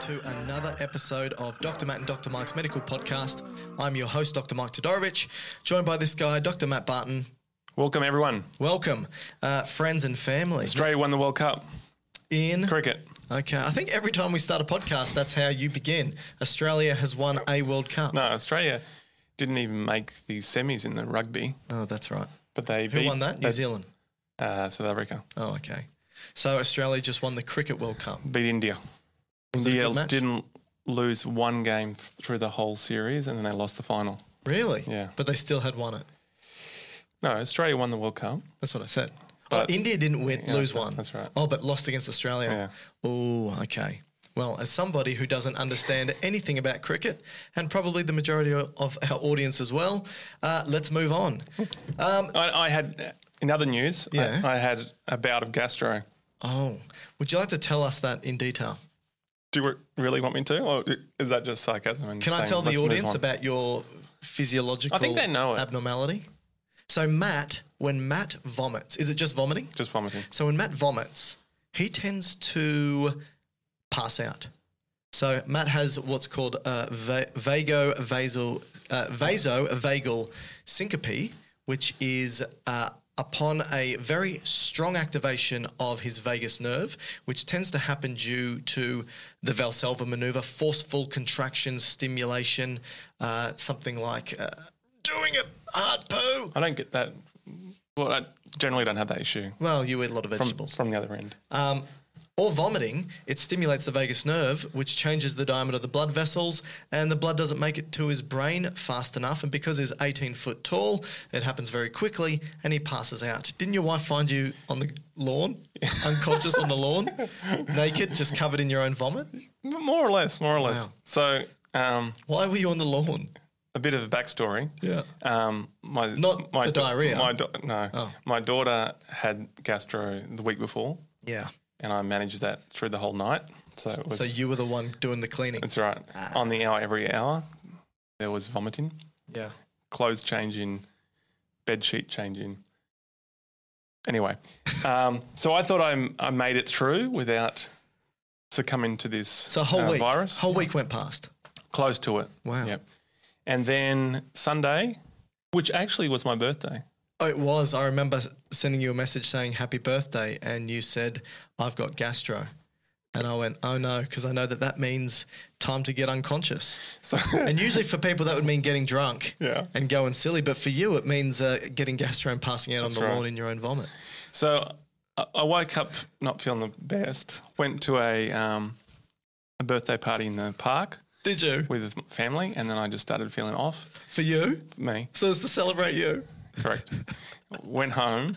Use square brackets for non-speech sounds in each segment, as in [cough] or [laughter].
to another episode of Dr. Matt and Dr. Mike's Medical Podcast. I'm your host, Dr. Mike Todorovic, joined by this guy, Dr. Matt Barton. Welcome, everyone. Welcome, uh, friends and family. Australia won the World Cup. In Cricket. okay, I think every time we start a podcast, that's how you begin. Australia has won a World Cup. No, Australia didn't even make the semis in the rugby, Oh, that's right. but they Who beat won that? New they- Zealand. Uh, South Africa. Oh, okay. So Australia just won the Cricket World Cup. Beat India. Was it a India didn't lose one game through the whole series, and then they lost the final. Really? Yeah. But they still had won it. No, Australia won the World Cup. That's what I said. But- oh, India didn't win, Yeah, lose one. that's right. Oh, but lost against Australia. Yeah. Oh, okay. Well, as somebody who doesn't understand anything about cricket, and probably the majority of our audience as well, uh, let's move on. Um, I, I had, in other news, I- Yeah. I, had a bout of gastro. oh, would you like to tell us that in detail? Do you really want me to, or is that just sarcasm? And Can I tell the audience about your physiological I think they know it. abnormality? So, Matt, when Matt vomits, is it just vomiting? Just vomiting. So when Matt vomits, he tends to pass out. So Matt has what's called a va- vago vasal uh, vasovagal syncope, which is uh, upon a very strong activation of his vagus nerve, which tends to happen due to the Valsalva maneuver, forceful contraction, stimulation, uh, something like uh, doing a hard poo. I don't get that. Well, I generally don't have that issue Well, you eat a lot of from, vegetables. from the other end. Um, or vomiting, it stimulates the vagus nerve, which changes the diameter of the blood vessels, and the blood doesn't make it to his brain fast enough. And because he's 18 foot tall, it happens very quickly, and he passes out. Didn't your wife find you on the lawn, [laughs] unconscious on the lawn, naked, just covered in your own vomit? More or less, more or less. Wow. So, um, Why were you on the lawn? a bit of a backstory. Yeah. Um, my Not my the diarrhea. My da- no, Oh. my daughter had gastro the week before, Yeah. And I managed that through the whole night. So it was. So you were the one doing the cleaning. that's right. On the hour, every hour, there was vomiting, Yeah. clothes changing, bed sheet changing. Anyway, um, [laughs] so I thought I, I made it through without succumbing to this So a whole uh, week. virus. Whole week went past. Close to it. Wow. Yep. And then Sunday, which actually was my birthday. Oh, it was. I remember sending you a message saying happy birthday, and you said, I've got gastro. And I went, oh no, because I know that that means time to get unconscious. So And usually for people, that would mean getting drunk Yeah. and going silly. But for you, it means uh, getting gastro and passing out on the right. lawn in your own vomit. So I- I woke up not feeling the best. Went to a um, a birthday party in the park Did you? with family, and then I just started feeling off. For you? For Me, So it's to celebrate you. correct. [laughs] Went home.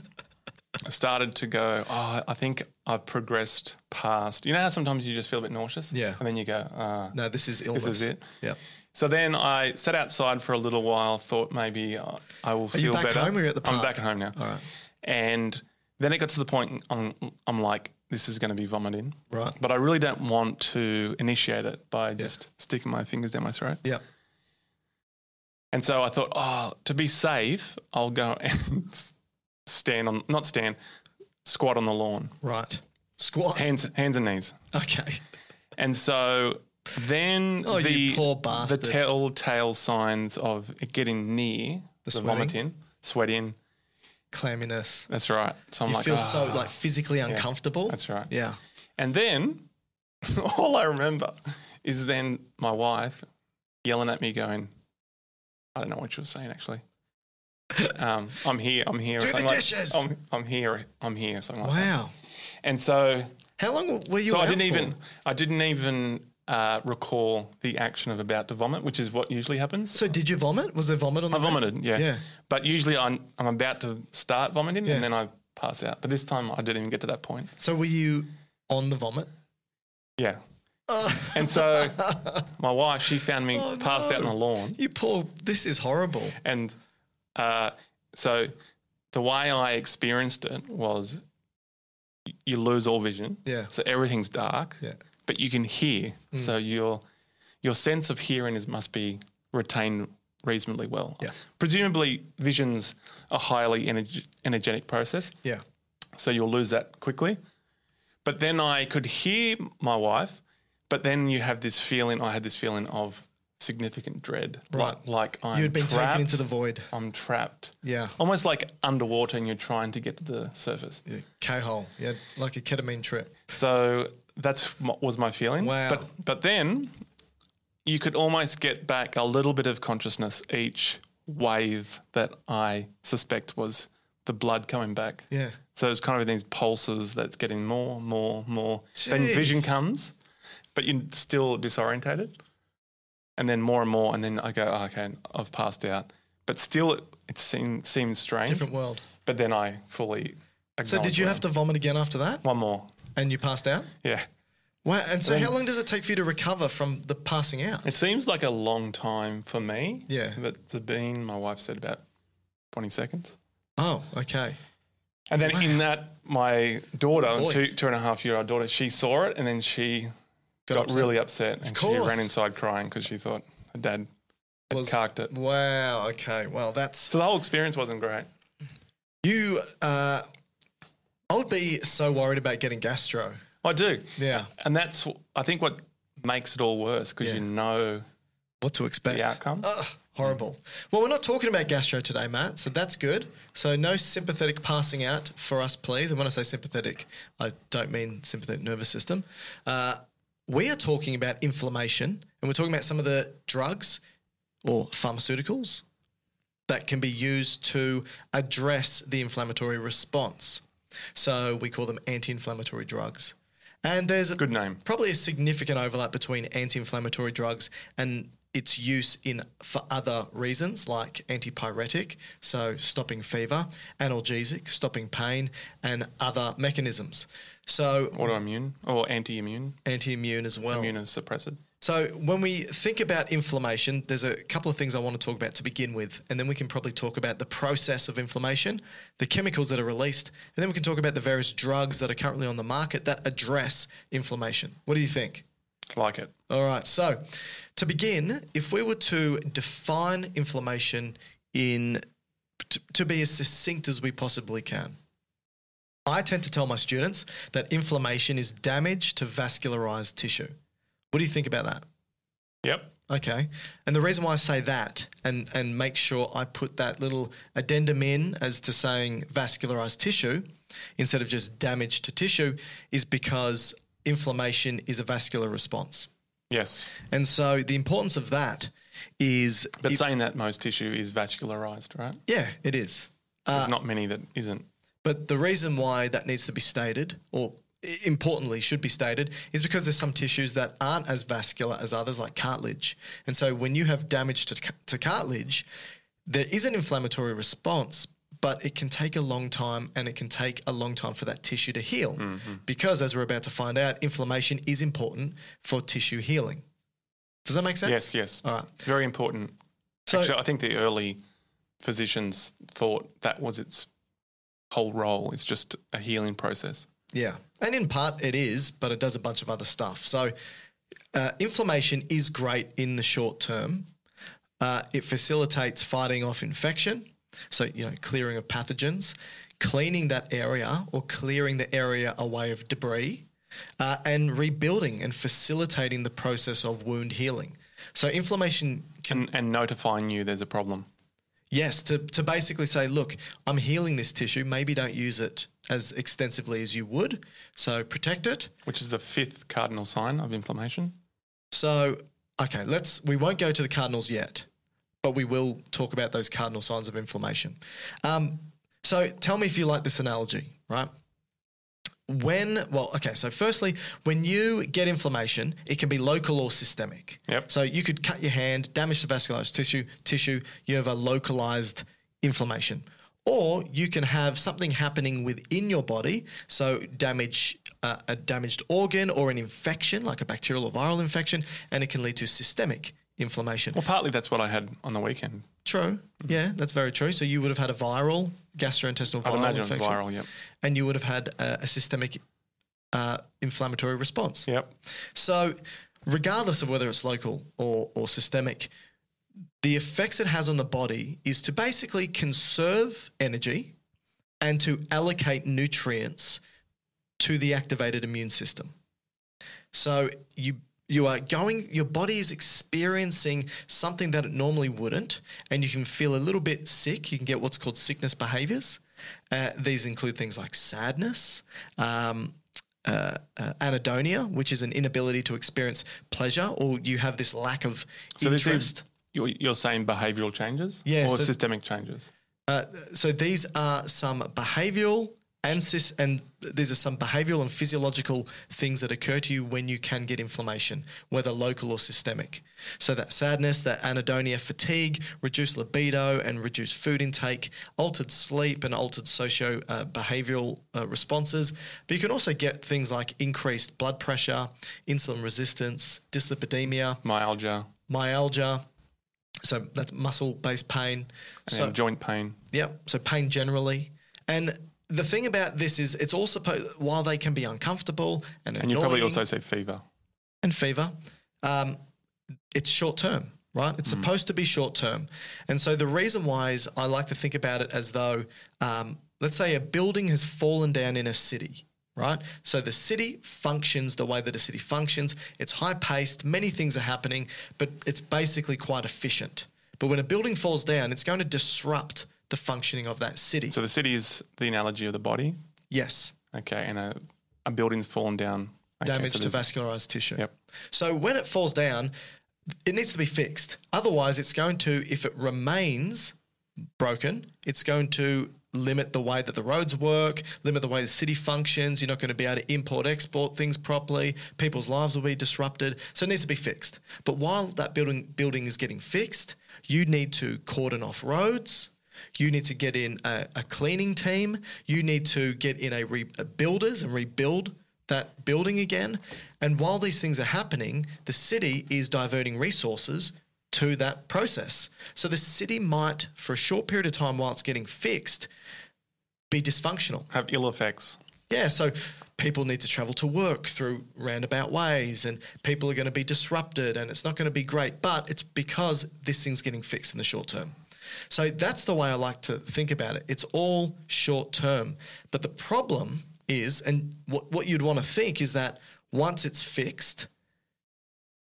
Started to go. Oh, I think I've progressed past. You know how sometimes you just feel a bit nauseous. Yeah. And then you go. Ah. No, this is illness. is it. Yeah. So then I sat outside for a little while. Thought maybe uh, I will feel Are you back better. home or at the park? I'm back at home now. All right. And then it got to the point I'm, I'm like, this is going to be vomiting. Right. But I really don't want to initiate it by just sticking my fingers down my throat. Yeah. And so I thought, oh, to be safe, I'll go and [laughs] stand on, not stand, squat on the lawn, Right. Squat. hands, hands and knees. Okay. And so then Oh, the, the telltale signs of it getting near the, sweating? vomiting, sweating. Clamminess. That's right. So I'm You like, feel so "Ah." like physically uncomfortable. That's right. Yeah. And then [laughs] all I remember is then my wife yelling at me, going, I don't know what she was saying actually. Um, I'm here, I'm here. Do the like- dishes. I'm, I'm here, I'm here. Something like that. Wow. And so, How long were you so I didn't for? even, I didn't even uh, recall the action of about to vomit, which is what usually happens. So did you vomit? Was there vomit on the I vomited, yeah. Yeah. But usually I'm, I'm about to start vomiting Yeah. and then I pass out. But this time I didn't even get to that point. So were you on the vomit? Yeah. [laughs] And so my wife, she found me Oh, passed out on the lawn. You poor. This is horrible. And uh, so the way I experienced it was you lose all vision. Yeah. So everything's dark, Yeah. but you can hear. Mm. So your your sense of hearing is must be retained reasonably well. Yeah. Presumably, vision's a highly energ- energetic process, Yeah. so you'll lose that quickly. But then I could hear my wife But then you have this feeling. I had this feeling of significant dread, Right. like like I'm You had been trapped. taken into the void. I'm trapped, Yeah. almost like underwater, and you're trying to get to the surface. yeah. K-hole. Yeah. Like a ketamine trip. So that's what was my feeling. Wow. But but then you could almost get back a little bit of consciousness each wave that I suspect was the blood coming back. Yeah. So it's kind of these pulses that's getting more, more, more. Then vision comes, but you're still disorientated. And then more and more, and then I go, oh, okay, I've passed out. But still, it, it seems, seems strange. Different world. But then I fully. So did you have to vomit again after that? One more. And you passed out? Yeah. Wow. And so Then- how long does it take for you to recover from the passing out? It seems like a long time for me. Yeah. But the bean, my wife said about 20 seconds. Oh, okay. And then in that, my daughter, Boy. two, two and a half year old daughter, she saw it and then she Got got, upset. really upset and she ran inside crying because she thought her dad had Was- carked it. Wow. Okay. Well, that's So the whole experience wasn't great. you. Uh, I would be so worried about getting gastro. I do. Yeah. And that's, I think, what makes it all worse because Yeah. you know What to expect? the outcome. Ugh, horrible. Well, we're not talking about gastro today, Matt. So that's good. So no sympathetic passing out for us, please. And when I say sympathetic, I don't mean sympathetic nervous system. Uh, we are talking about inflammation, and we're talking about some of the drugs or pharmaceuticals that can be used to address the inflammatory response. So we call them anti-inflammatory drugs. And there's a, Good name. probably a significant overlap between anti-inflammatory drugs and its use in for other reasons like antipyretic, so stopping fever, analgesic, stopping pain, and other mechanisms. So Autoimmune or anti immune, anti-immune as well. immunosuppressant. So when we think about inflammation, there's a couple of things I want to talk about to begin with, and then we can probably talk about the process of inflammation, the chemicals that are released, and then we can talk about the various drugs that are currently on the market that address inflammation. What do you think? Like it. All right. So, to begin, if we were to define inflammation in to, to be as succinct as we possibly can, I tend to tell my students that inflammation is damage to vascularized tissue. What do you think about that? Yep. Okay. And the reason why I say that and, and make sure I put that little addendum in as to saying vascularized tissue instead of just damage to tissue is because inflammation is a vascular response. Yes. And so the importance of that is, But saying that most tissue is vascularized, right? yeah, it is. Uh, There's not many that isn't. But the reason why that needs to be stated, or importantly should be stated, is because there's some tissues that aren't as vascular as others, like cartilage. And so when you have damage to, to cartilage, there is an inflammatory response, but it can take a long time and it can take a long time for that tissue to heal. Because as we're about to find out, inflammation is important for tissue healing. Does that make sense? Yes, yes. All right. Very important. So, Actually, I think the early physicians thought that was its whole role. It's just a healing process. Yeah. And in part it is, but it does a bunch of other stuff. So uh, inflammation is great in the short term. Uh, it facilitates fighting off infection. So, you know, clearing of pathogens, cleaning that area or clearing the area away of debris, uh, and rebuilding and facilitating the process of wound healing. So, inflammation can And, and notifying you there's a problem. Yes, to, to basically say, look, I'm healing this tissue. Maybe don't use it as extensively as you would. So protect it. which is the fifth cardinal sign of inflammation. So, okay, let's, we won't go to the cardinals yet, but we will talk about those cardinal signs of inflammation. Um, so tell me if you like this analogy, right? When, well, okay, so firstly, when you get inflammation, it can be local or systemic. Yep. So you could cut your hand, damage the vascularized tissue, tissue, you have a localized inflammation. Or you can have something happening within your body, so damage uh, a damaged organ or an infection, like a bacterial or viral infection, and it can lead to systemic inflammation. Well, partly that's what I had on the weekend. True. Yeah, that's very true. So you would have had a viral gastrointestinal I'd viral imagine infection, viral. Yep. and you would have had a, a systemic uh, inflammatory response. Yep. So, regardless of whether it's local or, or systemic, the effects it has on the body is to basically conserve energy and to allocate nutrients to the activated immune system. So, you you are going, your body is experiencing something that it normally wouldn't, and you can feel a little bit sick. You can get what's called sickness behaviors. Uh, these include things like sadness, um, uh, uh, anhedonia, which is an inability to experience pleasure, or you have this lack of So this interest. is you're, you're saying behavioural changes, Yeah, or so- systemic changes. Uh, so these are some behavioral and sys- and these are some behavioral and physiological things that occur to you when you can get inflammation, whether local or systemic. So that sadness, that anhedonia, fatigue, reduced libido and reduced food intake, altered sleep and altered socio uh, behavioral uh, responses. But you can also get things like increased blood pressure, insulin resistance, dyslipidemia, Myalgia myalgia. So that's muscle-based pain. and So joint pain. yeah, so pain generally. And the thing about this is it's all supposed while they can be uncomfortable and And you probably also say fever. and fever, um, it's short term, right? It's supposed to be short term. And so the reason why is I like to think about it as though, um, let's say a building has fallen down in a city, right? So the city functions the way that a city functions. It's high paced, many things are happening, but it's basically quite efficient. But when a building falls down, it's going to disrupt the functioning of that city. So the city is the analogy of the body. yes. Okay, and a, a building's fallen down. Okay, damage so to vascularized tissue. Yep. So when it falls down, it needs to be fixed. Otherwise, it's going to, if it remains broken, it's going to limit the way that the roads work, limit the way the city functions. You're not going to be able to import, export things properly. People's lives will be disrupted. So it needs to be fixed. But while that building building is getting fixed, you need to cordon off roads. You need to get in a, a cleaning team. You need to get in a, re, a builders and rebuild that building again. And while these things are happening, the city is diverting resources to that process. So the city might, for a short period of time while it's getting fixed, be dysfunctional. Have ill effects. Yeah, so people need to travel to work through roundabout ways and people are going to be disrupted and it's not going to be great, but it's because this thing's getting fixed in the short term. So that's the way I like to think about it. It's all short term. But the problem is, and what, what you'd want to think is that once it's fixed,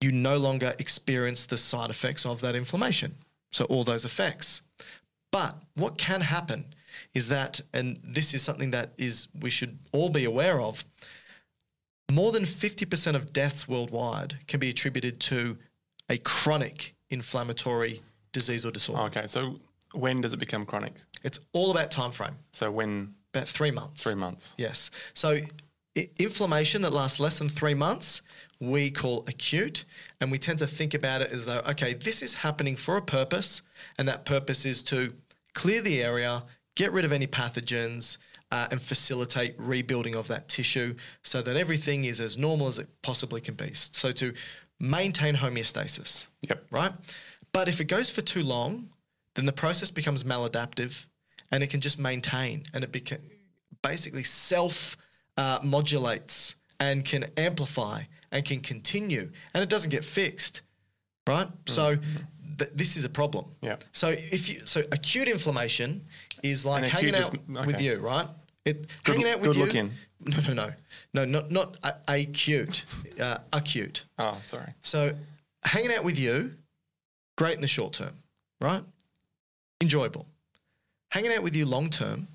you no longer experience the side effects of that inflammation. So all those effects. But what can happen is that, and this is something that is we should all be aware of, more than 50% of deaths worldwide can be attributed to a chronic inflammatory disease or disorder. Okay, so when does it become chronic? It's all about time frame, So when about three months. three months. Yes. So i- inflammation that lasts less than three months, we call acute. And we tend to think about it as though, okay, this is happening for a purpose. And that purpose is to clear the area, get rid of any pathogens, uh, and facilitate rebuilding of that tissue so that everything is as normal as it possibly can be. So to maintain homeostasis Yep. right? But if it goes for too long, then the process becomes maladaptive and it can just maintain and it beca- basically self uh, modulates and can amplify and can continue and it doesn't get fixed, right? So th- this is a problem. Yeah. So if you so acute inflammation is like And hanging out acute just- with you, right? It Good- hanging out with good you. looking. No, no, no, no, not not acute, uh, acute. [laughs] Oh, sorry. So hanging out with you, great in the short term, right? Enjoyable. Hanging out with you long term,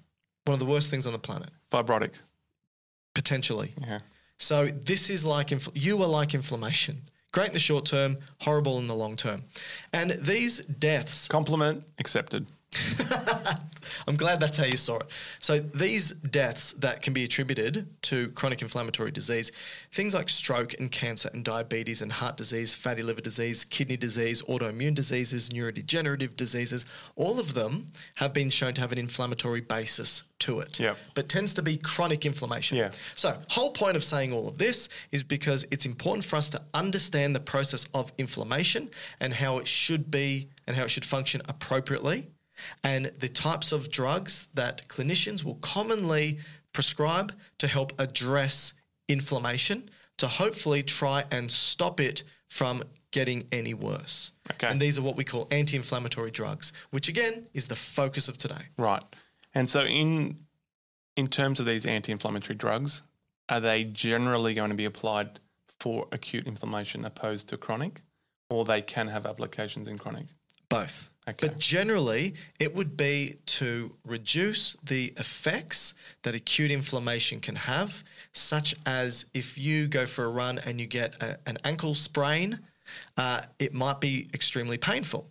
one of the worst things on the planet, Fibrotic. potentially. Yeah. So this is like infl- you are like inflammation. Great in the short term, horrible in the long term. And these deaths Compliment accepted. [laughs] I'm glad that's how you saw it. So these deaths that can be attributed to chronic inflammatory disease, things like stroke and cancer and diabetes and heart disease, fatty liver disease, kidney disease, autoimmune diseases, neurodegenerative diseases, all of them have been shown to have an inflammatory basis to it. Yep. But tends to be chronic inflammation. Yeah. So, whole point of saying all of this is because it's important for us to understand the process of inflammation and how it should be and how it should function appropriately and the types of drugs that clinicians will commonly prescribe to help address inflammation to hopefully try and stop it from getting any worse. Okay. And these are what we call anti-inflammatory drugs, which again is the focus of today. Right. And so in in terms of these anti-inflammatory drugs, are they generally going to be applied for acute inflammation opposed to chronic, or they can have applications in chronic? Both. Okay. But generally, it would be to reduce the effects that acute inflammation can have, such as if you go for a run and you get a, an ankle sprain, uh, it might be extremely painful.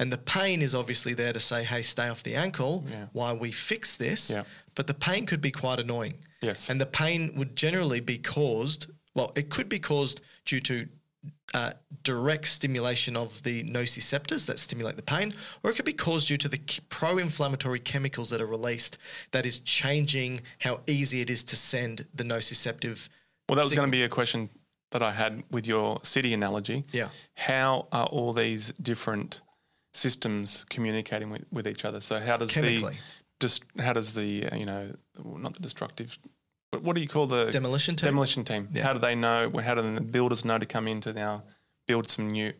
And the pain is obviously there to say, hey, stay off the ankle Yeah. while we fix this. Yeah. But the pain could be quite annoying. Yes. And the pain would generally be caused, well, it could be caused due to uh, direct stimulation of the nociceptors that stimulate the pain, or it could be caused due to the pro inflammatory chemicals that are released that is changing how easy it is to send the nociceptive. Well, that was signal. going to be a question that I had with your city analogy. Yeah. How are all these different systems communicating with, with each other? So how does Chemically. the dist- how does the uh, you know not the destructive what do you call the Demolition team? demolition team? Yeah. How do they know? How do the builders know to come in to now build some new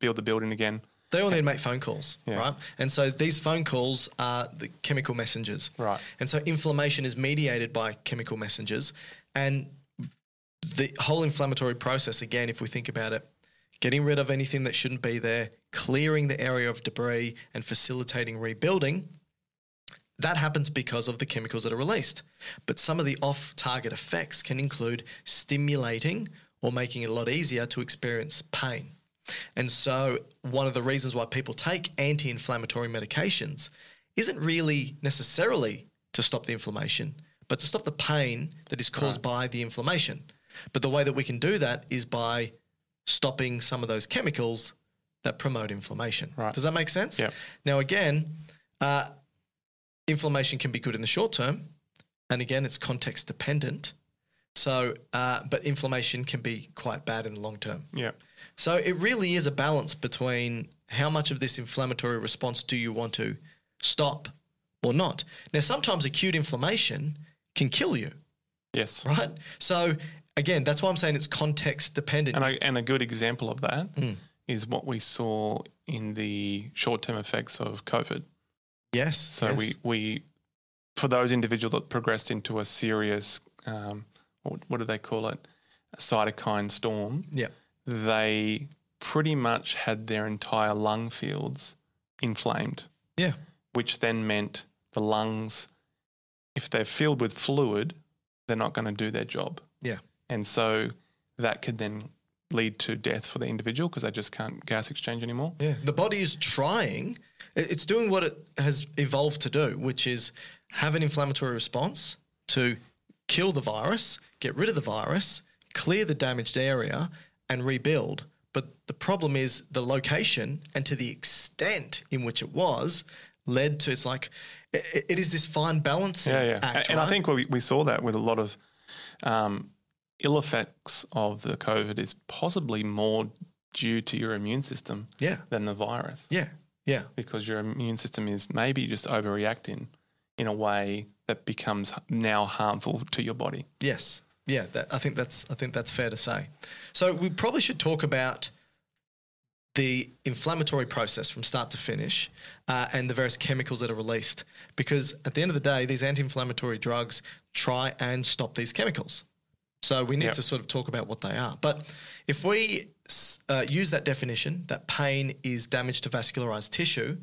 build the building again? They all need to make phone calls, Yeah. right? And so these phone calls are the chemical messengers. Right. And so inflammation is mediated by chemical messengers. And the whole inflammatory process, again, if we think about it, getting rid of anything that shouldn't be there, clearing the area of debris, and facilitating rebuilding, that happens because of the chemicals that are released. But some of the off target effects can include stimulating or making it a lot easier to experience pain. And so, one of the reasons why people take anti inflammatory medications isn't really necessarily to stop the inflammation, but to stop the pain that is caused by the inflammation. But the way that we can do that is by stopping some of those chemicals that promote inflammation. Right. Does that make sense? Yep. Now, again, uh, inflammation can be good in the short term. And again, it's context dependent. So, uh, but inflammation can be quite bad in the long term. Yeah. So it really is a balance between how much of this inflammatory response do you want to stop or not. Now, sometimes acute inflammation can kill you, Yes. right? So again, that's why I'm saying it's context dependent. And, I, and a good example of that is Mm. what we saw in the short term effects of COVID. Yes. So yes. we, we, for those individuals that progressed into a serious, um, what, what do they call it? A cytokine storm, yeah, they pretty much had their entire lung fields inflamed, yeah, which then meant the lungs, if they're filled with fluid, they're not going to do their job. yeah, And so that could then lead to death for the individual because they just can't gas exchange anymore. yeah. The body is trying. It- It's doing what it has evolved to do, which is have an inflammatory response to kill the virus, get rid of the virus, clear the damaged area, and rebuild. But the problem is the location and to the extent in which it was led to it's like it, it is this fine balancing Yeah, yeah. act. and, and I think we, we saw that with a lot of um, ill effects of the COVID is possibly more due to your immune system yeah, than the virus yeah, yeah, because your immune system is maybe just overreacting in a way that becomes now harmful to your body. yes, yeah. That, I think that's I think that's fair to say. So we probably should talk about the inflammatory process from start to finish uh, and the various chemicals that are released. Because at the end of the day, these anti inflammatory drugs try and stop these chemicals. So we need Yep. to sort of talk about what they are. But if we uh, use that definition, that pain is damage to vascularized tissue,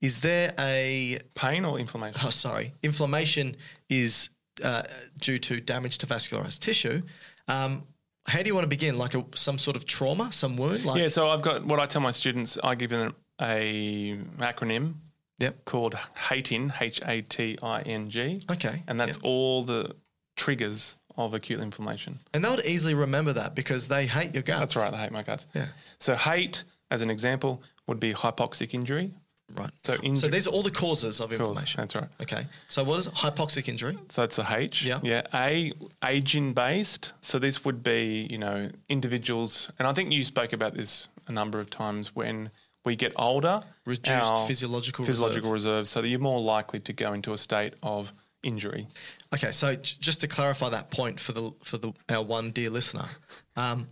is there a Pain or inflammation? oh, sorry, inflammation is uh, due to damage to vascularized tissue. Um, how do you want to begin? Like a, some sort of trauma, some wound? Like, Yeah, so I've got what I tell my students, I give them a acronym Yep. called HATING, H A T I N G. Okay. And that's Yep. all the triggers of acute inflammation. And they would easily remember that because they hate your guts. That's right, they hate my guts. Yeah. So hate, as an example, would be hypoxic injury. Right. So So these are all the causes of inflammation. That's right. Okay. So what is it? Hypoxic injury? So it's a H. Yeah. Yeah. A aging based. So this would be, you know, individuals, and I think you spoke about this a number of times when we get older, Reduced physiological physiological reserve. reserves, so that you're more likely to go into a state of injury. Okay, so j- just to clarify that point for the for the our one dear listener, um,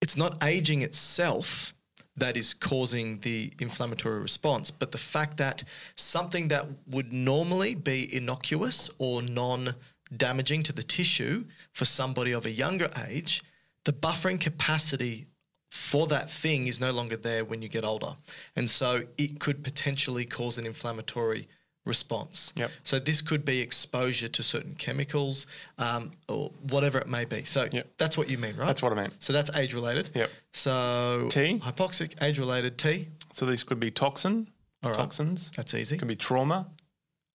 it's not aging itself that is causing the inflammatory response, but the fact that something that would normally be innocuous or non-damaging to the tissue for somebody of a younger age, the buffering capacity for that thing is no longer there when you get older. And so it could potentially cause an inflammatory response. Yep. So this could be exposure to certain chemicals um, or whatever it may be. So Yep. that's what you mean, right? That's what I meant. So that's age related. Yep. So T? hypoxic, age related T. So this could be toxin, All right. toxins. That's easy. Could be trauma.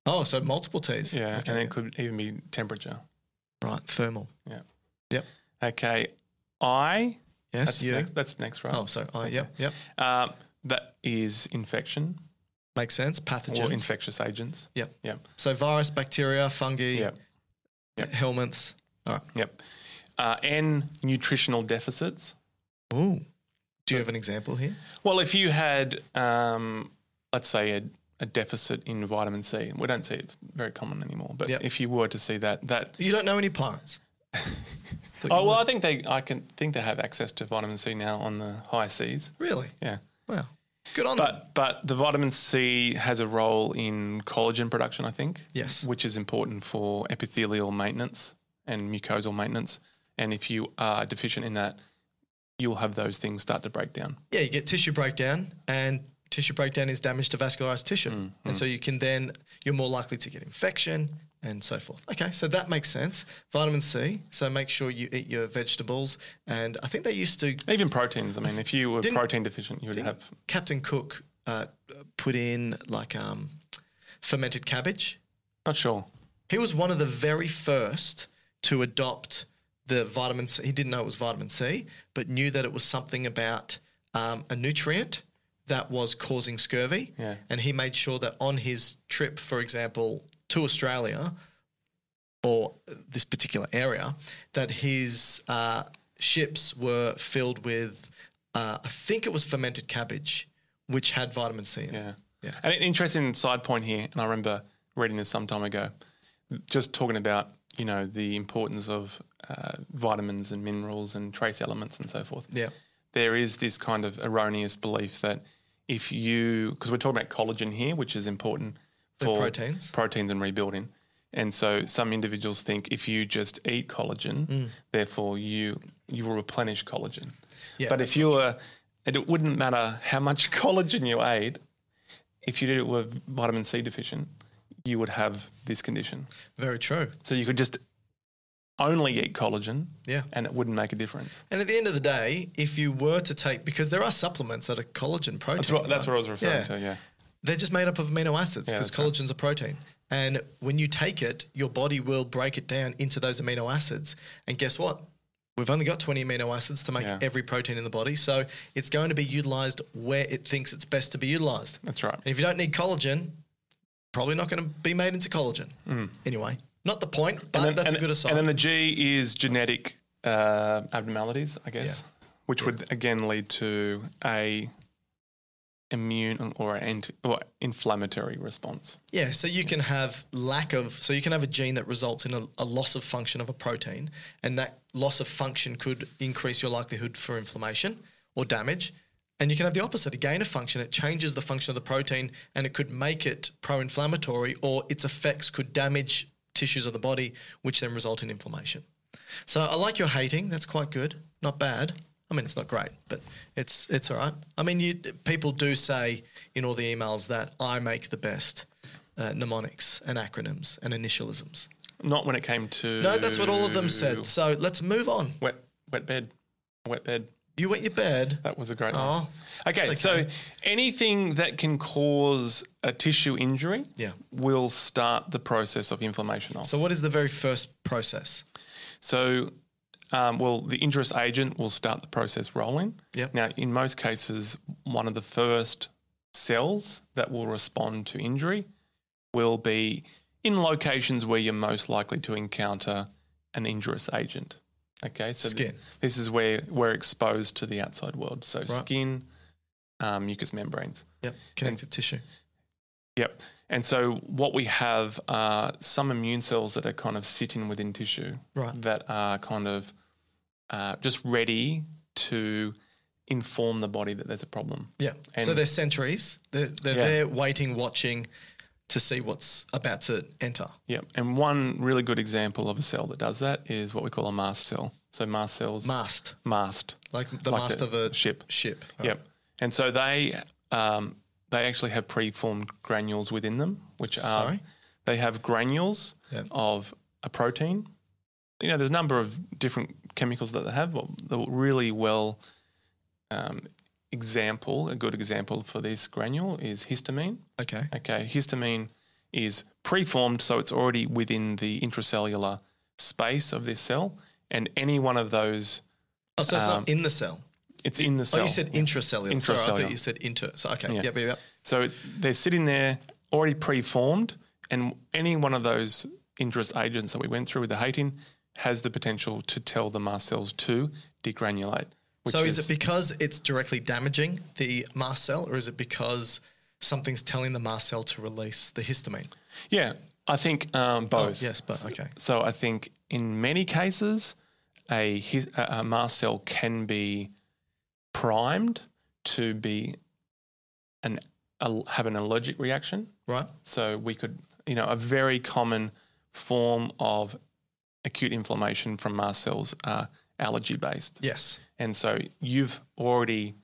Oh, so multiple T's. Yeah. Okay. And it could even be temperature. right. Thermal. Yeah. Yep. Okay. I. Yes. That's you. next. That's next, right? Oh, so I. Yep. Yep. Uh, that is infection Makes sense. or Pathogens. infectious agents. Yep. Yep. So virus, bacteria, fungi, Yep. Yep. helminths. All right. Yep. Uh, N nutritional deficits. Ooh. Do you have an example here? Well, if you had, um, let's say, a, a deficit in vitamin C, we don't see it very common anymore. But Yep. if you were to see that, that You don't know any plants. [laughs] oh well, I think they, I can think they have access to vitamin C now on the high seas. Really? Yeah. Wow. Good on them. But but the vitamin C has a role in collagen production, I think. Yes. Which is important for epithelial maintenance and mucosal maintenance. And if you are deficient in that, you'll have those things start to break down. Yeah, you get tissue breakdown, and tissue breakdown is damage to vascularized tissue. Mm, and so you can then, you're more likely to get infection and so forth. Okay, so that makes sense. Vitamin C, so make sure you eat your vegetables. And I think they used to, Even proteins. I mean, if you were protein deficient, you would have. Captain Cook uh, put in like um, fermented cabbage. Not sure. He was one of the very first to adopt the vitamin C. He didn't know it was vitamin C, but knew that it was something about um, a nutrient that was causing scurvy. Yeah. And he made sure that on his trip, for example, to Australia or this particular area, that his uh, ships were filled with, uh, I think it was fermented cabbage, which had vitamin C in it. Yeah. Yeah. And an interesting side point here, and I remember reading this some time ago, just talking about, you know, the importance of uh, vitamins and minerals and trace elements and so forth. Yeah. There is this kind of erroneous belief that if you, because we're talking about collagen here, which is important for proteins. proteins and rebuilding. And so some individuals think if you just eat collagen, Mm. therefore you you will replenish collagen. Yeah, but if you were, and it wouldn't matter how much [laughs] collagen you ate, if you did it with vitamin C deficient, you would have this condition. Very true. So you could just only eat collagen, Yeah. and it wouldn't make a difference. And at the end of the day, if you were to take, because there are supplements that are collagen protein. That's what that's what I was referring Yeah. to. Yeah, They're just made up of amino acids Yeah, because right. collagen's a protein. And when you take it, your body will break it down into those amino acids. And guess what? We've only got 20 amino acids to make Yeah. every protein in the body. So it's going to be utilized where it thinks it's best to be utilized. that's right. And if you don't need collagen, probably not going to be made into collagen. Anyway, not the point, but Mm. And then, that's a good aside. And then the G is genetic uh, abnormalities, I guess, which would again lead to a immune or an or inflammatory response. Yeah, so you can have lack of, so you can have a gene that results in a, a loss of function of a protein, and that loss of function could increase your likelihood for inflammation or damage. And you can have the opposite, a gain of function. It changes the function of the protein and it could make it pro inflammatory, or its effects could damage tissues of the body, which then result in inflammation. So I like your hating. That's quite good. Not bad. I mean, it's not great, but it's it's all right. I mean, you people do say in all the emails that I make the best uh, mnemonics and acronyms and initialisms. Not when it came to No, that's what all of them said. So let's move on. Wet wet bed, wet bed. You wet your bed. That was a great one. Oh, Okay, it's so anything that can cause a tissue injury Yeah. will start the process of inflammation off. so what is the very first process? So, um, well, the injurious agent will start the process rolling. Yep. Now, in most cases, one of the first cells that will respond to injury will be in locations where you're most likely to encounter an injurious agent. Okay, so th- Skin. this is where we're exposed to the outside world. So, skin, um, mucous membranes. Yep. Connective tissue. Yep. And so what we have are some immune cells that are kind of sitting within tissue Right. that are kind of uh, just ready to inform the body that there's a problem. Yeah. so they're sentries. They're, they're Yeah. there waiting, watching to see what's about to enter. Yep. And one really good example of a cell that does that is what we call a mast cell. So mast cells, Mast, mast, like the Like mast the of a ship. Ship. Yep. And so they um, they actually have preformed granules within them, which are Sorry? they have granules Yep. of a protein. You know, there's a number of different chemicals that they have. But the really well um, example, a good example for this granule is histamine. Okay. Okay, histamine is preformed, so it's already within the intracellular space of this cell, and any one of those, Oh, so it's Um, not in the cell. It's in the cell. Oh, you said intracellular. Sorry, I Intracellular. thought you said inter. So okay. Yeah. Yep, yep, yep. So they're sitting there already preformed, and any one of those injurious agents that we went through with the hating has the potential to tell the mast cells to degranulate. So is, it because it's directly damaging the mast cell, or is it because something's telling the mast cell to release the histamine? yeah, I think um, both. Yes, but okay. So I think in many cases, a a mast cell can be primed to be an a, have an allergic reaction. Right. So we could, you know, a very common form of acute inflammation from mast cells are allergy based, Yes. and so you've already,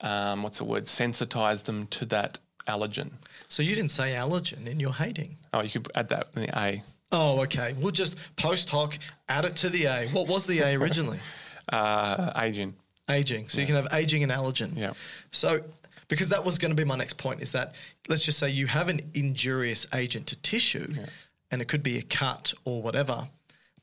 um, what's the word, sensitized them to that allergen. So you didn't say allergen in your hating. Oh, you could add that in the A. Oh, okay. We'll just post hoc add it to the A. What was the A originally? [laughs] Uh, aging. Aging. So you can have aging and allergen. Yeah. So because that was going to be my next point is that let's just say you have an injurious agent to tissue and it could be a cut or whatever,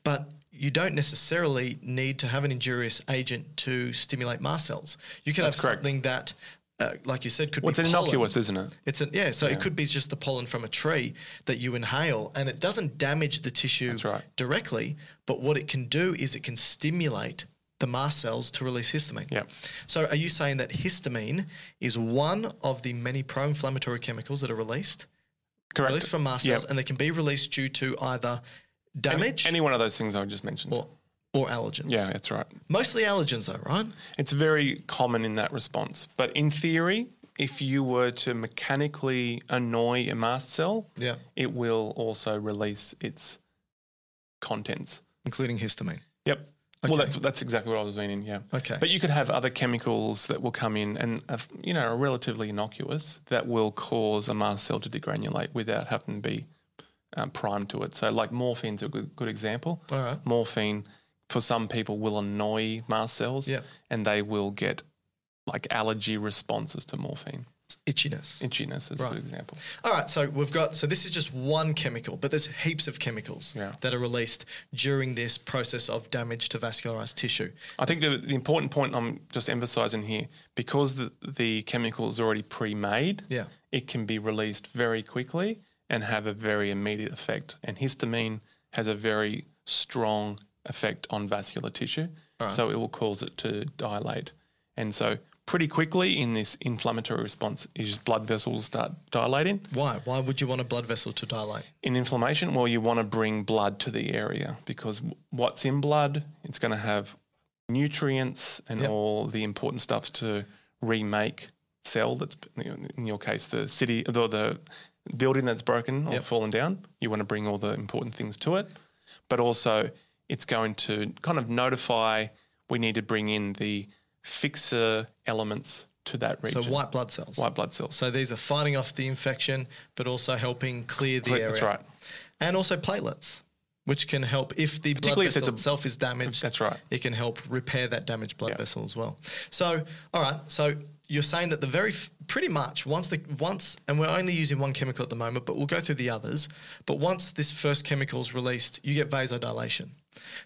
but you don't necessarily need to have an injurious agent to stimulate mast cells. You can That's have correct. something that, uh, like you said, could Well, it's be pollen. innocuous, isn't it? It's an, yeah, so it could be just the pollen from a tree that you inhale and it doesn't damage the tissue right. directly, but what it can do is it can stimulate the mast cells to release histamine. Yep. So are you saying that histamine is one of the many pro-inflammatory chemicals that are released, Correct. released from mast Yep. cells, and they can be released due to either Any, damage any one of those things I just mentioned. or, or allergens? yeah, that's right. Mostly allergens though, right? It's very common in that response. But in theory, if you were to mechanically annoy a mast cell, Yeah. it will also release its contents. Including histamine. Yep. Well, that's, that's exactly what I was meaning. Yeah. Okay. But you could have other chemicals that will come in and, uh, you know, are relatively innocuous that will cause a mast cell to degranulate without having to be um, primed to it. So, like morphine's a good, good example. All right. Morphine, for some people, will annoy mast cells Yeah. and they will get like allergy responses to morphine. Itchiness. Itchiness is a good example. All right, so we've got so this is just one chemical, but there's heaps of chemicals Yeah. that are released during this process of damage to vascularized tissue. I think the, the important point I'm just emphasizing here, because the, the chemical is already pre-made, Yeah. it can be released very quickly and have a very immediate effect. And histamine has a very strong effect on vascular tissue, so it will cause it to dilate. And so, pretty quickly in this inflammatory response, is blood vessels start dilating. Why? Why would you want a blood vessel to dilate? In inflammation, well, you want to bring blood to the area because what's in blood, it's going to have nutrients and Yep. all the important stuff to remake cell. That's in your case the city, the, the building that's broken or Yep. fallen down. You want to bring all the important things to it, but also it's going to kind of notify we need to bring in the fixer elements to that region. So white blood cells. white blood cells. So these are fighting off the infection, but also helping clear the area. That's right. And also platelets, which can help if the blood vessel a- itself is damaged. That's right. It can help repair that damaged blood Yeah. vessel as well. So, all right. So you're saying that the very f- pretty much once the once and we're only using one chemical at the moment, but we'll go through the others. But once this first chemical is released, you get vasodilation.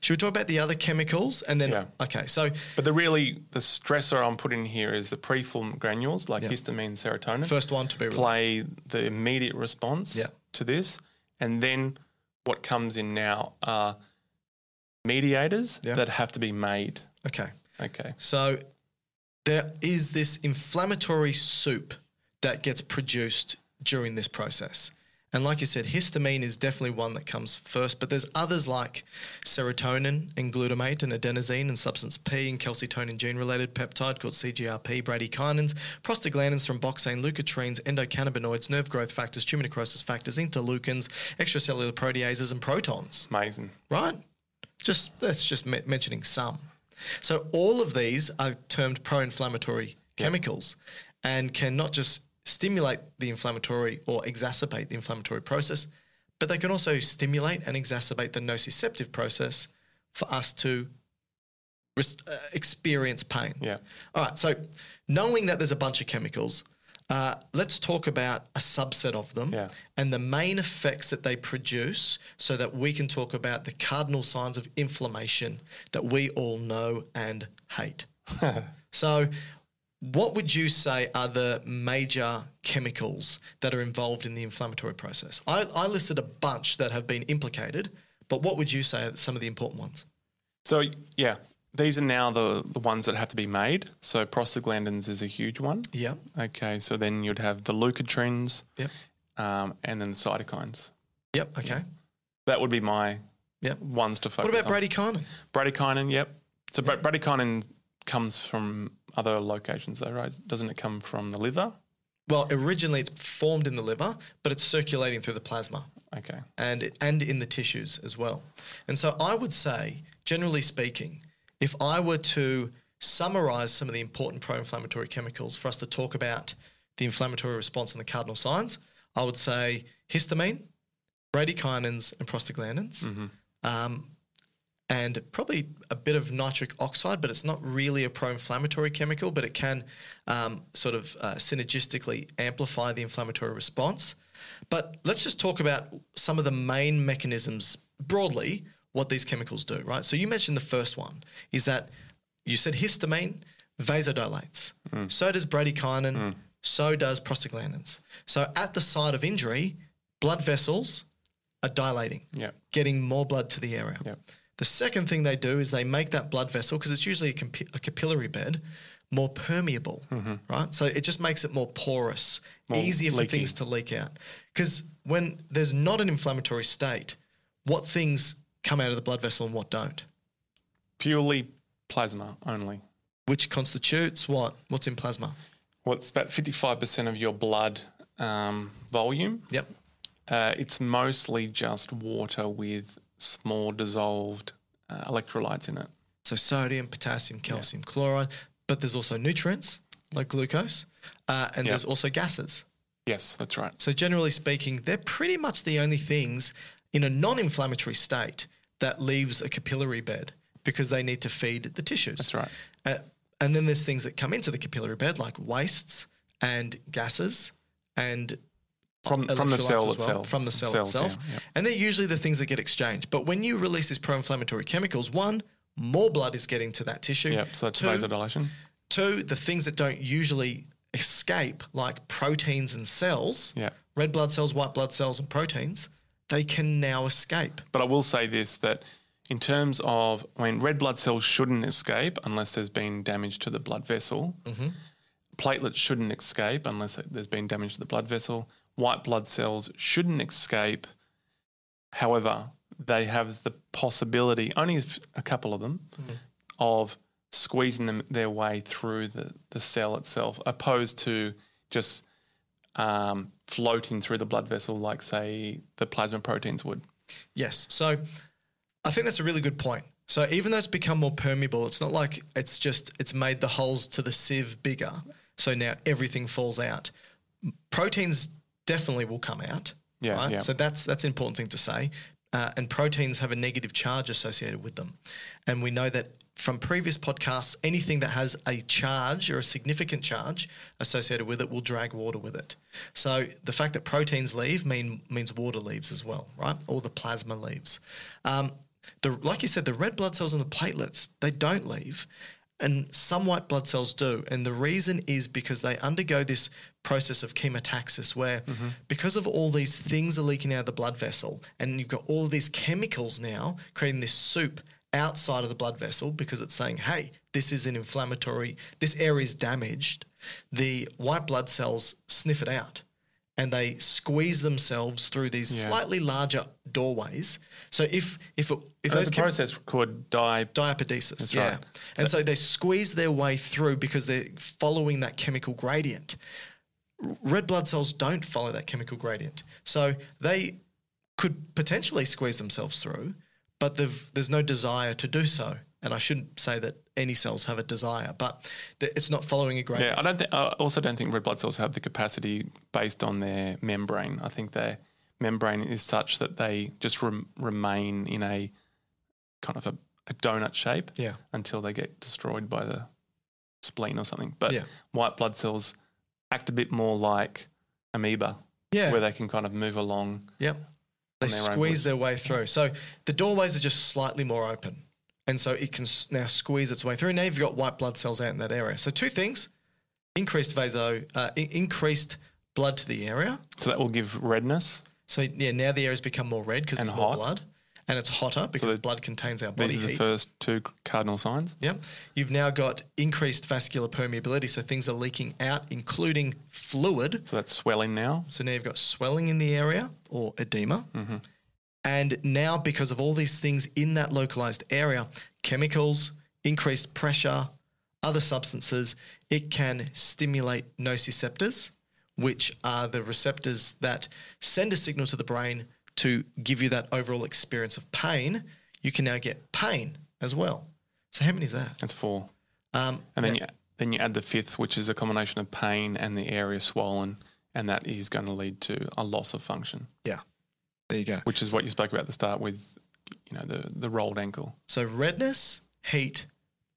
Should we talk about the other chemicals and then? Yeah. Okay. So But the really the stressor I'm putting here is the preformed granules like Yeah. histamine, serotonin. first one to be released. play the immediate response Yeah. to this, and then what comes in now are mediators that have to be made. Okay. Okay. So there is this inflammatory soup that gets produced during this process. And like you said, histamine is definitely one that comes first, but there's others like serotonin and glutamate and adenosine and substance P and calcitonin gene related peptide called CGRP, bradykinins, prostaglandins, thromboxane, leukotrienes, endocannabinoids, nerve growth factors, tumor necrosis factors, interleukins, extracellular proteases, and protons, Amazing. right? Just that's just me- mentioning some. So all of these are termed pro-inflammatory chemicals, and can not just stimulate the inflammatory or exacerbate the inflammatory process, but they can also stimulate and exacerbate the nociceptive process for us to uh, experience pain. Yeah. All right. So, knowing that there's a bunch of chemicals, uh, let's talk about a subset of them Yeah. and the main effects that they produce so that we can talk about the cardinal signs of inflammation that we all know and hate. [laughs] so, what would you say are the major chemicals that are involved in the inflammatory process? I, I listed a bunch that have been implicated, but what would you say are some of the important ones? So yeah, these are now the, the ones that have to be made. So prostaglandins is a huge one. Yeah. Okay, so then you'd have the leukotrienes Yep. um, and then the cytokines. Yep. Okay. That would be my Yep. ones to focus on. What about on. bradykinin? Bradykinin, yep. So bra- bradykinin comes from other locations though, right? Doesn't it come from the liver? Well, originally it's formed in the liver, but it's circulating through the plasma Okay. and and in the tissues as well. And so I would say, generally speaking, if I were to summarize some of the important pro-inflammatory chemicals for us to talk about the inflammatory response and the cardinal signs, I would say histamine, bradykinins, and prostaglandins. Um, and probably a bit of nitric oxide, but it's not really a pro-inflammatory chemical, but it can um, sort of uh, synergistically amplify the inflammatory response. But let's just talk about some of the main mechanisms broadly, what these chemicals do, right? So you mentioned the first one is that you said histamine vasodilates. So does bradykinin. So does prostaglandins. So at the site of injury, blood vessels are dilating Yeah. getting more blood to the area. Yep. The second thing they do is they make that blood vessel, because it's usually a, compi- a capillary bed, more permeable, right? So it just makes it more porous, More easier for things to leak out. Because when there's not an inflammatory state, what things come out of the blood vessel and what don't? Purely plasma only. Which constitutes what? What's in plasma? Well, it's about 55% of your blood um, volume. Yep. Uh, it's mostly just water with small dissolved uh, electrolytes in it. So sodium, potassium, calcium, chloride, but there's also nutrients like glucose, uh, and Yeah. there's also gases. Yes, that's right. So, generally speaking, they're pretty much the only things in a non inflammatory state that leaves a capillary bed because they need to feed the tissues. That's right. Uh, and then there's things that come into the capillary bed like wastes and gases and From, from the cell well, itself. From the cell Cells, itself. yeah, yeah. And they're usually the things that get exchanged. But when you release these pro inflammatory chemicals, one, more blood is getting to that tissue. Yep, so that's Two, vasodilation. Two, the things that don't usually escape, like proteins and cells, Yeah. red blood cells, white blood cells, and proteins, they can now escape. But I will say this that in terms of, I mean, red blood cells shouldn't escape unless there's been damage to the blood vessel. Mm-hmm. Platelets shouldn't escape unless there's been damage to the blood vessel. White blood cells shouldn't escape. However, they have the possibility, only a couple of them, Mm-hmm. of squeezing them their way through the, the cell itself, opposed to just um, floating through the blood vessel like, say, the plasma proteins would. Yes. So I think that's a really good point. So even though it's become more permeable, it's not like it's just it's made the holes to the sieve bigger. So now everything falls out. Proteins definitely will come out. Yeah, Right? yeah. So that's that's an important thing to say. Uh, and proteins have a negative charge associated with them. And we know that from previous podcasts, anything that has a charge or a significant charge associated with it will drag water with it. So the fact that proteins leave mean means water leaves as well, right? Or the plasma leaves. Um, the like you said, the red blood cells and the platelets they don't leave, and some white blood cells do. And the reason is because they undergo this process of chemotaxis, where mm-hmm. because of all these things are leaking out of the blood vessel, and you've got all of these chemicals now creating this soup outside of the blood vessel because it's saying, hey, this is an inflammatory, this area is damaged. The white blood cells sniff it out and they squeeze themselves through these Yeah. slightly larger doorways. So if if it, if those chem- process called di. diapedesis, yeah, right. and so they squeeze their way through because they're following that chemical gradient. Red blood cells don't follow that chemical gradient, so they could potentially squeeze themselves through, but there's no desire to do so. And I shouldn't say that any cells have a desire, but th- it's not following a gradient. Yeah, I don't. Th- I also don't think red blood cells have the capacity based on their membrane. I think their membrane is such that they just rem- remain in a kind of a, a donut shape Yeah. until they get destroyed by the spleen or something. But Yeah. white blood cells act a bit more like amoeba, Yeah. where they can kind of move along. Yep. They their squeeze their way through. So the doorways are just slightly more open. And so it can now squeeze its way through. Now you've got white blood cells out in that area. So two things increased vaso, uh, i- increased blood to the area. So that will give redness. So yeah, now the area's become more red because it's more blood. And it's hotter because the- blood contains our body These are the heat. first two cardinal signs. Yep. You've now got increased vascular permeability. So things are leaking out, including fluid. So that's swelling now. So now you've got swelling in the area or edema. Mm-hmm. And now, because of all these things in that localized area, chemicals, increased pressure, other substances, it can stimulate nociceptors, which are the receptors that send a signal to the brain to give you that overall experience of pain. You can now get pain as well. So, how many is that? That's four. Um, And then you then you add the fifth, which is a combination of pain and the area swollen, and that is going to lead to a loss of function, yeah, there you go. which is what you spoke about at the start with, you know, the the rolled ankle. So redness, heat,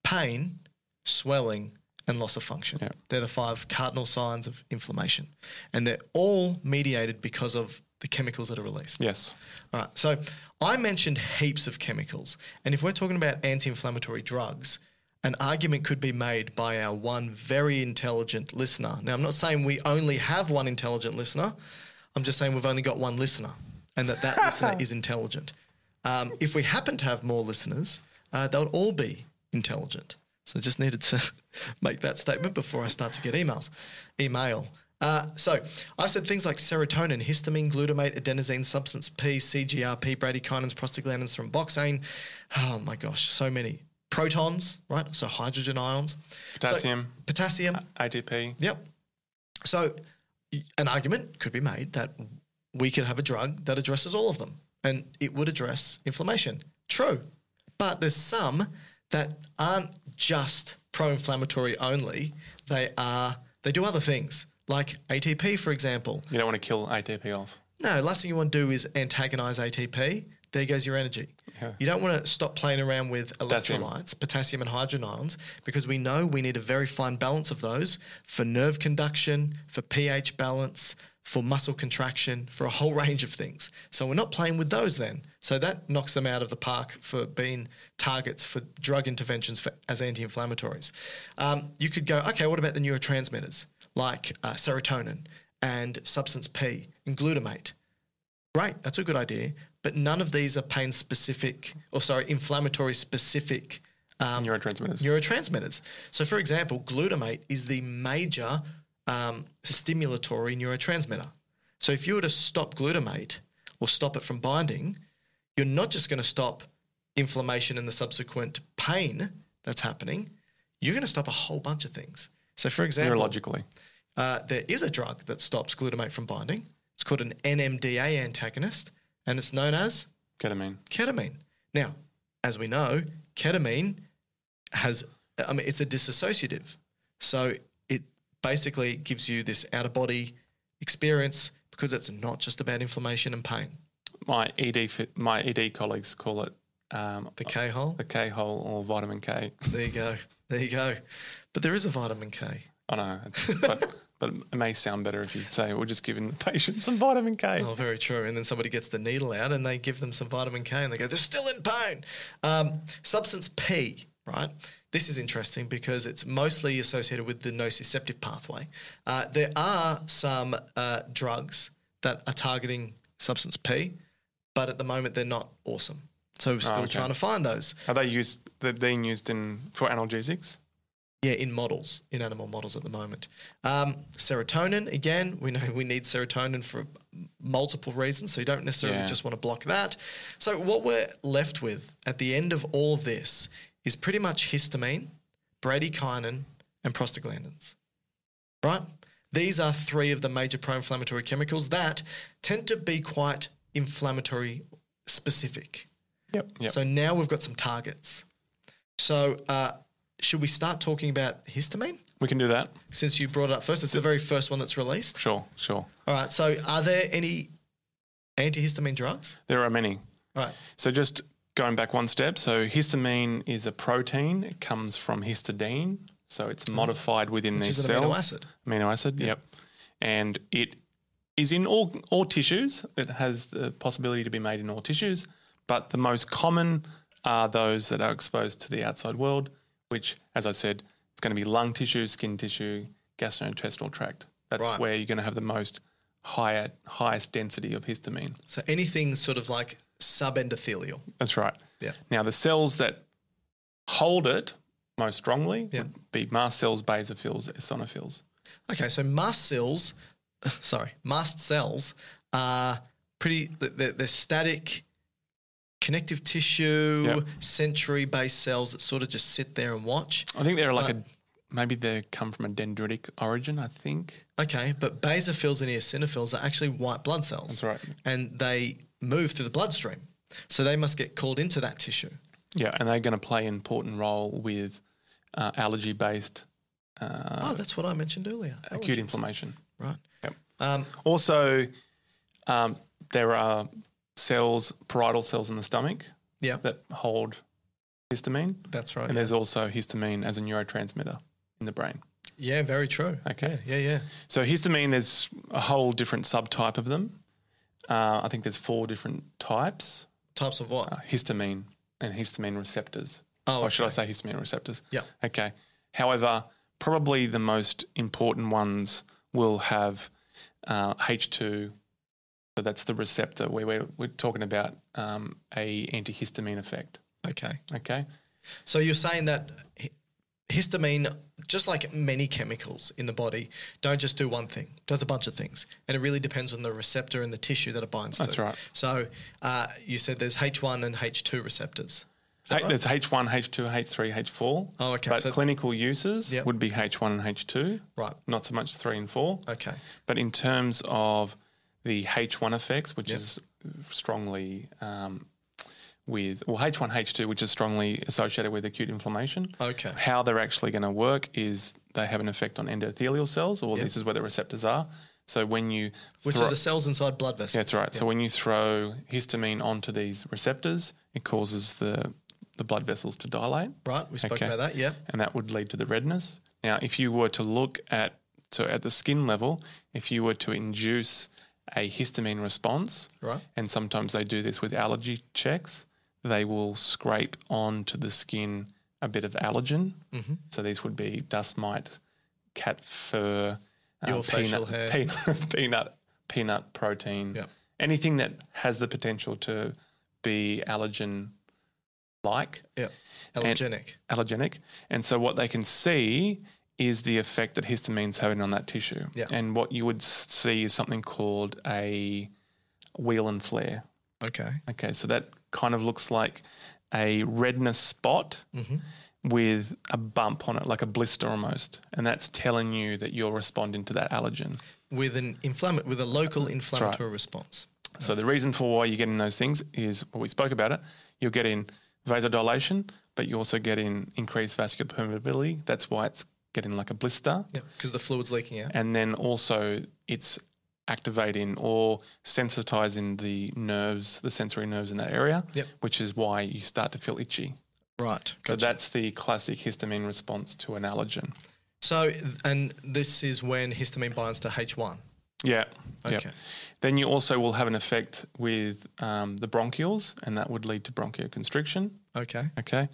pain, swelling, and loss of function. Yeah. They're the five cardinal signs of inflammation. And they're all mediated because of the chemicals that are released. Yes. All right. So I mentioned heaps of chemicals. And if we're talking about anti inflammatory drugs, an argument could be made by our one very intelligent listener. Now, I'm not saying we only have one intelligent listener. I'm just saying we've only got one listener and that that listener [laughs] is intelligent. Um, if we happen to have more listeners, uh, they would all be intelligent. So I just needed to [laughs] make that statement before I start to get emails. Email. Uh, so I said things like serotonin, histamine, glutamate, adenosine, substance P, CGRP, bradykinins, prostaglandins, thromboxane. Oh my gosh, so many. Protons, right? So hydrogen ions. So- Potassium, potassium. ATP. Yep. So an argument could be made that we could have a drug that addresses all of them and it would address inflammation. True. But there's some that aren't just pro-inflammatory only. They are they do other things. Like ATP, for example. You don't want to kill ATP off. No, last thing you want to do is antagonize ATP. There goes your energy. Yeah. You don't want to stop playing around with electrolytes, potassium and hydrogen ions, because we know we need a very fine balance of those for nerve conduction, for pH balance, for muscle contraction, for a whole [laughs] range of things. So we're not playing with those then. So that knocks them out of the park for being targets for drug interventions for, as anti-inflammatories. Um, you could go, okay, what about the neurotransmitters like uh, serotonin and substance P and glutamate? Great, that's a good idea. But none of these are pain specific, or sorry, inflammatory specific um, Neurotransmitters. neurotransmitters. So, for example, glutamate is the major um, stimulatory neurotransmitter. So, if you were to stop glutamate or stop it from binding, you're not just going to stop inflammation and the subsequent pain that's happening, you're going to stop a whole bunch of things. So, for example, Neurologically. Uh, there is a drug that stops glutamate from binding. It's called an NMDA antagonist, and it's known as Ketamine. ketamine. Now, as we know, ketamine has, I mean, it's a dissociative. So it basically gives you this out of body experience because it's not just about inflammation and pain. My ED, my ED colleagues call it um, The K hole, the K hole or vitamin K. there you go. There you go. But there is a vitamin K. I know, but but it may sound better if you say we're just giving the patient some vitamin K. Oh, very true. And then somebody gets the needle out and they give them some vitamin K and they go, they're still in pain. Um, substance P, right? This is interesting because it's mostly associated with the nociceptive pathway. Uh, there are some uh, drugs that are targeting substance P, but at the moment they're not awesome. So we're still okay. trying to find those. Are they used? They're being used in for analgesics. Yeah, in models, in animal models at the moment. Um, serotonin, again, we know we need serotonin for multiple reasons, so you don't necessarily Yeah. just want to block that. So, what we're left with at the end of all of this is pretty much histamine, bradykinin, and prostaglandins, right? These are three of the major pro inflammatory chemicals that tend to be quite inflammatory specific. Yep. Yep. So now we've got some targets. So uh, should we start talking about histamine? we can do that. Since you brought it up first, it's the very first one that's released. Sure. Sure. All right. So are there any antihistamine drugs? There are many. All right. So just going back one step. So histamine is a protein. It comes from histidine. So it's mm. modified within. Which these cells. amino acid. Amino acid. Yep. And it is in all all tissues. It has the possibility to be made in all tissues, but the most common are those that are exposed to the outside world, which, as I said, it's going to be lung tissue, skin tissue, gastrointestinal tract. That's Right. where you're going to have the most higher, highest density of histamine. So anything sort of like subendothelial. That's right. Yeah. Now, the cells that hold it most strongly Yeah. would be mast cells, basophils, eosinophils. Okay, so mast cells, [laughs] sorry, mast cells are pretty, they're, they're static connective tissue, Yep. sensory based cells that sort of just sit there and watch. I think they're like a maybe they come from a dendritic origin. I think Okay, but basophils and eosinophils are actually white blood cells. that's right. And they move through the bloodstream. So they must get called into that tissue. Yeah, and they're going to play an important role with uh, allergy-based uh, oh, that's what I mentioned earlier. acute allergies. inflammation. Right. Yep. Um, Also, um, there are cells, parietal cells in the stomach yeah, that hold histamine, that's right. and yeah. there's also histamine as a neurotransmitter in the brain. yeah, very true. Okay. Yeah, yeah, yeah. So histamine, there's a whole different subtype of them. Uh, I think there's four different types: Types of what? uh, histamine and histamine receptors. oh, Or should I say histamine receptors? Yeah. Okay. However, probably the most important ones will have uh, H2. So that's the receptor where we're, we're talking about um, a antihistamine effect. Okay. Okay. So you're saying that histamine, just like many chemicals in the body, don't just do one thing, does a bunch of things. And it really depends on the receptor and the tissue that it binds That's to. That's right. So uh, you said there's H1 and H2 receptors. H- right? There's H1, H2, H3, H4. Oh, okay. But So- clinical uses Yep. would be H1 and H2, Right. not so much 3 and 4. Okay. But in terms of the H1 effects, which Yep. is strongly um, with, well, H1, H2, which is strongly associated with acute inflammation. Okay. How they're actually going to work is they have an effect on endothelial cells, or Yep. this is where the receptors are. So when you Which throw- are the cells inside blood vessels. that's right. Yeah. So when you throw histamine onto these receptors, it causes the the blood vessels to dilate right. We spoke Okay. about that. Yeah. and that would lead to the redness. Now, if you were to look at so at the skin level, if you were to induce a histamine response, Right. and sometimes they do this with allergy checks, they will scrape onto the skin a bit of allergen. Mm-hmm. So these would be dust mite, cat fur, uh, Your facial hair. peanut, [laughs] peanut, peanut protein, Yeah. anything that has the potential to be allergen like Yeah. Allergenic. allergenic. And so what they can see is the effect that histamine's having on that tissue. Yeah. And what you would see is something called a wheal and flare. okay. Okay, so that kind of looks like a redness spot Mm-hmm. with a bump on it, like a blister almost. And that's telling you that you're responding to that allergen. With an inflamm- with a local inflammatory response. So the reason for why you're getting those things is well, we spoke about it. You're getting vasodilation, but you also get in increased vascular permeability. That's why it's getting like a blister. Yeah. Because the fluid's leaking out. And then also it's activating or sensitizing the nerves, the sensory nerves in that area, Yep. which is why you start to feel itchy. Right. So that's the classic histamine response to an allergen. So, and this is when histamine binds to H1. Yeah. Yep. Okay. Then you also will have an effect with um, the bronchioles, and that would lead to bronchoconstriction. Okay. Okay.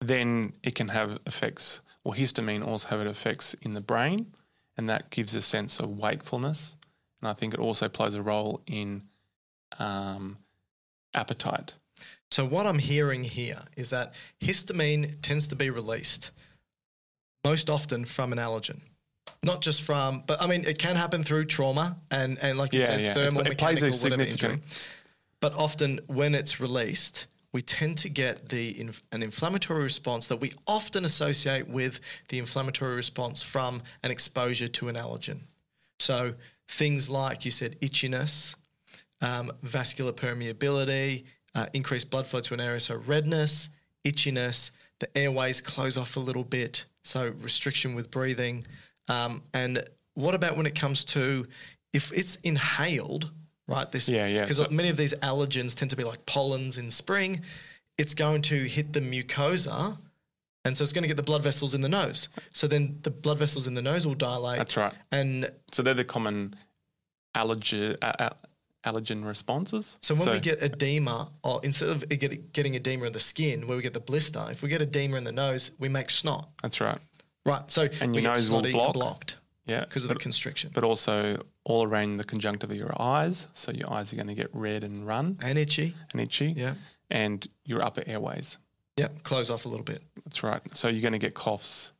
Then it can have effects, or histamine also have effects in the brain, and that gives a sense of wakefulness. And I think it also plays a role in um, appetite. So, what I'm hearing here is that histamine tends to be released most often from an allergen. Not just from, but I mean, it can happen through trauma and, and like you Yeah, said, yeah. It's- thermal, it plays a mechanical, whatever injury. significant. But often when it's released, we tend to get the an inflammatory response that we often associate with the inflammatory response from an exposure to an allergen. So things like you said, itchiness, um, vascular permeability, uh, increased blood flow to an area. So redness, itchiness, the airways close off a little bit. So restriction with breathing. Um, and what about when it comes to if it's inhaled, right? This Yeah, yeah. Because So- many of these allergens tend to be like pollens in spring. It's going to hit the mucosa, and so it's going to get the blood vessels in the nose. So then the blood vessels in the nose will dilate. That's right. And So they're the common allergy, uh, allergen responses. so when we get edema, or instead of getting edema in the skin, where we get the blister, if we get edema in the nose, we make snot. that's right. Right. So And we your get nose will block. blocked Yeah, because of the constriction but also all around the conjunctiva of your eyes. So your eyes are going to get red and run and itchy. and itchy. Yeah. And your upper airways. Yeah. Close off a little bit. That's right. So you're going to get coughs.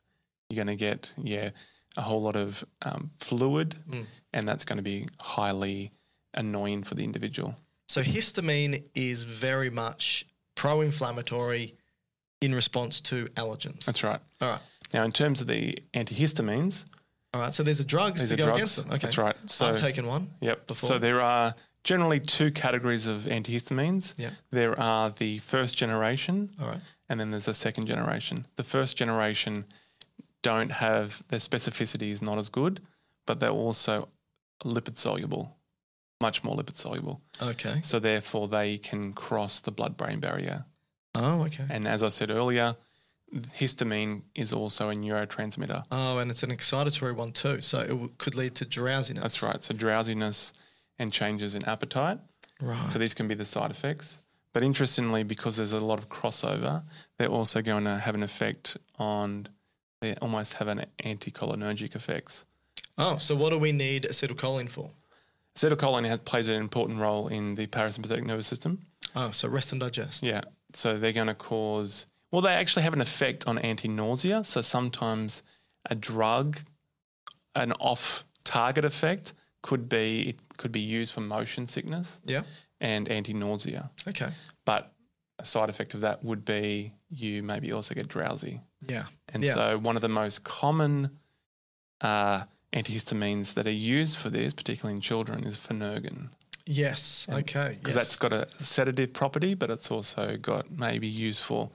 You're going to get yeah a whole lot of um, fluid, Mm. and that's going to be highly annoying for the individual. So histamine is very much pro-inflammatory in response to allergens. That's right. All right. Now, in terms of the antihistamines, All right. So there's a drugs these to go drugs. against them. Okay. That's right. So I've taken one. Yep. before. So there are generally two categories of antihistamines. Yeah. There are the first generation, All right. and then there's a second generation. The first generation don't have their specificity is not as good, but they're also lipid soluble, much more lipid soluble. Okay. So therefore, they can cross the blood-brain barrier. Oh, okay. And as I said earlier, histamine is also a neurotransmitter. Oh, and it's an excitatory one too. So it w- could lead to drowsiness. That's right. So drowsiness and changes in appetite. Right. So these can be the side effects. But interestingly, because there's a lot of crossover, they're also going to have an effect on, they almost have an anticholinergic effects. Oh, so what do we need acetylcholine for? Acetylcholine has, plays an important role in the parasympathetic nervous system. Oh, so rest and digest. Yeah. So they're going to cause, well, they actually have an effect on anti nausea. So sometimes a drug, an off target effect could be, it could be used for motion sickness Yeah. and anti nausea. Okay. But a side effect of that would be you maybe also get drowsy. Yeah. And Yeah. so one of the most common uh, antihistamines that are used for this, particularly in children, is Phenergan. Yes. Okay. Because yes. that's got a sedative property, but it's also got maybe useful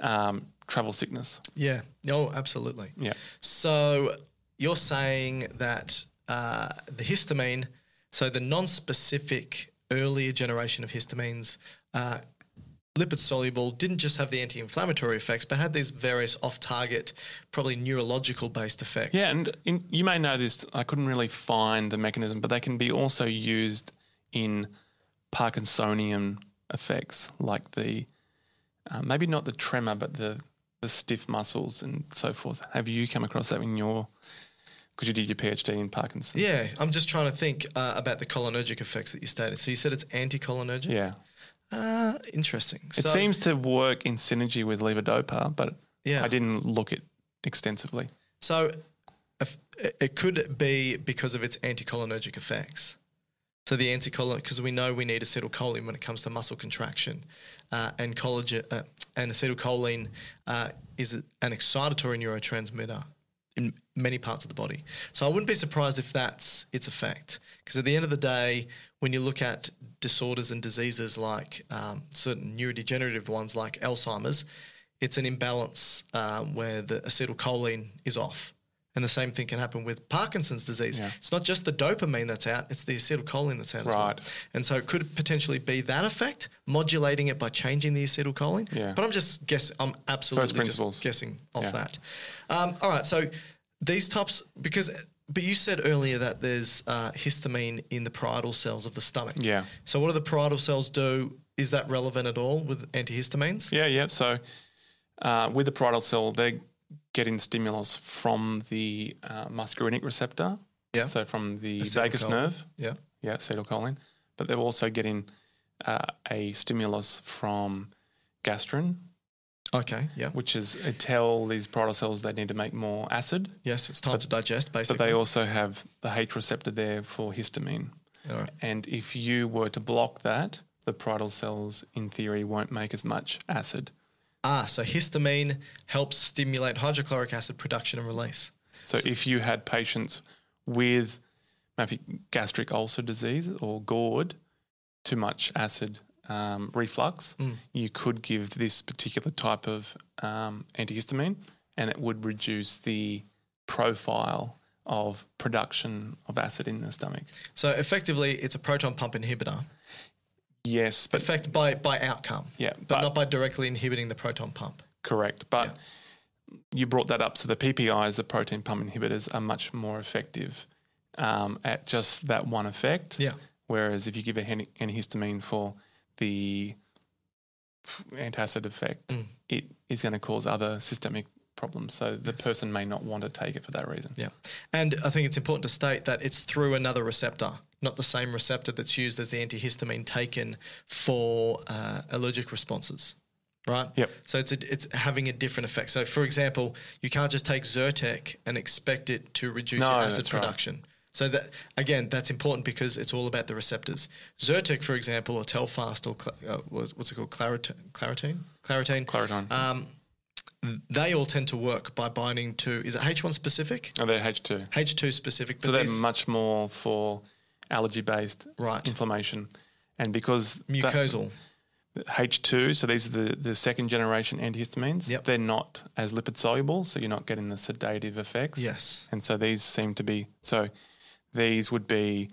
um, travel sickness. Yeah. Oh, absolutely. Yeah. So you're saying that uh, the histamine, so the non-specific earlier generation of histamines, uh, lipid soluble, didn't just have the anti-inflammatory effects, but had these various off-target, probably neurological-based effects. Yeah, and in, you may know this. I couldn't really find the mechanism, but they can be also used in Parkinsonian effects, like the uh, maybe not the tremor, but the the stiff muscles and so forth. Have you come across that in your because you did your PhD in Parkinson's? Yeah, I'm just trying to think uh, about the cholinergic effects that you stated. So you said it's anticholinergic. Yeah. Uh, interesting. It So- seems to work in synergy with levodopa, but Yeah. I didn't look it extensively. So if, it could be because of its anticholinergic effects. So the anticholinergic, because we know we need acetylcholine when it comes to muscle contraction, uh, and collagen, uh, and acetylcholine uh, is an excitatory neurotransmitter in many parts of the body. So I wouldn't be surprised if that's its effect, because at the end of the day, when you look at disorders and diseases like um, certain neurodegenerative ones like Alzheimer's, it's an imbalance uh, where the acetylcholine is off. And the same thing can happen with Parkinson's disease. Yeah. It's not just the dopamine that's out, it's the acetylcholine that's out as well. Right. And so it could potentially be that effect, modulating it by changing the acetylcholine. Yeah. But I'm just guessing, I'm absolutely principles. just guessing off Yeah. that. Um, all right. So these types, because, but you said earlier that there's uh, histamine in the parietal cells of the stomach. Yeah. So what do the parietal cells do? Is that relevant at all with antihistamines? Yeah, yeah. So uh, with the parietal cell, they're getting stimulus from the uh, muscarinic receptor. Yeah. So from the vagus nerve. Yeah. Yeah, acetylcholine. But they're also getting uh, a stimulus from gastrin, Okay. Yeah. which is tell these parietal cells they need to make more acid. Yes, it's time to digest, Basically, But they also have the H receptor there for histamine. right. And if you were to block that, the parietal cells, in theory, won't make as much acid. Ah, so histamine helps stimulate hydrochloric acid production and release. So if you had patients with maybe gastric ulcer disease or GORD, too much acid um, reflux, you could give this particular type of um, antihistamine, and it would reduce the profile of production of acid in the stomach. So effectively, it's a proton pump inhibitor, Yes, but effect by by outcome, yeah, but, but not by directly inhibiting the proton pump. correct. But you brought that up. So the PPIs, the proton pump inhibitors, are much more effective um, at just that one effect. Yeah. Whereas if you give a antihistamine for the antacid effect, Mm. it is going to cause other systemic problems. So the person may not want to take it for that reason. Yeah. And I think it's important to state that it's through another receptor, not the same receptor that's used as the antihistamine taken for uh, allergic responses. Right? Yep. So it's a, it's having a different effect. So, for example, you can't just take Zyrtec and expect it to reduce No, your acid that's right. production. So that again, that's important because it's all about the receptors. Zyrtec, for example, or Telfast, or uh, what's it called, Clarit- Claratyne, Claratyne, Claritin. Um, they all tend to work by binding to is it H1 specific? oh, they're H2. H2 specific. So they're much more for allergy based Right. inflammation. And because that- mucosal. H2, so these are the, the second generation antihistamines. Yep. They're not as lipid soluble, so you're not getting the sedative effects. Yes. And so these seem to be, so these would be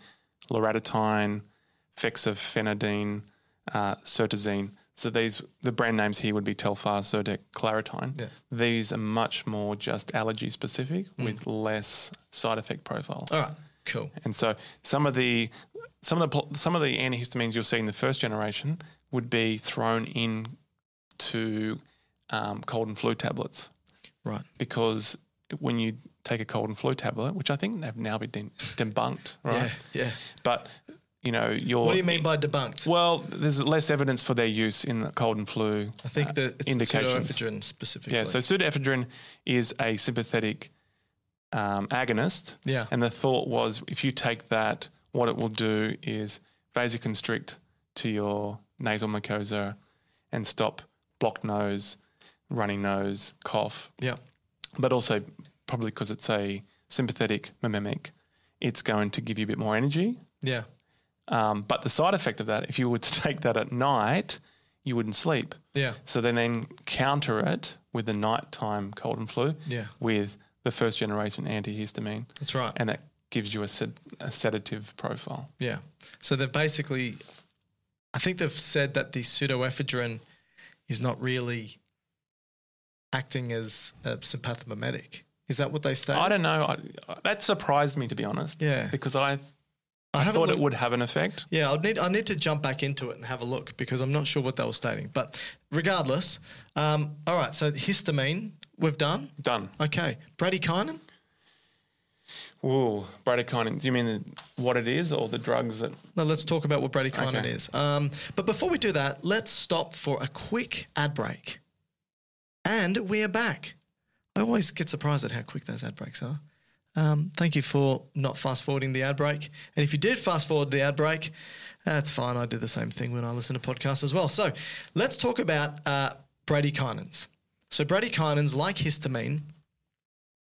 loratadine, fexofenadine, uh, cetirizine. So these, the brand names here would be Telfast, Zyrtec, Claratyne. Yeah. These are much more just allergy specific with less side effect profile. All right. Cool. And so some of the some of the some of the antihistamines you'll see in the first generation would be thrown in to um, cold and flu tablets Right. because when you take a cold and flu tablet, which I think they've now been debunked, right? Yeah. Yeah. But you know, you're What do you mean by debunked? well, there's less evidence for their use in the cold and flu. I think uh, that it's the indications. pseudoephedrine specifically. Yeah, so pseudoephedrine is a sympathetic um, agonist. Yeah. And the thought was if you take that, what it will do is vasoconstrict to your nasal mucosa and stop blocked nose, runny nose, cough, yeah. but also probably because it's a sympathetic mimemic, it's going to give you a bit more energy. Yeah. Um, but the side effect of that, if you were to [laughs] take that at night, you wouldn't sleep. Yeah. So then, then counter it with the nighttime cold and flu Yeah. with the first generation antihistamine, That's right. and that gives you a, sed- a sedative profile. Yeah. So they've basically, I think they've said that the pseudoephedrine is not really acting as a sympathomimetic. Is that what they state? I don't know. I, that surprised me to be honest. Yeah. Because I, I I thought it would have an effect. Yeah, I need I need to jump back into it and have a look because I'm not sure what they were stating. But regardless, um, all right. So histamine we've done. Done. Okay, bradykinin. Ooh, bradykinin. Do you mean the, what it is or the drugs that? No, let's talk about what bradykinin Okay. is. Um, but before we do that, let's stop for a quick ad break. And we are back. I always get surprised at how quick those ad breaks are. Um, thank you for not fast forwarding the ad break. And if you did fast forward the ad break, that's fine. I do the same thing when I listen to podcasts as well. So let's talk about uh, bradykinins. So bradykinins, like histamine,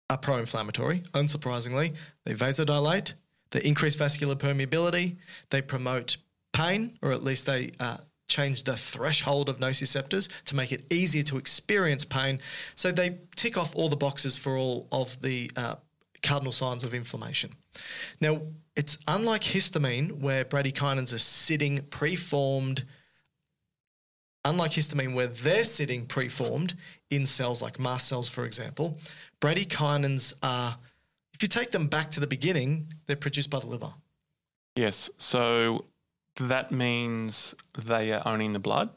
are pro-inflammatory. Unsurprisingly, they vasodilate, they increase vascular permeability, they promote pain, or at least they uh, change the threshold of nociceptors to make it easier to experience pain. So they tick off all the boxes for all of the uh, cardinal signs of inflammation. Now, it's unlike histamine, where bradykinins are sitting preformed unlike histamine, where they're sitting preformed in cells like mast cells, for example, bradykinins are, if you take them back to the beginning, they're produced by the liver. Yes. So that means they are only in the blood.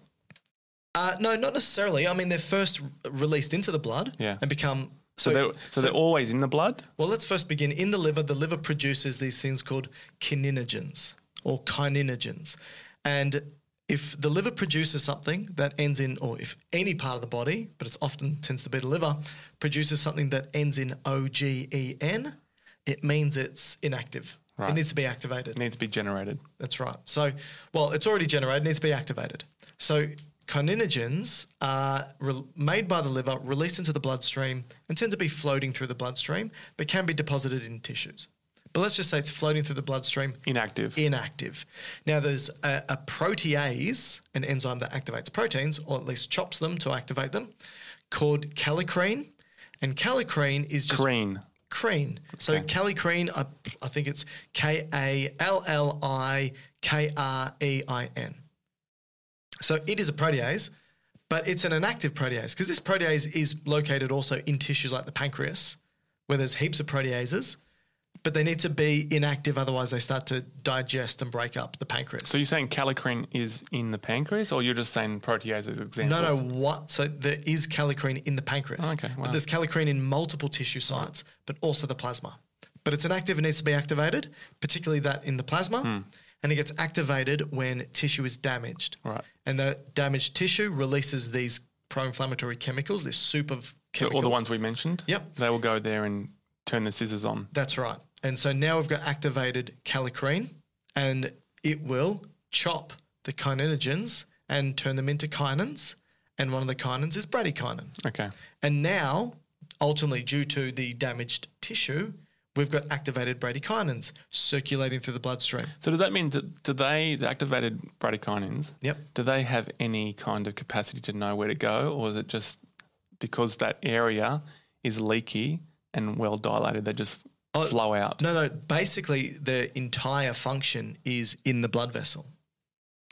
Uh, no, not necessarily. I mean, they're first released into the blood Yeah. and become. So, they're so, they're always in the blood. Well, let's first begin in the liver. The liver produces these things called kininogens or kininogens. And if the liver produces something that ends in, or if any part of the body, but it's often tends to be the liver, produces something that ends in OGEN, it means it's inactive. It needs to be activated. It needs to be generated. That's right. So, well, it's already generated, needs to be activated. So, kininogens are re- made by the liver, released into the bloodstream, and tend to be floating through the bloodstream, but can be deposited in tissues. but let's just say it's floating through the bloodstream Inactive. inactive. Now, there's a, a protease, an enzyme that activates proteins, or at least chops them to activate them, called kallikrein. And kallikrein is just Green. Crean. So kallikrein, I, I think it's K A L L I K R E I N. So it is a protease, but it's an inactive protease because this protease is located also in tissues like the pancreas, where there's heaps of proteases, but they need to be inactive, otherwise they start to digest and break up the pancreas. So you're saying kallikrein is in the pancreas, or you're just saying protease as examples? No, no, what? So there is kallikrein in the pancreas. Okay, wow. But there's kallikrein in multiple tissue sites, but also the plasma. But it's inactive and needs to be activated, particularly that in the plasma. Hmm. And it gets activated when tissue is damaged. Right. And the damaged tissue releases these pro inflammatory chemicals, this soup of So chemicals. all the ones we mentioned. Yep. They will go there and turn the scissors on. That's right. And so now we've got activated kallikrein, and it will chop the kininogens and turn them into kinins. And one of the kinins is bradykinin. Okay. And now, ultimately, due to the damaged tissue, we've got activated bradykinins circulating through the bloodstream. So does that mean that do they the activated bradykinins? Yep. Do they have any kind of capacity to know where to go, or is it just because that area is leaky and well dilated, they just oh, flow out? No, no, basically, the entire function is in the blood vessel.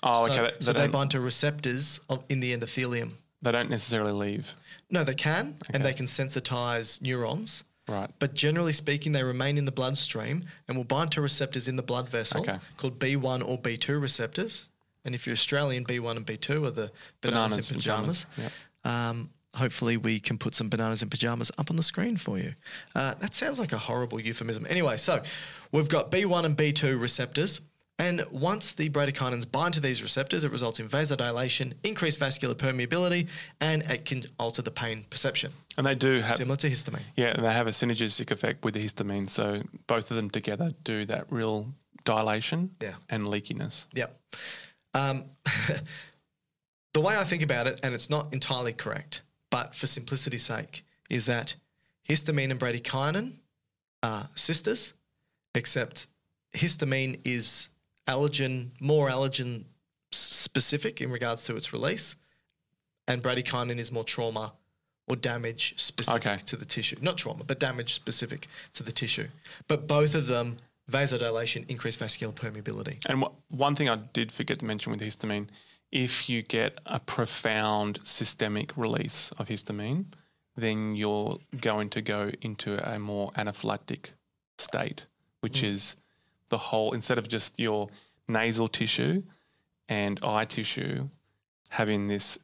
Oh, so, okay. They, so they they bind to receptors of, in the endothelium. they don't necessarily leave. No, they can, and they can sensitize neurons. Right. But generally speaking, they remain in the bloodstream and will bind to receptors in the blood vessel Okay. called B1 or B2 receptors. And if you're Australian, B1 and B2 are the bananas, Bananas, in pajamas. pajamas, Um, hopefully, we can put some bananas in pajamas up on the screen for you. Uh, that sounds like a horrible euphemism. Anyway, so we've got B1 and B2 receptors. And once the bradykinins bind to these receptors, it results in vasodilation, increased vascular permeability, and it can alter the pain perception, And they do have similar to histamine. Yeah, and they have a synergistic effect with the histamine. So both of them together do that real dilation Yeah. and leakiness. Yeah. Um, [laughs] the way I think about it, and it's not entirely correct, but for simplicity's sake, is that histamine and bradykinin are sisters, except histamine is allergen, more allergen specific in regards to its release, and bradykinin is more trauma or damage specific Okay. to the tissue. Not trauma, but damage specific to the tissue. But both of them, vasodilation, increased vascular permeability. And one thing I did forget to mention with histamine, if you get a profound systemic release of histamine, then you're going to go into a more anaphylactic state, which mm. is the whole, instead of just your nasal tissue and eye tissue having this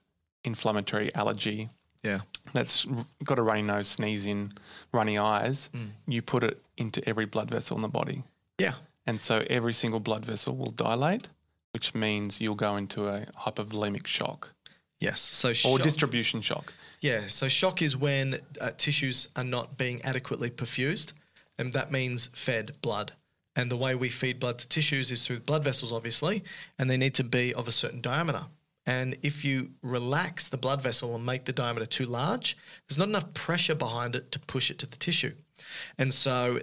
inflammatory allergy Yeah. That's got a runny nose, sneezing, runny eyes, you put it into every blood vessel in the body. Yeah. And so every single blood vessel will dilate, which means you'll go into a hypovolemic shock Yes. So or shock, distribution shock. yeah. So shock is when uh, tissues are not being adequately perfused, and that means fed blood. And the way we feed blood to tissues is through blood vessels, obviously, and they need to be of a certain diameter. And if you relax the blood vessel and make the diameter too large, there's not enough pressure behind it to push it to the tissue. And so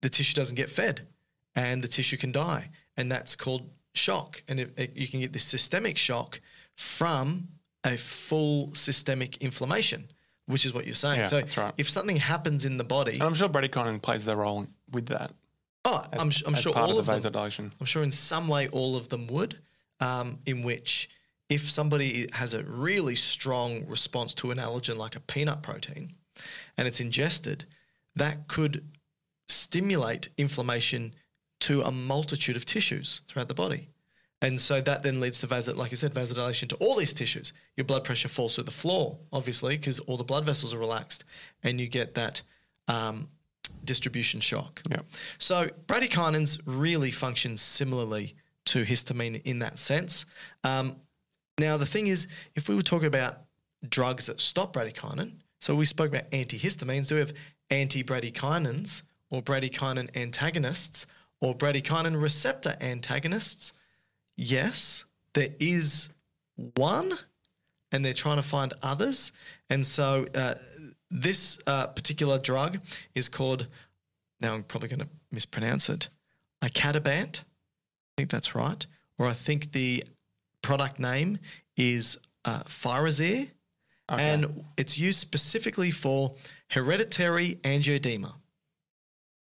the tissue doesn't get fed and the tissue can die. And that's called shock. And it, it- you can get this systemic shock from a full systemic inflammation, which is what you're saying. Yeah, so right. if something happens in the body, And I'm sure bradykinin plays their role with that. Oh, As, I'm, I'm sure all of the them. I'm sure in some way all of them would, um, in which if somebody has a really strong response to an allergen like a peanut protein and it's ingested, that could stimulate inflammation to a multitude of tissues throughout the body. And so that then leads to vasod, like I said, vasodilation to all these tissues. Your blood pressure falls through the floor, obviously, because all the blood vessels are relaxed, and you get that um, distribution shock. Yeah. So bradykinins really function similarly to histamine in that sense. Um, now the thing is, if we were talking about drugs that stop bradykinin, so we spoke about antihistamines. Do we have anti-bradykinins or bradykinin antagonists or bradykinin receptor antagonists? Yes, there is one, and they're trying to find others. And so uh, this uh, particular drug is called now I'm probably going to mispronounce it, icatibant. I think that's right. Or I think the product name is uh, Firazyr, Okay. and it's used specifically for hereditary angioedema.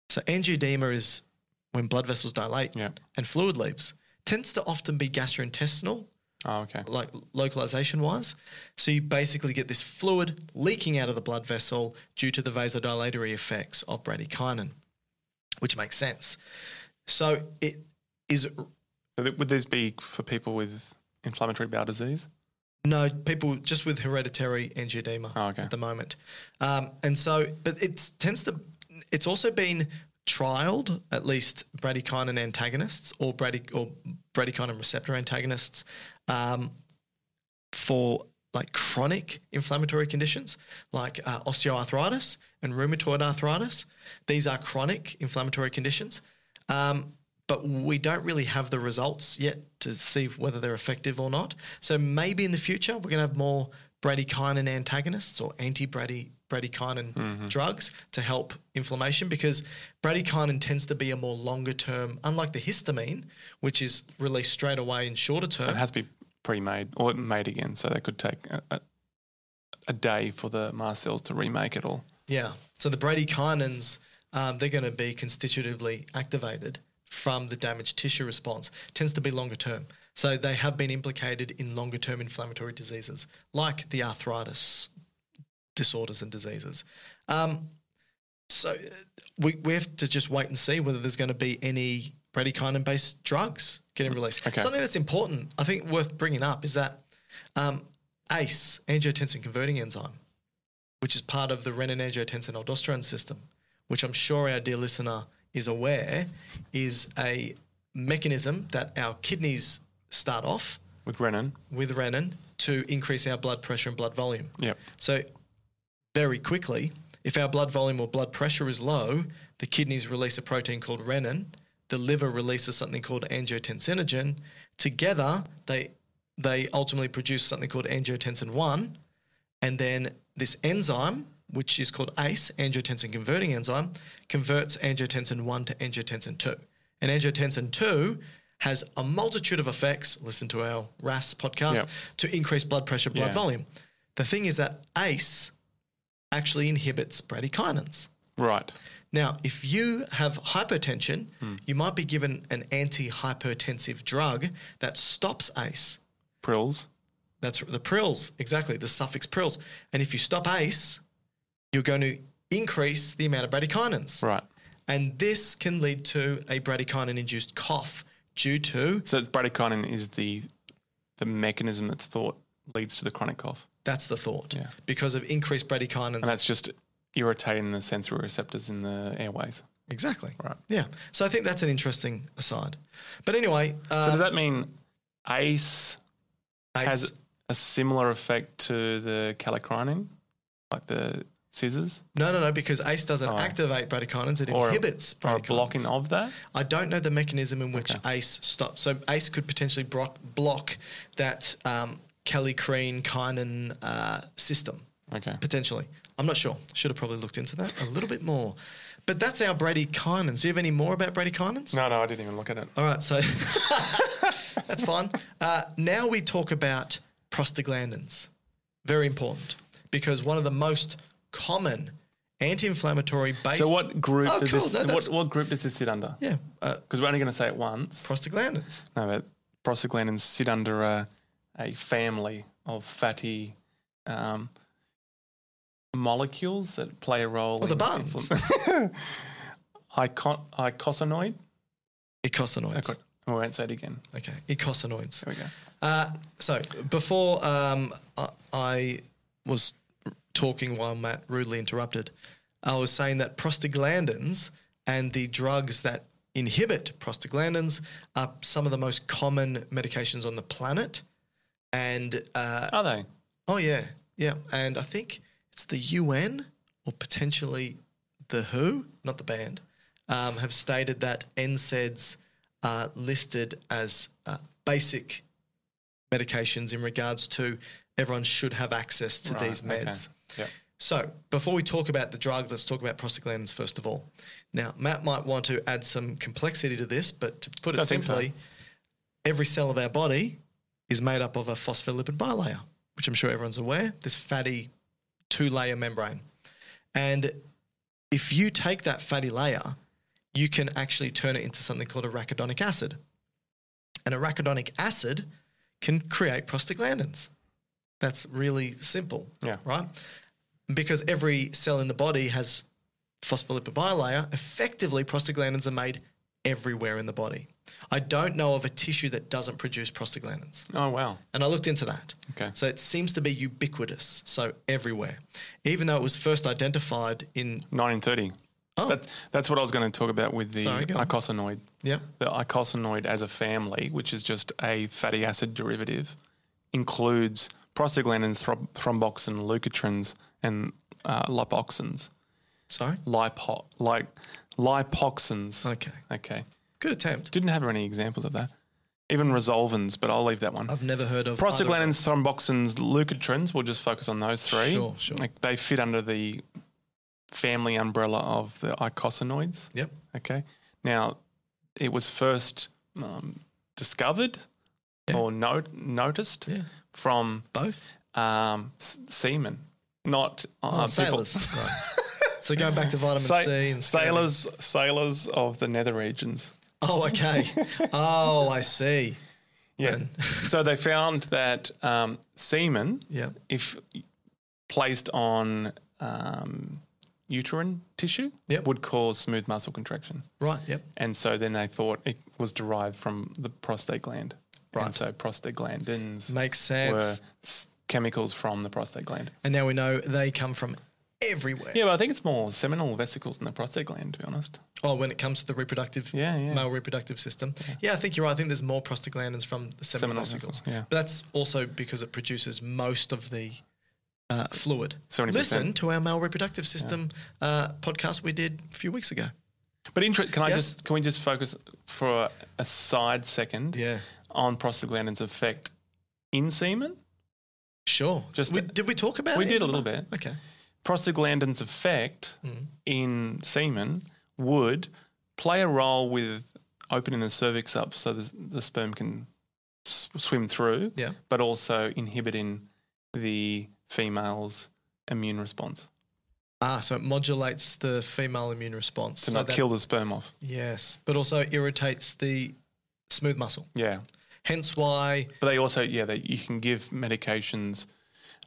So angioedema is when blood vessels dilate and fluid leaves. Tends to often be gastrointestinal, Oh, okay. like localization wise. So you basically get this fluid leaking out of the blood vessel due to the vasodilatory effects of bradykinin, which makes sense. So it is So would this be for people with inflammatory bowel disease? no people just with hereditary angioedema Oh, okay. at the moment, um, and so but it tends to. It's also been trialed at least bradykinin antagonists or brady or bradykinin receptor antagonists um, for like chronic inflammatory conditions like uh, osteoarthritis and rheumatoid arthritis. These are chronic inflammatory conditions. Um, but we don't really have the results yet to see whether they're effective or not. So maybe in the future we're going to have more bradykinin antagonists or anti-brady bradykinin drugs to help inflammation because bradykinin tends to be a more longer term, unlike the histamine, which is released straight away in shorter term. It has to be pre-made or made again, so they could take a, a, a day for the mast cells to remake it all. Yeah. So the bradykinins, um, they're going to be constitutively activated from the damaged tissue response. Tends to be longer term. So they have been implicated in longer term inflammatory diseases like the arthritis disorders and diseases. Um, so uh, we, we have to just wait and see whether there's going to be any bradykinin based drugs getting released. Okay. Something that's important, I think worth bringing up, is that um, ACE, angiotensin converting enzyme, which is part of the renin angiotensin aldosterone system, which I'm sure our dear listener is aware, is a mechanism that our kidneys start off With renin, with renin to increase our blood pressure and blood volume. yep. So, very quickly, if our blood volume or blood pressure is low, the kidneys release a protein called renin, the liver releases something called angiotensinogen. Together, they they ultimately produce something called angiotensin 1, and then this enzyme, which is called ACE, angiotensin converting enzyme, converts angiotensin 1 to angiotensin 2. And angiotensin 2 has a multitude of effects, listen to our RAS podcast, Yep. to increase blood pressure, blood Yeah. volume. The thing is that ACE actually inhibits bradykinins. Right. Now, if you have hypertension, Hmm. you might be given an antihypertensive drug that stops ACE. Prils. That's the prils, exactly, the suffix prils. And if you stop ACE, you're going to increase the amount of bradykinins. Right. And this can lead to a bradykinin induced cough due to So it's bradykinin is the the mechanism that's thought leads to the chronic cough, that's the thought Yeah. because of increased bradykinins. and that's just irritating the sensory receptors in the airways. exactly. Right. Yeah. So I think that's an interesting aside. But anyway, uh, So does that mean ACE ACE, has a similar effect to the kallikrein, like the scissors, no, no, no, because ACE doesn't Oh. activate bradykinins; it Or a- inhibits or a bradykinin. blocking of that? I don't know the mechanism in which Okay. ACE stops. So ACE could potentially block, block that um, kallikrein kinin uh, system. Okay. Potentially. I'm not sure. Should have probably looked into that a little bit more. But that's our bradykinins. Do you have any more about bradykinins? No, no, I didn't even look at it. All right, so [laughs] that's fine. Uh, now we talk about prostaglandins. Very important because one of the most common anti-inflammatory based. So what group Oh, does cool. this? No, what, what group does this sit under? Yeah, uh, Because we're only going to say it once. prostaglandins. No, but prostaglandins sit under a, a family of fatty um, molecules that play a role. Oh, the buns. [laughs] Icon, icosanoid. Eicosanoids. Okay, I won't say it again. Okay, eicosanoids. There we go. Uh, so before um, I, I was talking while Matt rudely interrupted, I was saying that prostaglandins and the drugs that inhibit prostaglandins are some of the most common medications on the planet. And uh, Are they? oh yeah, yeah, and I think it's the UN or potentially the WHO, not the band, um, have stated that NSAIDs are listed as uh, basic medications in regards to everyone should have access to Right, these okay. Yep. So before we talk about the drugs, let's talk about prostaglandins first of all. Now, Matt might want to add some complexity to this, but to put it Don't think so. simply, every cell of our body is made up of a phospholipid bilayer, which I'm sure everyone's aware, this fatty two layer membrane. And if you take that fatty layer, you can actually turn it into something called arachidonic acid. And arachidonic acid can create prostaglandins. That's really simple, Yeah. right? Because every cell in the body has phospholipid bilayer, effectively prostaglandins are made everywhere in the body. I don't know of a tissue that doesn't produce prostaglandins. Oh wow. And I looked into that. Okay. So it seems to be ubiquitous, so everywhere. Even though it was first identified in 1930. Oh. That's that's what I was going to talk about with the Sorry, icosanoid. yeah, The icosanoid as a family, which is just a fatty acid derivative, includes prostaglandins, throm- thromboxane, leukotrienes, and uh, lipoxins. sorry. Lipo- like lipoxins. Okay. Okay. Good attempt. Didn't have any examples of that. Even resolvins, but I'll leave that one. I've never heard of Prostaglandins, thromboxanes, leukotrienes. We'll just focus on those three. Sure, sure. Like they fit under the family umbrella of the icosanoids. Yep. Okay. Now, it was first um, discovered Yeah. or not, noticed Yeah. from Both. um, s- seamen, not Oh, uh, people. sailors. [laughs] right. So going back to vitamin Sa- C and sailors, sailors of the nether regions. Oh, okay. oh, I see. Yeah. [laughs] So they found that um, semen, Yeah. if placed on um, uterine tissue, Yep. would cause smooth muscle contraction. Right. Yep. And so then they thought it was derived from the prostate gland. Right. And so prostaglandins Makes were sense. Chemicals from the prostate gland. And now we know they come from everywhere. Yeah, but I think it's more seminal vesicles than the prostate gland, to be honest. Oh, when it comes to the reproductive, Yeah, yeah. male reproductive system. Yeah. I think you're right. I think there's more prostaglandins from the seminal Seminal vesicles. vesicles, yeah. But that's also because it produces most of the uh, fluid. 70%. Listen to our male reproductive system uh, podcast we did a few weeks ago. But inter- can I Yes. just can we just focus for a side second Yeah. on prostaglandins' effect in semen? Sure. Just we, did we talk about we it? did a little bit. Okay. Prostaglandins' effect Mm. in semen would play a role with opening the cervix up so the, the sperm can s- swim through, Yeah. but also inhibiting the female's immune response Ah, so it modulates the female immune response. to so not that- kill the sperm off. Yes, but also irritates the smooth muscle. Yeah. Hence why, But they also, yeah, they, you can give medications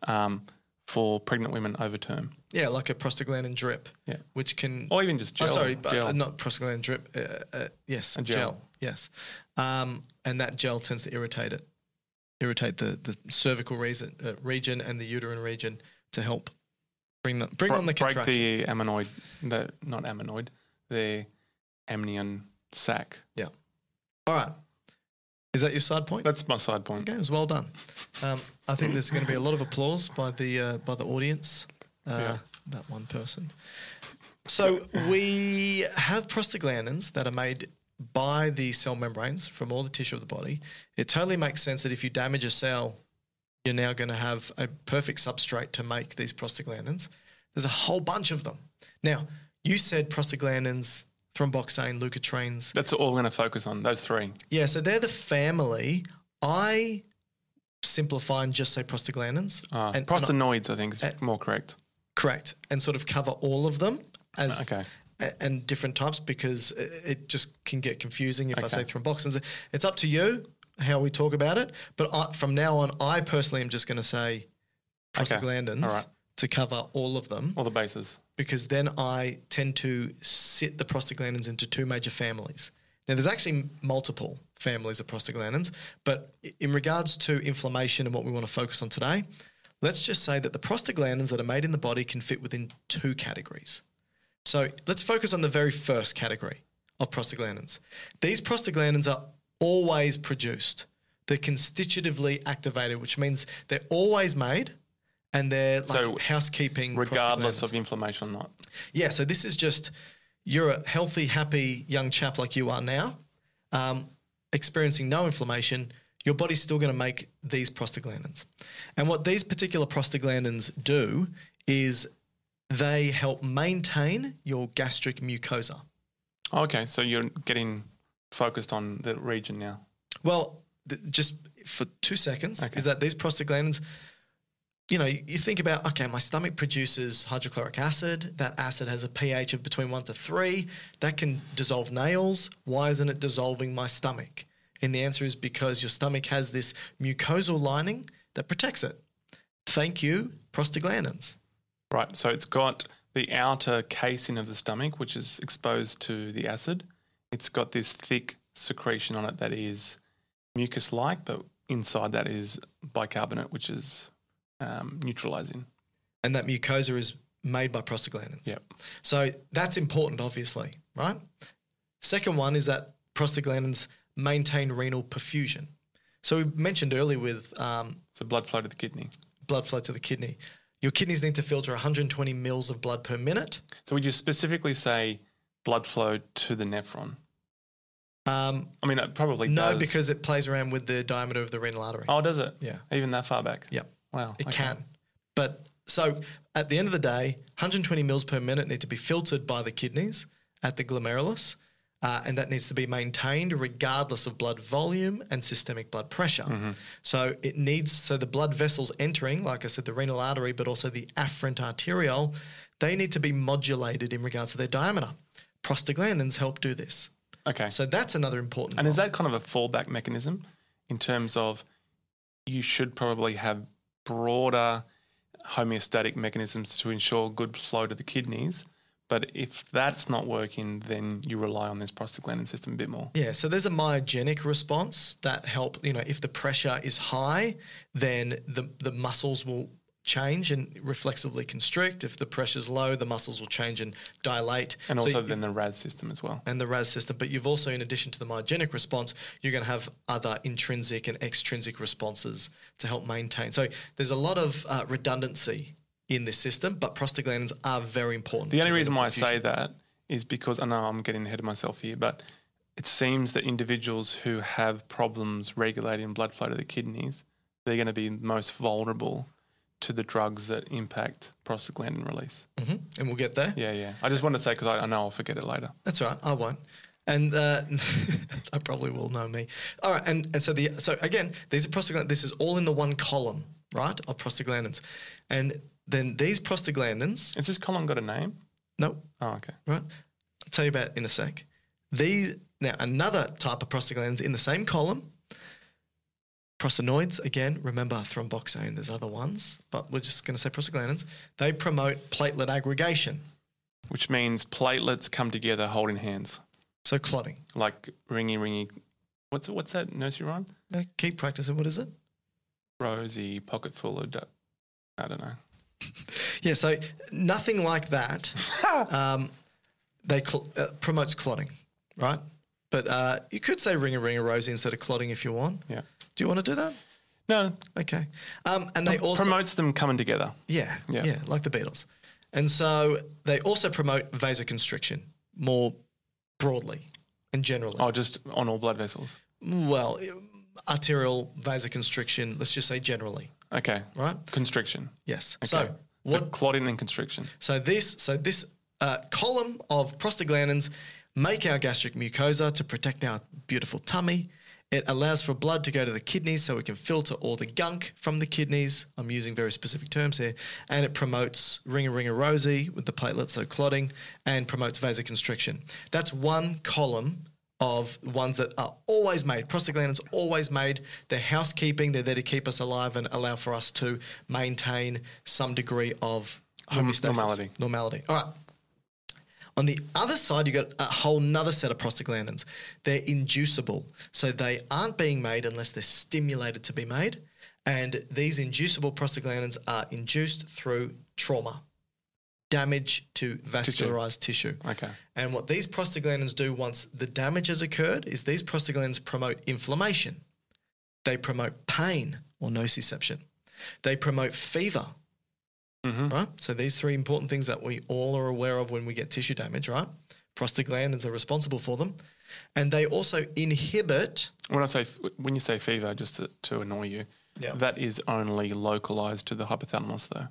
um, for pregnant women over term, yeah, like a prostaglandin drip, Yeah. which can. or even just oh, gel. sorry, but gel. uh, not prostaglandin drip. Uh, uh, yes, A gel. gel. Yes, um, and that gel tends to irritate it, irritate the the cervical reason, uh, region and the uterine region to help bring the bring on the break the ammonoid, the not ammonoid, the amnion sac. Yeah. All right, is that your side point? That's my side point. Okay, it was well done. Um, I think there's going to be a lot of applause by the uh, by the audience. Uh, Yeah. That one person. So we have prostaglandins that are made by the cell membranes from all the tissue of the body. It totally makes sense that if you damage a cell, you're now going to have a perfect substrate to make these prostaglandins. There's a whole bunch of them. Now, you said prostaglandins, thromboxane, leukotrienes. That's all we're going to focus on. Those three. Yeah, so they're the family. I simplify and just say prostaglandins. Uh, and, and prostanoids, I think, is Uh, more correct. correct, and sort of cover all of them as Okay. a- and different types because it, it just can get confusing if I say Okay. thromboxanes. It's up to you how we talk about it, but I, from now on, I personally am just going to say Okay. prostaglandins All right. To cover all of them All the bases. because then I tend to sit the prostaglandins into two major families. Now, there's actually multiple families of prostaglandins, but in regards to inflammation and what we want to focus on today, let's just say that the prostaglandins that are made in the body can fit within two categories. So let's focus on the very first category of prostaglandins. These prostaglandins are always produced. They're constitutively activated, which means they're always made and they're like So housekeeping. Regardless of inflammation or not. Yeah, so this is just you're a healthy, happy young chap like you are now, um, experiencing no inflammation. Your body's still going to make these prostaglandins. And what these particular prostaglandins do is they help maintain your gastric mucosa. Okay, so you're getting focused on the region now. Well, th- just for two seconds, Okay. is that these prostaglandins, you know, you think about, okay, my stomach produces hydrochloric acid. That acid has a pH of between one to three. That can dissolve nails. Why isn't it dissolving my stomach? And the answer is because your stomach has this mucosal lining that protects it. Thank you, prostaglandins. Right. So it's got the outer casing of the stomach, which is exposed to the acid. It's got this thick secretion on it that is mucus like, but inside that is bicarbonate, which is um, neutralizing. And that mucosa is made by prostaglandins. Yep. So that's important, obviously, right? Second one is that prostaglandins maintain renal perfusion. So we mentioned earlier with um, So blood flow to the kidney. blood flow to the kidney. Your kidneys need to filter 120 mils of blood per minute. So would you specifically say blood flow to the nephron? Um, I mean, it probably no, does. because it plays around with the diameter of the renal artery. oh, does it? Yeah. Even that far back? Yep. Wow. It okay. can. But so at the end of the day, 120 mils per minute need to be filtered by the kidneys at the glomerulus. Uh, and that needs to be maintained regardless of blood volume and systemic blood pressure. Mm-hmm. So it needs, so the blood vessels entering, like I said, the renal artery, but also the afferent arteriole, they need to be modulated in regards to their diameter. Prostaglandins help do this. Okay. So that's another important And is that kind of a fallback mechanism in terms of you should probably have broader homeostatic mechanisms to ensure good flow to the kidneys? But if that's not working, then you rely on this prostaglandin system a bit more. Yeah, so there's a myogenic response that help, you know, if the pressure is high, then the, the muscles will change and reflexively constrict. If the pressure's low, the muscles will change and dilate. And So also you- then the RAS system as well. and the RAS system, but you've also, in addition to the myogenic response, you're going to have other intrinsic and extrinsic responses to help maintain. So there's a lot of uh, redundancy in this system, but prostaglandins are very important. The only reason why I say that is because I know I'm getting ahead of myself here, but it seems that individuals who have problems regulating blood flow to the kidneys, they're going to be most vulnerable to the drugs that impact prostaglandin release. Mhm, and we'll get there. Yeah, yeah. I just wanted to say because I, I know I'll forget it later. That's right. I won't. And uh, [laughs] I probably will know me. All right. And, and so the so again, these are prostaglandins. This is all in the one column, right, of prostaglandins. And then these prostaglandins, Has this column got a name? no, Oh, okay. right? I'll tell you about it in a sec. These now another type of prostaglandins in the same column. Prostanoids, again, remember thromboxane, there's other ones, but we're just going to say prostaglandins. They promote platelet aggregation, Which means platelets come together holding hands, so clotting. like ringy, ringy. What's what's that nursery rhyme? Keep practicing. What is it? Rosy pocket full of. Du- I don't know. [laughs] Yeah, so nothing like that. [laughs] um, they cl- uh, promotes clotting, right? But uh, you could say ring a ring a rosy instead of clotting if you want. Yeah. Do you want to do that? No, Okay. Um, and they also promotes them coming together. yeah, Yeah. yeah, like the Beatles. And so they also promote vasoconstriction more broadly and generally. Oh, just on all blood vessels. Well, arterial vasoconstriction. Let's just say generally, Okay. right? Constriction. Yes. Okay. So So what clotting and constriction. So this, so this uh, column of prostaglandins make our gastric mucosa to protect our beautiful tummy. It allows for blood to go to the kidneys so we can filter all the gunk from the kidneys. I'm using very specific terms here. And it promotes ringa ringa rosy with the platelets, so clotting, and promotes vasoconstriction. That's one column of ones that are always made. Prostaglandins always made. They're housekeeping. They're there to keep us alive and allow for us to maintain some degree of homeostasis. normality. Normality. All right. On the other side, you've got a whole nother set of prostaglandins. They're inducible. So they aren't being made unless they're stimulated to be made. And these inducible prostaglandins are induced through trauma, damage to vascularized tissue. Okay. And what these prostaglandins do once the damage has occurred is these prostaglandins promote inflammation. They promote pain or nociception. They promote fever, hmm right? So these three important things that we all are aware of when we get tissue damage, right? Prostaglandins are responsible for them. And they also inhibit, When I say when you say fever, just to, to annoy you, Yeah. that is only localized to the hypothalamus, though.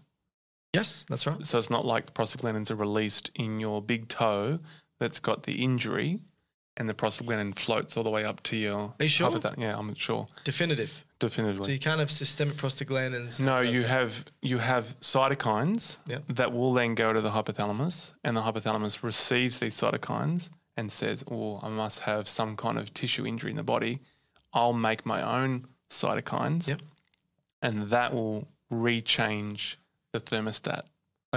Yes, that's right. So it's not like prostaglandins are released in your big toe that's got the injury and the prostaglandin floats all the way up to your. Are you sure? hypothal- Yeah, I'm sure. Definitive. Definitively. So you can't have systemic prostaglandins. No, you have you have cytokines Yep. that will then go to the hypothalamus, and the hypothalamus receives these cytokines and says, "Oh, I must have some kind of tissue injury in the body. I'll make my own cytokines, Yep. and that will rechange the thermostat."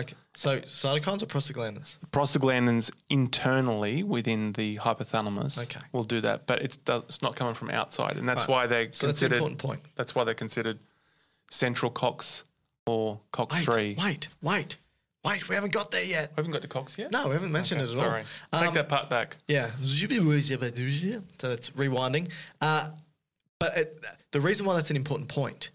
Okay. So cytokines or prostaglandins? Prostaglandins internally within the hypothalamus Okay. will do that, but it's it's not coming from outside, and that's Right. why they're So that's an considered. important point. That's why they're considered central COX or COX Wait, three. wait, wait, wait. We haven't got there yet. We haven't got to Cox yet? No, we haven't mentioned Okay, it at sorry. all. Take Um, that part back. Yeah. So that's rewinding. Uh, but it, the reason why that's an important point,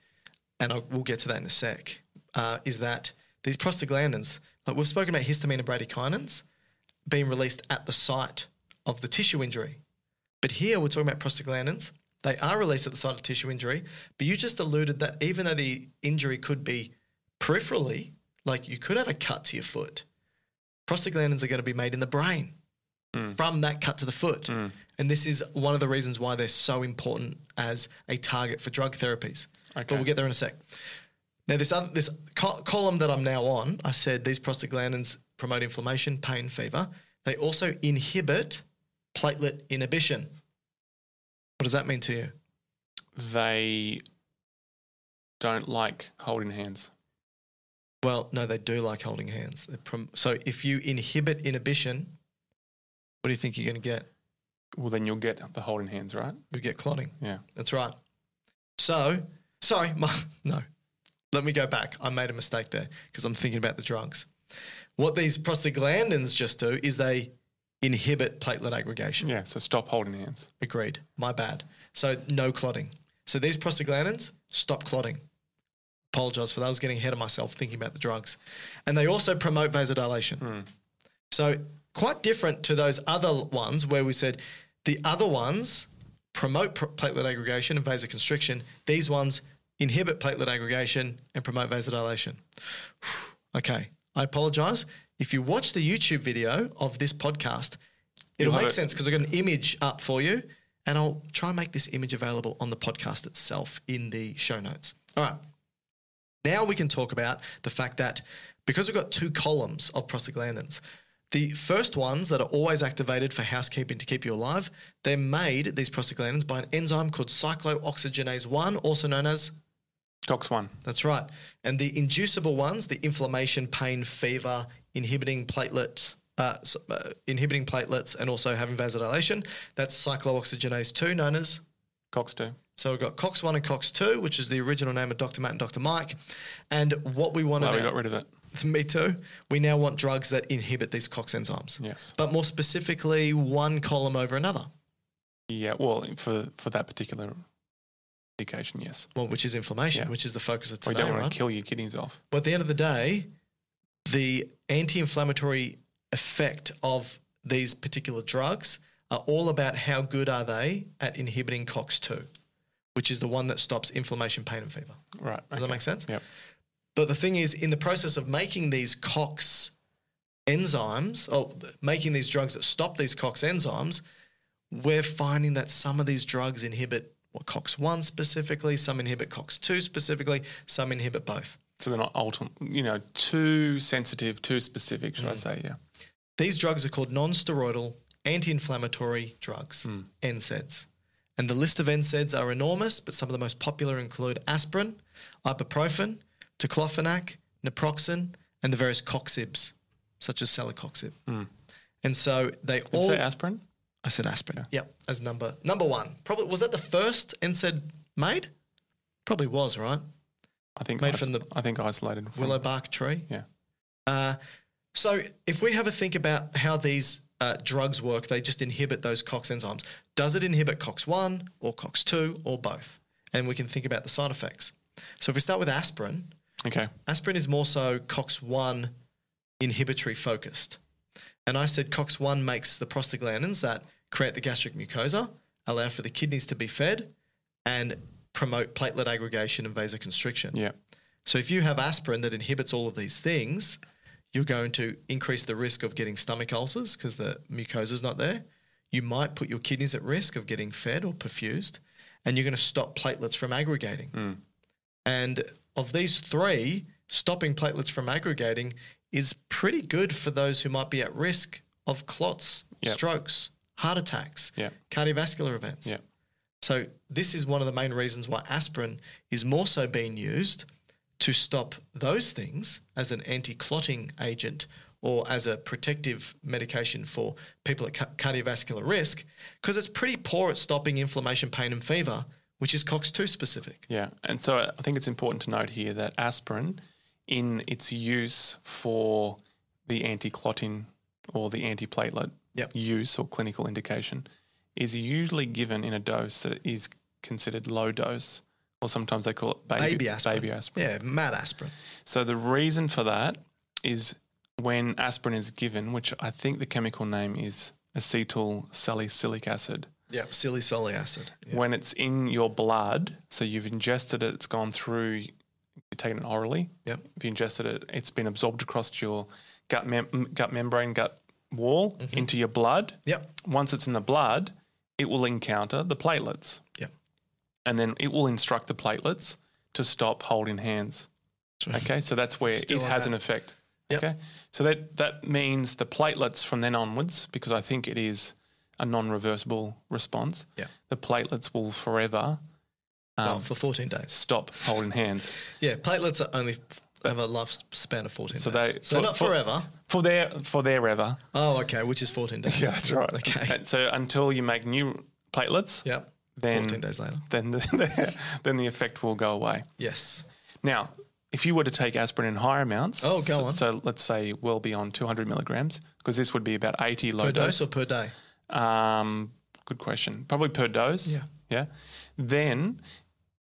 and I, we'll get to that in a sec, uh, is that these prostaglandins, like we've spoken about histamine and bradykinins being released at the site of the tissue injury. But here we're talking about prostaglandins. They are released at the site of tissue injury, but you just alluded that even though the injury could be peripherally, like you could have a cut to your foot, prostaglandins are going to be made in the brain mm. from that cut to the foot. Mm. And this is one of the reasons why they're so important as a target for drug therapies. But we'll get there in a sec. Now, this other, this co- column that I'm now on, I said these prostaglandins promote inflammation, pain, fever. They also inhibit platelet inhibition. What does that mean to you? They don't like holding hands. Well, no, they do like holding hands. Prom- so if you inhibit inhibition, what do you think you're going to get? Well, then you'll get the holding hands, right? You get clotting. Yeah. That's right. So, sorry, [laughs] my, no. Let me go back. I made a mistake there because I'm thinking about the drugs. What these prostaglandins just do is they inhibit platelet aggregation. Yeah. So stop holding hands. Agreed. My bad. So, no clotting. So, these prostaglandins stop clotting. Apologize for that. I was getting ahead of myself thinking about the drugs. And they also promote vasodilation. Hmm. So, quite different to those other ones where we said the other ones promote pr- platelet aggregation and vasoconstriction. These ones inhibit platelet aggregation and promote vasodilation. okay, I apologize. If you watch the YouTube video of this podcast, it'll make it- sense because I've got an image up for you and I'll try and make this image available on the podcast itself in the show notes. All right. Now we can talk about the fact that because we've got two columns of prostaglandins, the first ones that are always activated for housekeeping to keep you alive, they're made, these prostaglandins, by an enzyme called cyclooxygenase 1, also known as, Cox one. that's right. And the inducible ones, the inflammation, pain, fever, inhibiting platelets, uh, uh, inhibiting platelets and also having vasodilation, that's cyclooxygenase 2, known as Cox two. so we've got COX1 and COX2, which is the original name of Dr. Matt and Dr. Mike. And what we want to well, we got rid of it. [laughs] me too. We now want drugs that inhibit these COX enzymes. Yes. But more specifically, one column over another, Yeah. Well, for for that particular indication, yes. well, which is inflammation, Yeah. which is the focus of We today, don't want right? to kill your kidneys off. But at the end of the day, the anti-inflammatory effect of these particular drugs are all about how good are they at inhibiting COX2, which is the one that stops inflammation, pain, and fever. Right. Does that make sense? Yep. But the thing is, in the process of making these COX enzymes, or making these drugs that stop these COX enzymes, we're finding that some of these drugs inhibit what COX1 specifically, some inhibit COX2 specifically, some inhibit both. So they're not ultimate, you know, too sensitive, too specific, Mm. I say? Yeah. These drugs are called non-steroidal anti-inflammatory drugs, NSAIDs. And the list of NSAIDs are enormous, but some of the most popular include aspirin, ibuprofen, diclofenac, naproxen, and the various coxibs, such as celecoxib. And so they Did you all. say aspirin? I said aspirin. Yep, as number number one. Probably was that the first NSAID made? Probably was right. I think Made from the I think isolated. From, Willow bark tree. Yeah. Uh, so if we have a think about how these uh, drugs work, they just inhibit those COX enzymes. Does it inhibit COX1 or COX2 or both? And we can think about the side effects. So if we start with aspirin, Okay. aspirin is more so COX1 inhibitory focused. And I said COX1 makes the prostaglandins that create the gastric mucosa, allow for the kidneys to be fed, and promote platelet aggregation and vasoconstriction. Yeah. So if you have aspirin that inhibits all of these things, you're going to increase the risk of getting stomach ulcers because the mucosa is not there. You might put your kidneys at risk of getting fed or perfused, and you're going to stop platelets from aggregating. Hmm. And of these three, stopping platelets from aggregating is pretty good for those who might be at risk of clots, Yep. strokes, heart attacks, Yep. cardiovascular events. Yep. So this is one of the main reasons why aspirin is more so being used to stop those things as an anti-clotting agent or as a protective medication for people at ca- cardiovascular risk because it's pretty poor at stopping inflammation, pain and fever, which is COX-2 specific. Yeah. And so I think it's important to note here that aspirin, in its use for the anti clotting or the antiplatelet Yep. use or clinical indication, is usually given in a dose that is considered low dose, or sometimes they call it baby, Baby aspirin. Baby aspirin. Yeah, mad aspirin. So the reason for that is when aspirin is given, which I think the chemical name is acetyl salicylic acid. Yeah, salicylic acid. Yeah. When it's in your blood, so you've ingested it, it's gone through, you've taken it orally. Yep. If you ingested it, it's been absorbed across your gut, mem- gut membrane, gut wall into your blood. Yep. Once it's in the blood, it will encounter the platelets. Yep. And then it will instruct the platelets to stop holding hands. Okay, so that's where Still it has that. an effect. Yep. Okay, so that that means the platelets from then onwards, because I think it is a non-reversible response. Yeah. the platelets will forever um, Well, for 14 days. stop holding hands [laughs] Yeah, platelets are only have a lifespan of 14 So days. they- so for- not for- forever. for their for their ever. Oh, okay, which is 14 days. [laughs] Yeah, that's right. Okay. And so until you make new platelets, Yep. then 14 days later. then the, [laughs] then the effect will go away. Yes. Now, if you were to take aspirin in higher amounts, Oh, go so, on. So let's say well beyond 200 milligrams, because this would be about 80 low Per dose dose. or per day? um, good question. Probably per dose. Yeah. Yeah. Then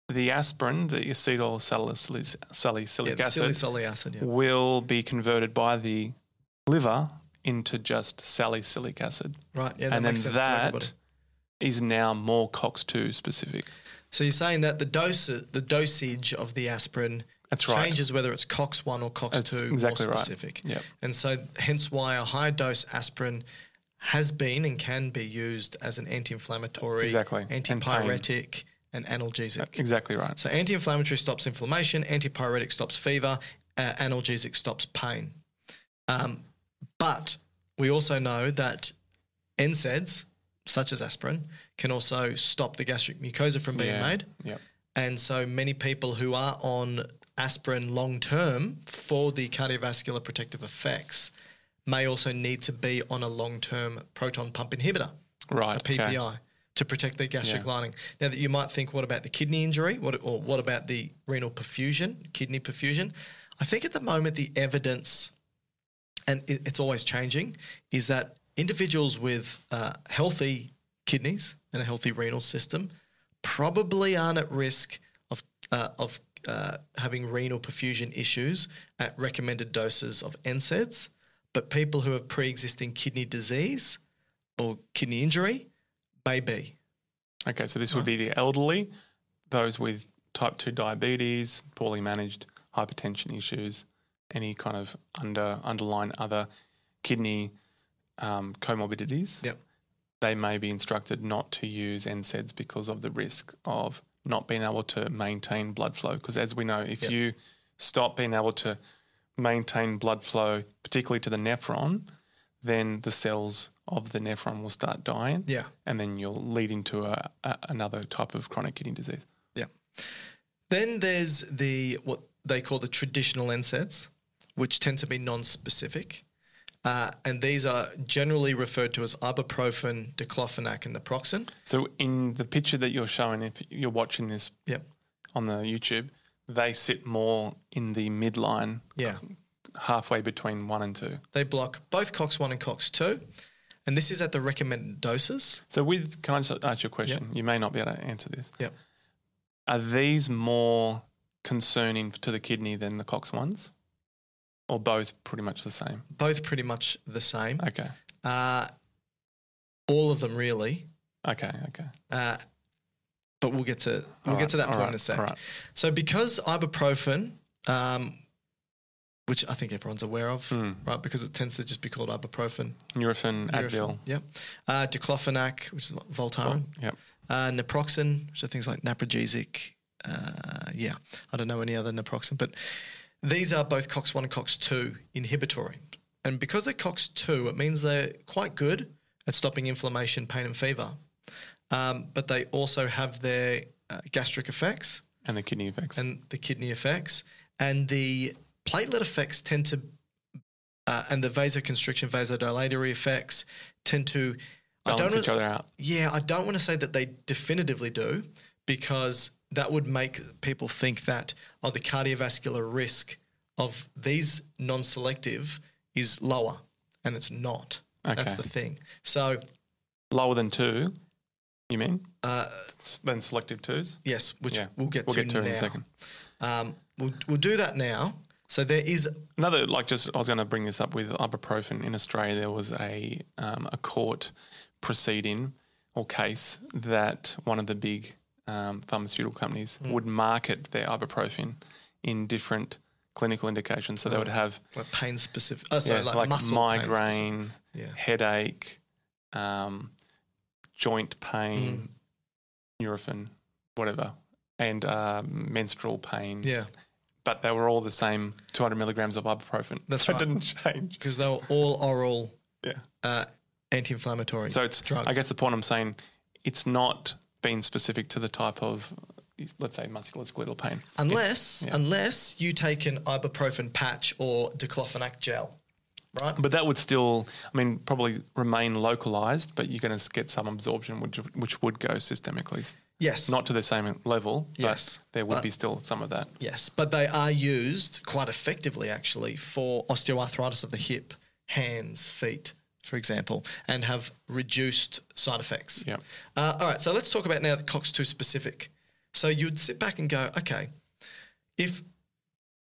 the aspirin, the acetyl salicylic, Yeah, salicylic acid, acid. Yeah. will be converted by the liver into just salicylic acid. Right. Yeah. And then makes sense to everybody. that is now more COX2 specific. So you're saying that the dose, the dosage of the aspirin That's right. changes whether it's COX-1 or COX-2 exactly more right. specific. Yep. And so hence why a high dose aspirin has been and can be used as an anti-inflammatory, Exactly. Antipyretic, and, analgesic. Exactly right. So anti-inflammatory stops inflammation, antipyretic stops fever, uh, analgesic stops pain. Um, but we also know that NSAIDs, such as aspirin, can also stop the gastric mucosa from being Yeah. made. Yep. And so many people who are on aspirin long term for the cardiovascular protective effects may also need to be on a long term proton pump inhibitor, Right. a PPI, to protect their gastric Yeah. lining. Now that you might think, what about the kidney injury? What or what about the renal perfusion, kidney perfusion? I think at the moment the evidence, and it, it's always changing, is that individuals with uh, healthy kidneys and a healthy renal system probably aren't at risk of uh, of uh, having renal perfusion issues at recommended doses of NSAIDs, but people who have pre-existing kidney disease or kidney injury may be. Okay, so this would be the elderly, those with type 2 diabetes, poorly managed hypertension issues, any kind of under underlying other kidney um, comorbidities. Yep. They may be instructed not to use NSAIDs because of the risk of not being able to maintain blood flow. Because as we know, if Yep. you stop being able to maintain blood flow, particularly to the nephron, then the cells of the nephron will start dying Yeah. and then you'll lead into a, a, another type of chronic kidney disease. Yeah. Then there's the what they call the traditional NSAIDs, which tend to be non-specific, uh, and these are generally referred to as ibuprofen, diclofenac, and naproxen. So in the picture that you're showing, if you're watching this Yep. on the YouTube, they sit more in the midline, Yeah. halfway between one and two. They block both COX-1 and COX-2, and this is at the recommended doses. So with, can I just ask you a question? You may not be able to answer this. Yep. Are these more concerning to the kidney than the COX ones? Or both pretty much the same? Both pretty much the same. Okay. Uh, all of them really. Okay. Okay. Uh, but we'll get to we'll get to that point right, in a sec. right. So because ibuprofen um, which I think everyone's aware of, Hmm. right? Because it tends to just be called ibuprofen. Nurofen, Advil. Yep. Uh, diclofenac, which is Voltaren. Yep. Uh, naproxen, which are things like naprogesic. Uh, yeah, I don't know any other naproxen, but these are both COX1 and COX2 inhibitory. And because they're COX2, it means they're quite good at stopping inflammation, pain, and fever. Um, but they also have their uh, gastric effects And the kidney effects. and the kidney effects. And the platelet effects tend to, uh, and the vasoconstriction, vasodilatory effects tend to. I balance don't each other out. yeah, I don't want to say that they definitively do because that would make people think that oh, the cardiovascular risk of these non-selective is lower, and it's not. Okay. That's the thing. So Lower than two, you mean? uh, Than selective twos? yes, which Yeah. we'll get We'll to get to now. in a second. Um, we'll, we'll do that now. So there is Another, like, just I was going to bring this up with ibuprofen in Australia. There was a um, a court proceeding or case that one of the big um, pharmaceutical companies Hmm. would market their ibuprofen in different clinical indications. So they would have like pain specific. Oh, sorry, yeah, like, like, muscle pain specific. migraine, Yeah. headache, um, joint pain, Hmm. Nurofen, whatever, and uh, menstrual pain. Yeah, But they were all the same 200 milligrams of ibuprofen. That's so right. it didn't change. because they were all oral Yeah. uh, anti-inflammatory. So it's, drugs. I guess the point I'm saying, it's not being specific to the type of, let's say, musculoskeletal pain. Unless yeah. unless you take an ibuprofen patch or diclofenac gel, right? But that would still, I mean, probably remain localized, but you're going to get some absorption, which which would go systemically, yes, not to the same level, but Yes, there would but- be still some of that. yes, but they are used quite effectively actually for osteoarthritis of the hip, hands, feet, for example, and have reduced side effects. Yeah. Uh, all right, so let's talk about now the COX2 specific. So you'd sit back and go, okay, if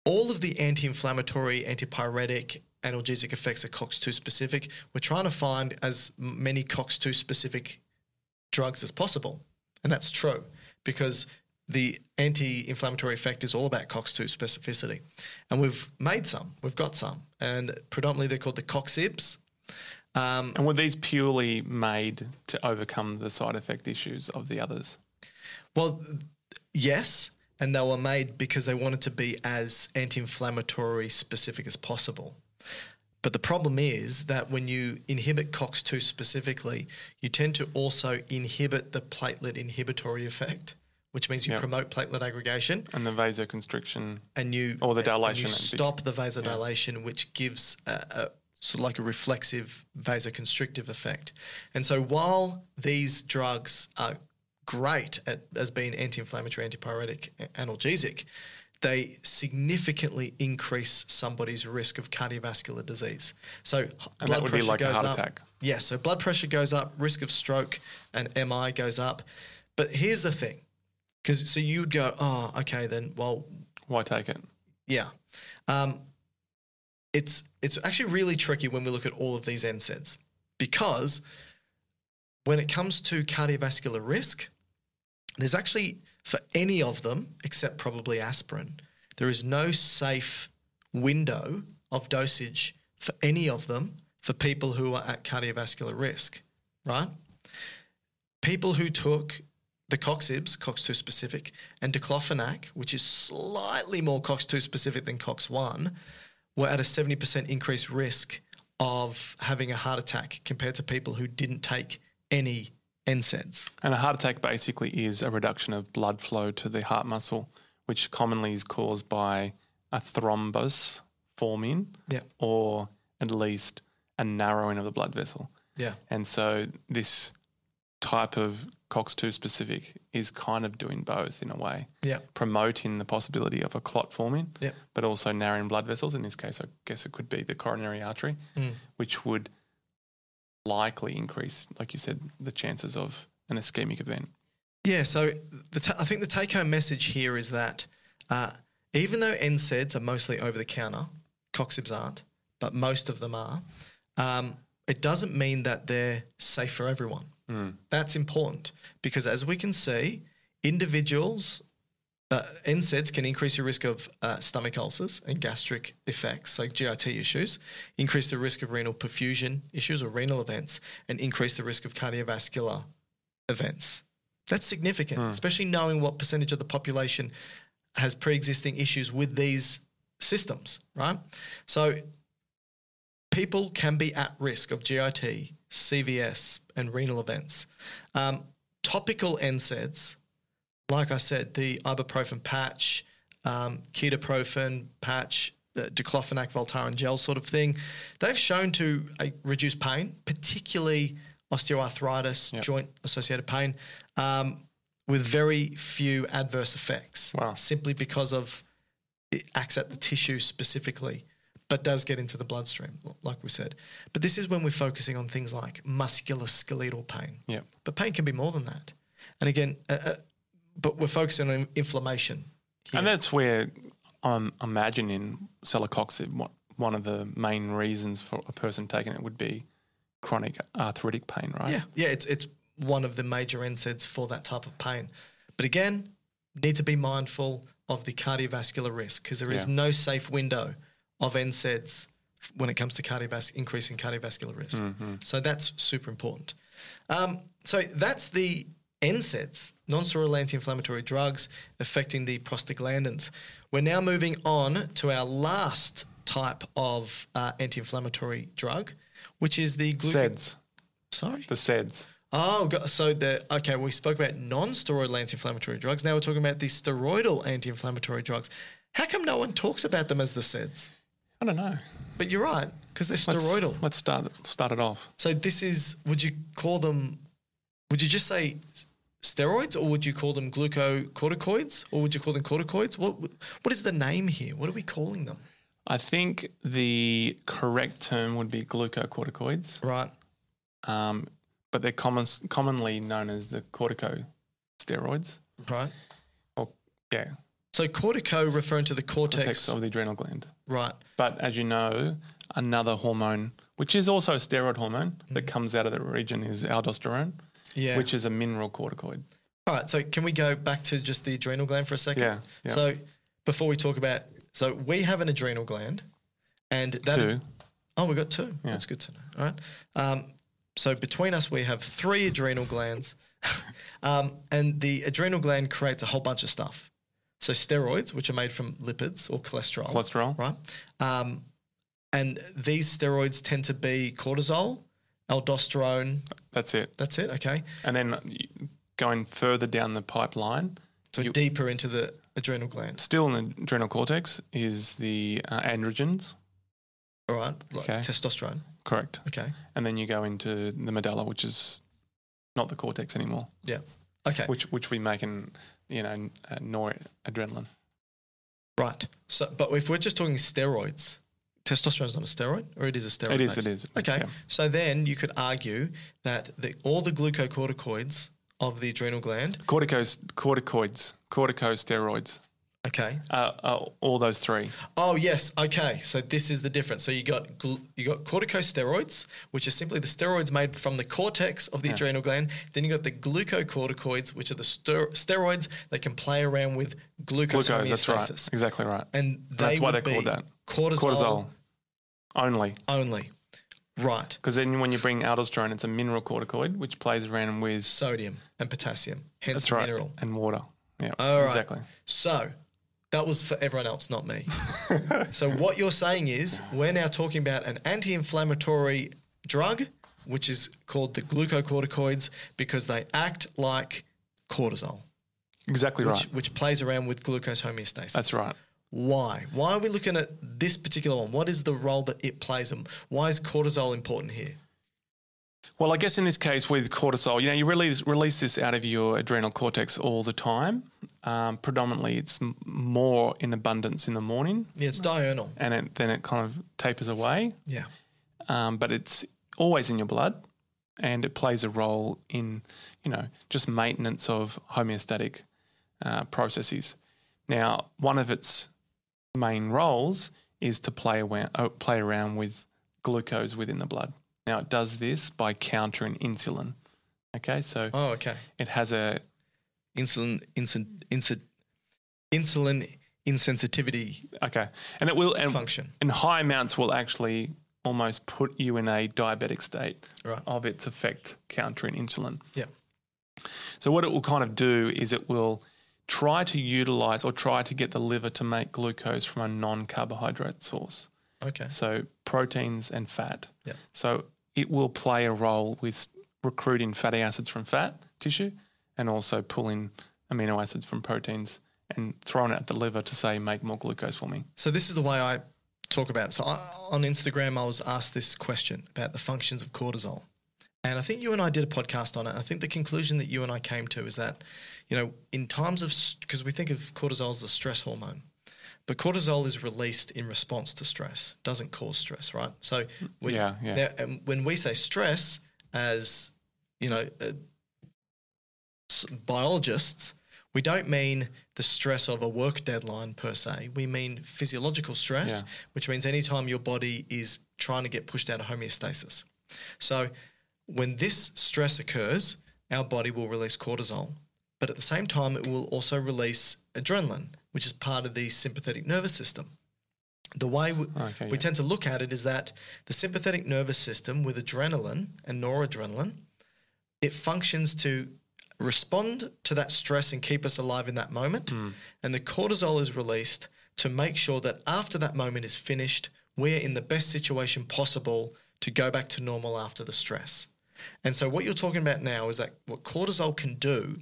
all of the anti-inflammatory, antipyretic, analgesic effects are COX2 specific, we're trying to find as many COX2 specific drugs as possible. And that's true because the anti-inflammatory effect is all about COX2 specificity. And we've made some, we've got some, and predominantly they're called the COXIBs. Um, And were these purely made to overcome the side effect issues of the others? Well, yes, and they were made because they wanted to be as anti-inflammatory specific as possible. But the problem is that when you inhibit COX2 specifically, you tend to also inhibit the platelet inhibitory effect, which means you Yeah. promote platelet aggregation And the vasoconstriction, and you Or the and- and dilation you stop the vasodilation, which gives a, a sort of like a reflexive vasoconstrictive effect. And so while these drugs are great at as being anti-inflammatory, antipyretic, analgesic, they significantly increase somebody's risk of cardiovascular disease. So and that would be like a goes heart up. attack. Yes, so blood pressure goes up, risk of stroke and MI goes up. But here's the thing. Because so you'd go, oh, okay, then well, Why take it? yeah. Um, it's it's actually really tricky when we look at all of these NSAIDs because when it comes to cardiovascular risk, there's actually for any of them except probably aspirin, there is no safe window of dosage for any of them for people who are at cardiovascular risk, right? People who took the COXIBs, COX2 specific, and diclofenac, which is slightly more COX2 specific than COX1, were at a 70% increased risk of having a heart attack compared to people who didn't take any NSAIDs. And a heart attack basically is a reduction of blood flow to the heart muscle, which commonly is caused by a thrombus forming Yeah. or at least a narrowing of the blood vessel. Yeah. And so this type of COX2 specific is kind of doing both in a way, Yeah. promoting the possibility of a clot forming, Yeah. but also narrowing blood vessels. In this case, I guess it could be the coronary artery, Mm. which would likely increase, like you said, the chances of an ischemic event. Yeah, so the ta- I think the take home message here is that uh, even though NSAIDs are mostly over the counter, COXIBs aren't, but most of them are, um, it doesn't mean that they're safe for everyone. Mm. That's important because as we can see, individuals uh, NSAIDs can increase your risk of uh, stomach ulcers and gastric effects, like GIT issues, increase the risk of renal perfusion issues or renal events, and increase the risk of cardiovascular events. That's significant, especially knowing what percentage of the population has pre existing issues with these systems, right? So people can be at risk of GIT, CVS, and renal events. Um, topical NSAIDs, like I said, the ibuprofen patch, um, ketoprofen patch, the diclofenac, Voltaren gel sort of thing, they've shown to uh, reduce pain, particularly osteoarthritis, Yep. joint associated pain, um, with very few adverse effects. Wow. Simply because of it acts at the tissue specifically, but does get into the bloodstream, like we said. But this is when we're focusing on things like musculoskeletal pain. Yep. But pain can be more than that. And again, but we're focusing on inflammation. here. And that's where I'm imagining celecoxib, one- one of the main reasons for a person taking it would be chronic arthritic pain, right? Yeah, yeah, it's it's one of the major NSAIDs for that type of pain. But again, need to be mindful of the cardiovascular risk because there is Yeah. no safe window of NSAIDs when it comes to cardiovas- increasing cardiovascular risk. Mm-hmm. So that's super important. Um, so that's the NSAIDs, non-steroidal anti-inflammatory drugs affecting the prostaglandins. We're now moving on to our last type of uh, anti-inflammatory drug, which is the glucagon. SEDS, Sorry. the SEDS. Oh, so the okay. We spoke about non-steroidal anti-inflammatory drugs. Now we're talking about the steroidal anti-inflammatory drugs. How come no one talks about them as the SEDs? I don't know. But you're right because they're Let's, steroidal. let's start start it off. So this is. Would you call them? Would you just say steroids, or would you call them glucocorticoids, or would you call them corticoids? What What is the name here? What are we calling them? I think the correct term would be glucocorticoids, Right. um, but they're common, commonly known as the corticosteroids. Right. Or yeah, So cortico referring to the cortex. cortex of the adrenal gland. Right. But as you know, another hormone, which is also a steroid hormone that comes out of the region, is aldosterone, Yeah. which is a mineralocorticoid. All right, so can we go back to just the adrenal gland for a second? Yeah, yeah. So before we talk about, so we have an adrenal gland, and that. Two. Oh, we got two. Yeah. That's good to know. All right. Um, so between us, we have three adrenal glands, [laughs] um, and the adrenal gland creates a whole bunch of stuff. So steroids, which are made from lipids or cholesterol, Cholesterol. right? Um, and these steroids tend to be cortisol, aldosterone. That's it. That's it. Okay. And then going further down the pipeline, So You- deeper into the adrenal gland. still in the adrenal cortex, is the uh, androgens. All right. Like Okay. testosterone. Correct. Okay. And then you go into the medulla, which is not the cortex anymore, Yeah. Okay. which which we make in you know uh, noradrenaline. Right. So, but if we're just talking steroids, testosterone is not a steroid, or it is a steroid. It is, based? it is, it is, Okay. yeah. So then you could argue that the, all the glucocorticoids of the adrenal gland. Corticos, corticoids, corticosteroids, Okay. uh, uh, all those three. Oh yes. Okay. So this is the difference. So you got gl- you got corticosteroids, which are simply the steroids made from the cortex of the adrenal gland. Then you got the glucocorticoids, which are the ster- steroids that can play around with glucose, Glucose, that's right. Exactly right. And That's why they're called that. Cortisol, Cortisol only. only. Right. Because then when you bring aldosterone, it's a mineralocorticoid, which plays around with, Sodium and potassium, hence that's right, mineral. and water. Yeah, All right. exactly. So that was for everyone else, not me. [laughs] so what you're saying is we're now talking about an anti-inflammatory drug, which is called the glucocorticoids because they act like cortisol, Exactly which, right. which plays around with glucose homeostasis. That's right. Why? Why are we looking at this particular one? What is the role that it plays? And why is cortisol important here? Well, I guess in this case with cortisol, you know, you release release this out of your adrenal cortex all the time. Um, predominantly, it's m- more in abundance in the morning, Yeah, it's diurnal. and it, then it kind of tapers away. Yeah. Um, but it's always in your blood, and it plays a role in, you know, just maintenance of homeostatic uh, processes. Now, one of its main roles is to play around, uh, play around with glucose within the blood. Now, it does this by countering insulin. Okay, so Oh, okay. it has a Insulin, insulin, insulin. insulin insensitivity Okay, and it will and, function. and high amounts will actually almost put you in a diabetic state Right. of its effect countering insulin. Yeah. So what it will kind of do is it will try to utilize or try to get the liver to make glucose from a non-carbohydrate source. Okay. So proteins and fat. Yeah. So it will play a role with recruiting fatty acids from fat tissue and also pulling amino acids from proteins and throwing it at the liver to say make more glucose for me. So this is the way I talk about it. So I, on Instagram, I was asked this question about the functions of cortisol. And I think you and I did a podcast on it. I think the conclusion that you and I came to is that, you know, in times of, because we think of cortisol as the stress hormone, but cortisol is released in response to stress, doesn't cause stress, right? So when, Yeah, yeah. now, and when we say stress as, you know, uh, s- biologists, we don't mean the stress of a work deadline per se. We mean physiological stress, Yeah. which means anytime your body is trying to get pushed out of homeostasis. So when this stress occurs, our body will release cortisol, but at the same time, it will also release adrenaline, which is part of the sympathetic nervous system. The way we, oh, Okay, we yeah. tend to look at it is that the sympathetic nervous system with adrenaline and noradrenaline, it functions to respond to that stress and keep us alive in that moment. Hmm. And the cortisol is released to make sure that after that moment is finished, we're in the best situation possible to go back to normal after the stress. And so, what you're talking about now is that what cortisol can do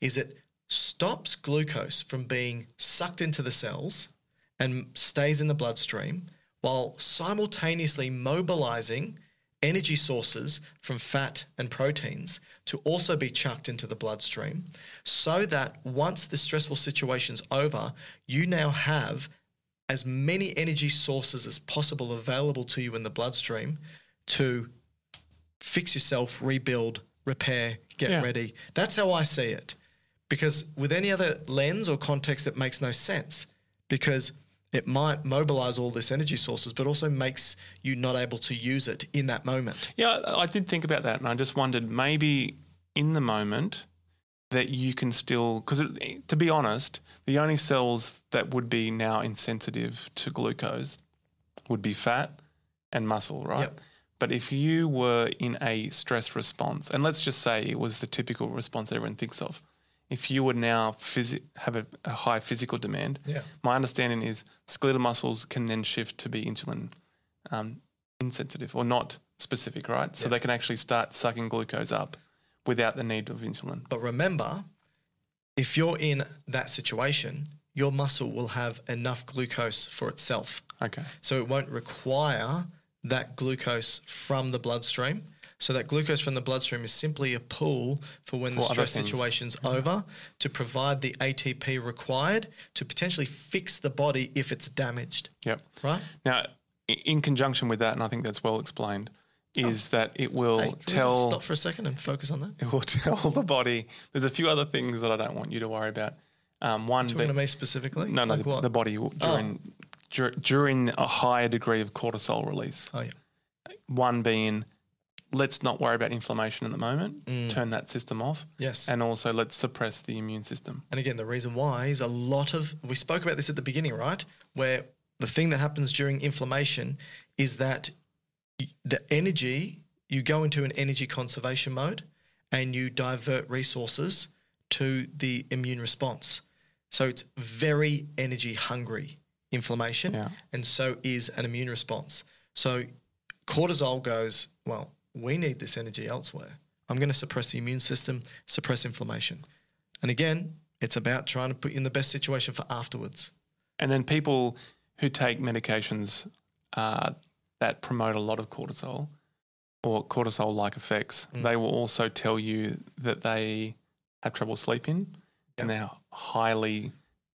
is it stops glucose from being sucked into the cells and stays in the bloodstream while simultaneously mobilizing energy sources from fat and proteins to also be chucked into the bloodstream so that once the stressful situation's over, you now have as many energy sources as possible available to you in the bloodstream to fix yourself, rebuild, repair, get Yeah. ready. That's how I see it. Because with any other lens or context, it makes no sense because it might mobilize all this energy sources, but also makes you not able to use it in that moment. Yeah, I I did think about that, and I just wondered maybe in the moment that you can still, because to be honest, the only cells that would be now insensitive to glucose would be fat and muscle, right? Yep. But if you were in a stress response, and let's just say it was the typical response that everyone thinks of, if you would now physi- have a, a high physical demand, Yeah. my understanding is skeletal muscles can then shift to be insulin um, insensitive or not specific, right? So Yeah. they can actually start sucking glucose up without the need of insulin. But remember, if you're in that situation, your muscle will have enough glucose for itself. Okay. So it won't require that glucose from the bloodstream. So that glucose from the bloodstream is simply a pool for when the For other stress situation's over to provide the ATP required to potentially fix the body if it's damaged, Yep. right? Now, in conjunction with that, and I think that's well explained, is that it will Oh. Hey, can we just tell stop for a second and focus on that? it will [laughs] tell the body. There's a few other things that I don't want you to worry about. Um, one, Talking to me specifically? no, no, Like the, what? the body will- during dur- during a higher degree of cortisol release. oh, yeah. One being, let's not worry about inflammation at the moment. Mm. Turn that system off, Yes. and also let's suppress the immune system. And again, the reason why is a lot of, we spoke about this at the beginning, right? Where the thing that happens during inflammation is that the energy, you go into an energy conservation mode and you divert resources to the immune response. So it's very energy hungry inflammation. Yeah. And so is an immune response. So cortisol goes, well, we need this energy elsewhere. I'm going to suppress the immune system, suppress inflammation. And again, it's about trying to put you in the best situation for afterwards. And then people who take medications uh, that promote a lot of cortisol or cortisol like effects, Mm. they will also tell you that they have trouble sleeping and they're highly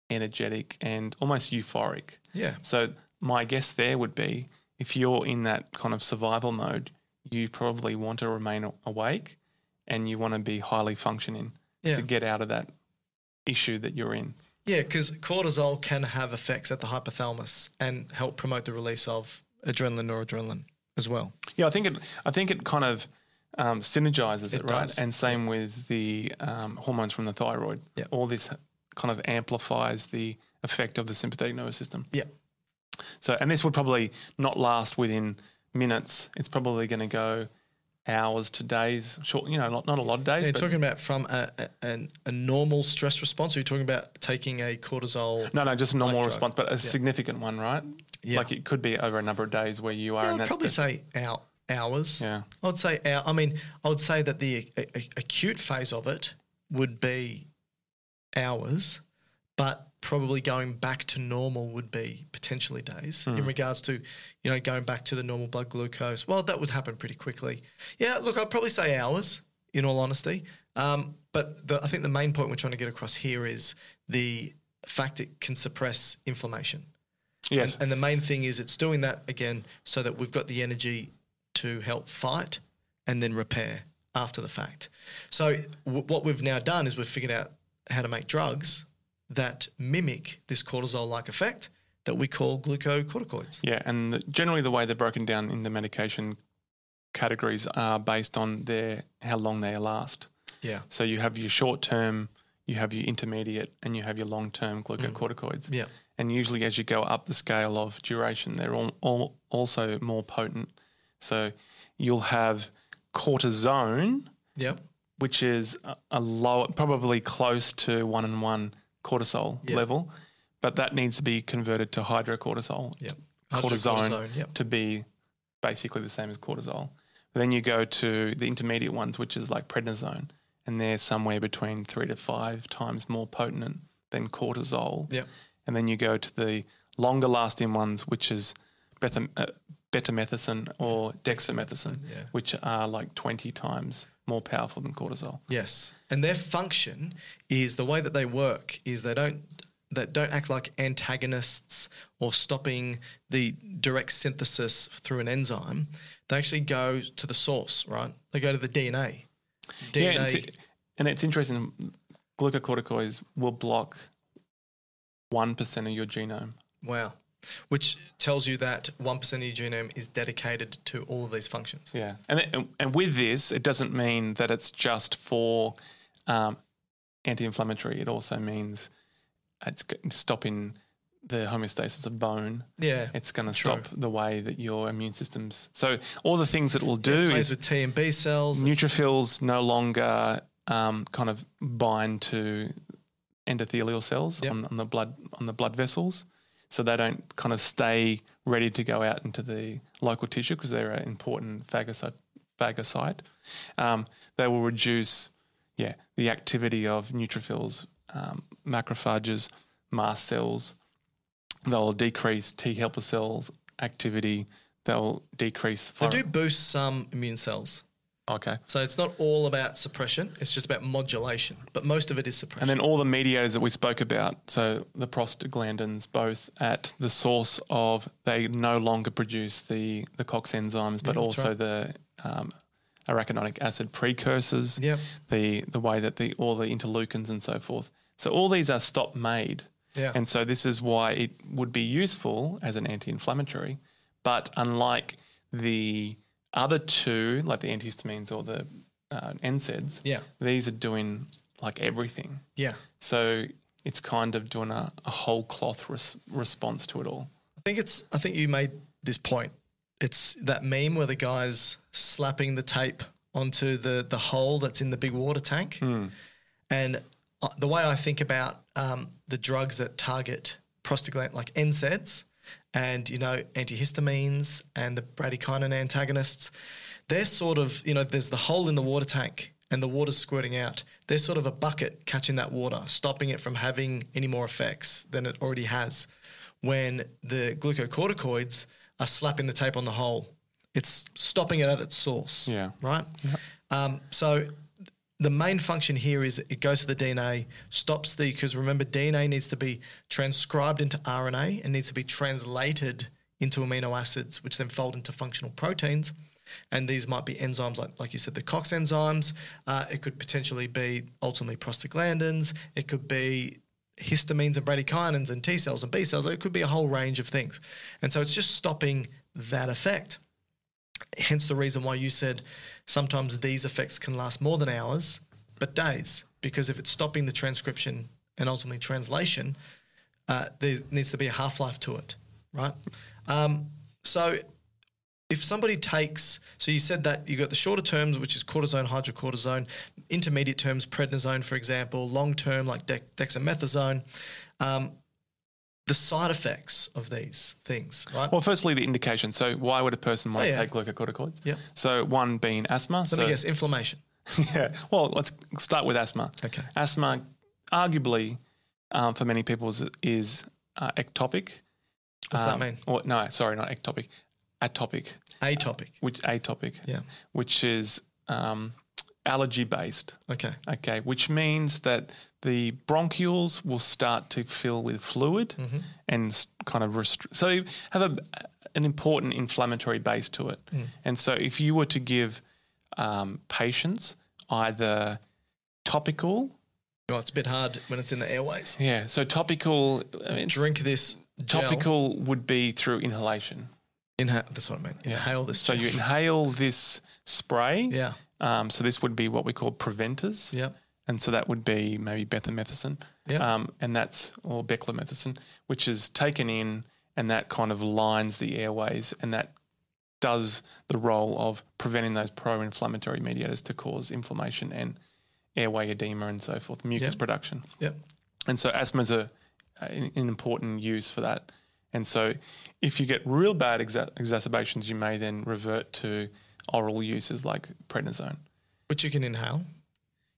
energetic and almost euphoric. Yeah. So, my guess there would be if you're in that kind of survival mode, you probably want to remain awake and you want to be highly functioning Yeah. to get out of that issue that you're in. Yeah, because cortisol can have effects at the hypothalamus and help promote the release of adrenaline, noradrenaline as well. Yeah, I think it. I think it kind of um, synergizes it, It right? And same with the um, hormones from the thyroid. Yeah. All this kind of amplifies the effect of the sympathetic nervous system. Yeah. So, and this would probably not last within minutes. It's probably going to go hours to days. Short, you know, not, not a lot of days. You're talking about from a, a, a normal stress response, or you're talking about taking a cortisol? no, no, just a normal response, but a significant one, right? Yeah. Like it could be over a number of days where you are, Yeah, and I'd that's probably say hou- hours. yeah, I would say, I mean, I would say that the a, a- acute phase of it would be hours, but probably going back to normal would be potentially days Hmm. in regards to, you know, going back to the normal blood glucose. Well, that would happen pretty quickly. Yeah, look, I'd probably say hours, in all honesty. Um, but the, I think the main point we're trying to get across here is the fact it can suppress inflammation. yes, And the main thing is it's doing that again so that we've got the energy to help fight and then repair after the fact. So w- what we've now done is we've figured out how to make drugs that mimic this cortisol-like effect that we call glucocorticoids. yeah, and the, generally the way they're broken down in the medication categories are based on their how long they last. Yeah. So you have your short term, you have your intermediate, and you have your long term mm. glucocorticoids. Yeah. And usually, as you go up the scale of duration, they're all, all also more potent. So you'll have cortisone, Yep. Which is a, a low, probably close to one and one cortisol Yeah. level, but that needs to be converted to hydrocortisol, Yep. cortisone, yep. to be basically the same as cortisol. But then you go to the intermediate ones, which is like prednisone, and they're somewhere between three to five times more potent than cortisol. Yep. And then you go to the longer lasting ones, which is beta, uh, betamethasone or dexamethasone, yeah. which are like 20 times more powerful than cortisol. Yes, and their function is the way that they work is they don't that don't act like antagonists or stopping the direct synthesis through an enzyme. They actually go to the source, right? They go to the DNA. DNA. Yeah, and it's, and it's interesting. Glucocorticoids will block 1% of your genome. wow. Which tells you that one percent of your genome is dedicated to all of these functions. Yeah, and and with this, it doesn't mean that it's just for um, anti-inflammatory. It also means it's stopping the homeostasis of bone. Yeah. It's going to stop the way that your immune systems. So all the things that it will do Plays is with T and B cells. neutrophils no longer um, kind of bind to endothelial cells Yep. on, on the blood on the blood vessels, so they don't kind of stay ready to go out into the local tissue because they're an important phagocyte. phagocyte. Um, they will reduce, yeah, the activity of neutrophils, um, macrophages, mast cells. They'll decrease T helper cells activity. They'll decrease. The They do boost some immune cells. Okay. So it's not all about suppression, it's just about modulation, but most of it is suppression. And then all the mediators that we spoke about, so the prostaglandins, both at the source of they no longer produce the the COX enzymes, but Yeah, also right. the um, arachidonic acid precursors. Yep. The the way that the all the interleukins and so forth. So all these are stop made. Yeah. And so this is why it would be useful as an anti-inflammatory, but unlike the other two, like the antihistamines or the uh, NSAIDs, Yeah. these are doing like everything. yeah. So it's kind of doing a, a whole cloth res- response to it all. I think it's. I think you made this point. It's that meme where the guy's slapping the tape onto the the hole that's in the big water tank, and uh, the way I think about um, the drugs that target prostaglandin, like NSAIDs, and you know antihistamines and the bradykinin antagonists, they're sort of you know there's the hole in the water tank and the water's squirting out. They're sort of a bucket catching that water, stopping it from having any more effects than it already has. When the glucocorticoids are slapping the tape on the hole, it's stopping it at its source. Yeah. Right. Um, so the main function here is it goes to the DNA, stops the because remember DNA needs to be transcribed into RNA and needs to be translated into amino acids, which then fold into functional proteins. And these might be enzymes like, like you said, the COX enzymes. Uh, it could potentially be ultimately prostaglandins. It could be histamines and bradykinins and T cells and B cells. It could be a whole range of things. And so it's just stopping that effect hence the reason why you said sometimes these effects can last more than hours, but days, because if it's stopping the transcription and ultimately translation, uh, there needs to be a half life to it, right? Um, so if somebody takes, so you said that you got the shorter terms, which is cortisone, hydrocortisone, intermediate terms, prednisone, for example, long term like de- dexamethasone. Um, the side effects of these things, right? Well, firstly, the indication. So, why would a person want Oh, to yeah. take glucocorticoids? Yep. So, one being asthma. Let so, me guess, inflammation. [laughs] yeah. Well, let's start with asthma. Okay. Asthma, arguably, um, for many people, is, is uh, ectopic. What's that Um, mean? Or, no, sorry, not ectopic. Atopic, Atopic. which atopic, Yeah. which is um, allergy based. Okay. Okay, which means that the bronchioles will start to fill with fluid Mm-hmm. and kind of restrict. So have a, an important inflammatory base to it. Mm. And so if you were to give um, patients either topical, Oh, it's a bit hard when it's in the airways. yeah, so topical, I mean, Drink this gel. topical would be through inhalation. Inhale. That's what I meant. Inhale this. So you inhale this spray. Yeah. Um, so this would be what we call preventers. Yeah. And so that would be maybe beclomethasone. Yeah. Um, and that's, or beclomethasone, which is taken in and that kind of lines the airways and that does the role of preventing those pro inflammatory mediators to cause inflammation and airway edema and so forth, mucus Yeah. production. Yep. And so asthma is a, an an important use for that. And so if you get real bad exa- exacerbations, you may then revert to oral uses like prednisone. Which you can inhale.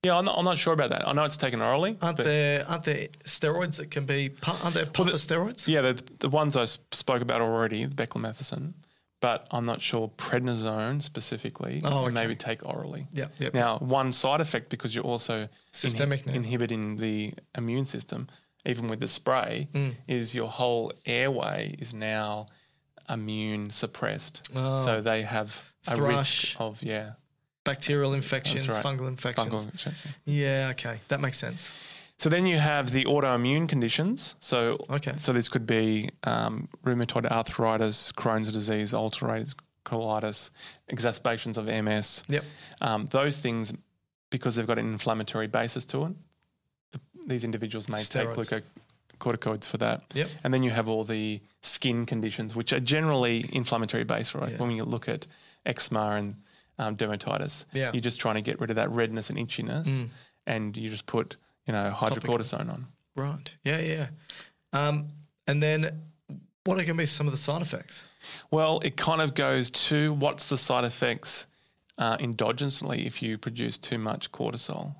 Yeah, I'm not, I'm not sure about that. I know it's taken orally. Aren't there aren't there steroids that can be aren't there puffer steroids? Yeah, the, the ones I spoke about already, the beclomethasone, but I'm not sure prednisone specifically. Oh, okay. Maybe take orally. Yeah. Yep. Now, one side effect because you're also Systemic now. inhibiting the immune system, even with the spray, Mm. is your whole airway is now immune suppressed. Oh. So they have a Thrush. risk of yeah, Bacterial infections, right. fungal infections. fungal infection. Yeah. Okay. That makes sense. So then you have the autoimmune conditions. So Okay. so this could be um, rheumatoid arthritis, Crohn's disease, ulcerative colitis, exacerbations of MS. Yep. Um, those things, because they've got an inflammatory basis to it, the, these individuals may Steroids. take glucocorticoids for that. Yep. And then you have all the skin conditions, which are generally inflammatory based, right? Yeah. When you look at eczema and um, dermatitis, Yeah. you're just trying to get rid of that redness and itchiness, Mm. and you just put, you know, hydrocortisone on. Right. Yeah. Yeah. Um, and then what are going to be some of the side effects? Well, it kind of goes to what's the side effects uh, endogenously if you produce too much cortisol.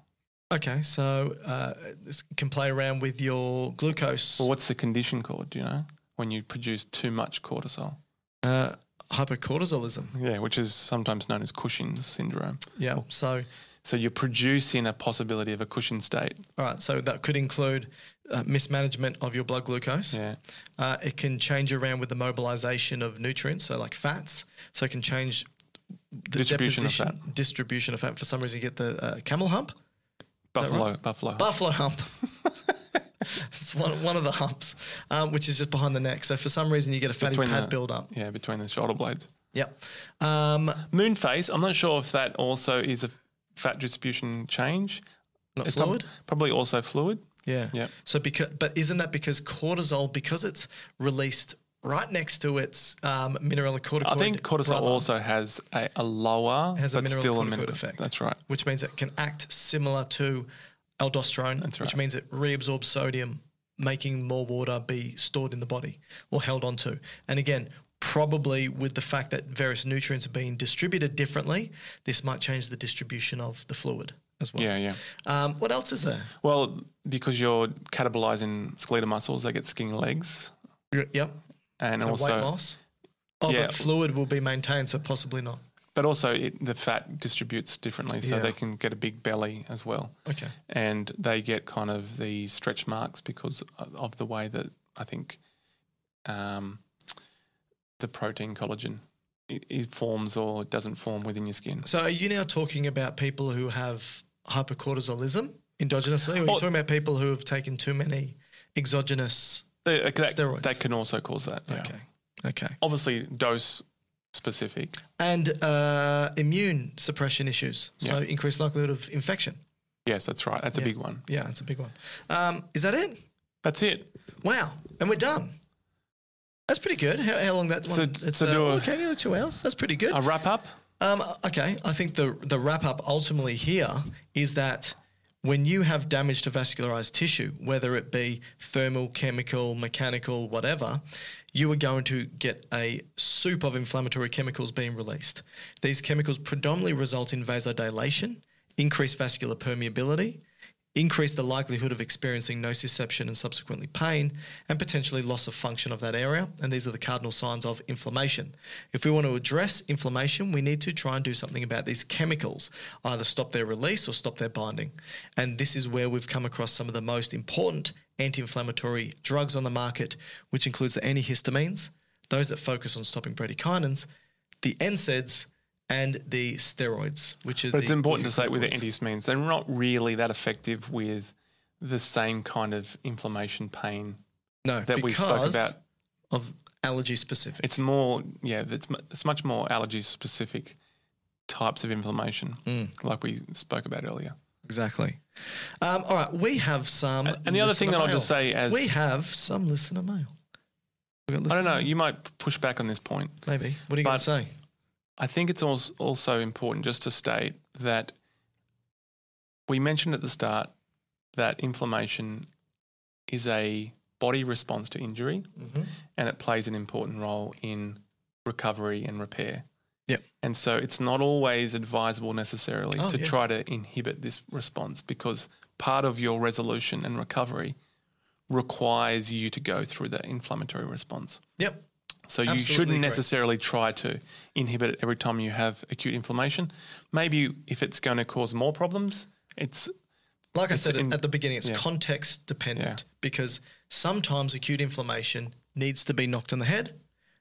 Okay. So uh, this can play around with your glucose. Well, what's the condition called? Do you know when you produce too much cortisol? Uh, hypercortisolism. Yeah, which is sometimes known as Cushing's syndrome. Yeah. So So you're producing a possibility of a Cushing state. all right. So that could include uh, mismanagement of your blood glucose. Yeah. Uh, it can change around with the mobilization of nutrients, so like fats. So it can change the Distribution of deposition- distribution of fat. For some reason, you get the uh, camel hump, Buffalo, buffalo. buffalo hump. [laughs] [laughs] it's one, one of the humps, um, which is just behind the neck. So for some reason, you get a fatty Between pad the- build up. yeah, between the shoulder blades. Yep. Um, Moon face. I'm not sure if that also is a fat distribution change. not It's prob- fluid. probably also fluid. Yeah. Yep. So because, but isn't that because cortisol, because it's released right next to its um, mineralocorticoid? I think cortisol brother, also has a, a lower, Has a but still a mineral effect. That's right. which means it can act similar to aldosterone, That's which means it reabsorbs sodium, making more water be stored in the body or held onto. And again, probably with the fact that various nutrients are being distributed differently, this might change the distribution of the fluid as well. Yeah, yeah. Um, what else is there? Well, because you're catabolizing skeletal muscles, they get skinny legs, Yep. and So also, weight loss. Oh, Yeah. but fluid will be maintained, so possibly not. But also it, the fat distributes differently, so Yeah. they can get a big belly as well, Okay. and they get kind of the stretch marks because of- the way that I think um, the protein collagen it, it forms or doesn't form within your skin. So are you now talking about people who have hypercortisolism endogenously, or are you Oh. talking about people who have taken too many exogenous Uh, That, Steroids. that can also cause that. Yeah. Okay. Okay. Obviously, dose specific. And uh, immune suppression issues. So Yeah. increased likelihood of infection. Yes, that's right. That's a big one. Yeah, that's a big one. Um, is that it? That's it. Wow, and we're done. That's pretty good. How, how long that So- one? it's so uh, do a- okay, nearly two hours. That's pretty good. A wrap up. Um, okay, I think the the wrap up ultimately here is that when you have damage to vascularized tissue, whether it be thermal, chemical, mechanical, whatever, you are going to get a soup of inflammatory chemicals being released. These chemicals predominantly result in vasodilation, increased vascular permeability, increase the likelihood of experiencing nociception and subsequently pain, and potentially loss of function of that area. And these are the cardinal signs of inflammation. If we want to address inflammation, we need to try and do something about these chemicals, either stop their release or stop their binding. And this is where we've come across some of the most important anti inflammatory drugs on the market, which includes the antihistamines, those that focus on stopping bradykinins, the NSAIDs, and the steroids, which are But it's important to say with the antihistamines, they're not really that effective with the same kind of inflammation pain no, that we spoke about. of allergy specific. It's more, yeah, it's, it's much more allergy specific types of inflammation, Mm. like we spoke about earlier. Exactly. Um, all right, we have some. And the other thing that I'll just say as we have some listener mail. I don't know, mail. you might push back on this point. Maybe. What are you going to say? I think it's als- also important just to state that we mentioned at the start that inflammation is a body response to injury Mm-hmm. and it plays an important role in recovery and repair. Yep. And so it's not always advisable necessarily Oh, to yeah. try to inhibit this response because part of your resolution and recovery requires you to go through that inflammatory response. Yep. So you Absolutely shouldn't correct. necessarily try to inhibit it every time you have acute inflammation. Maybe if it's going to cause more problems, it's Like I said in- at the beginning, it's yeah. context dependent Yeah. because sometimes acute inflammation needs to be knocked on the head.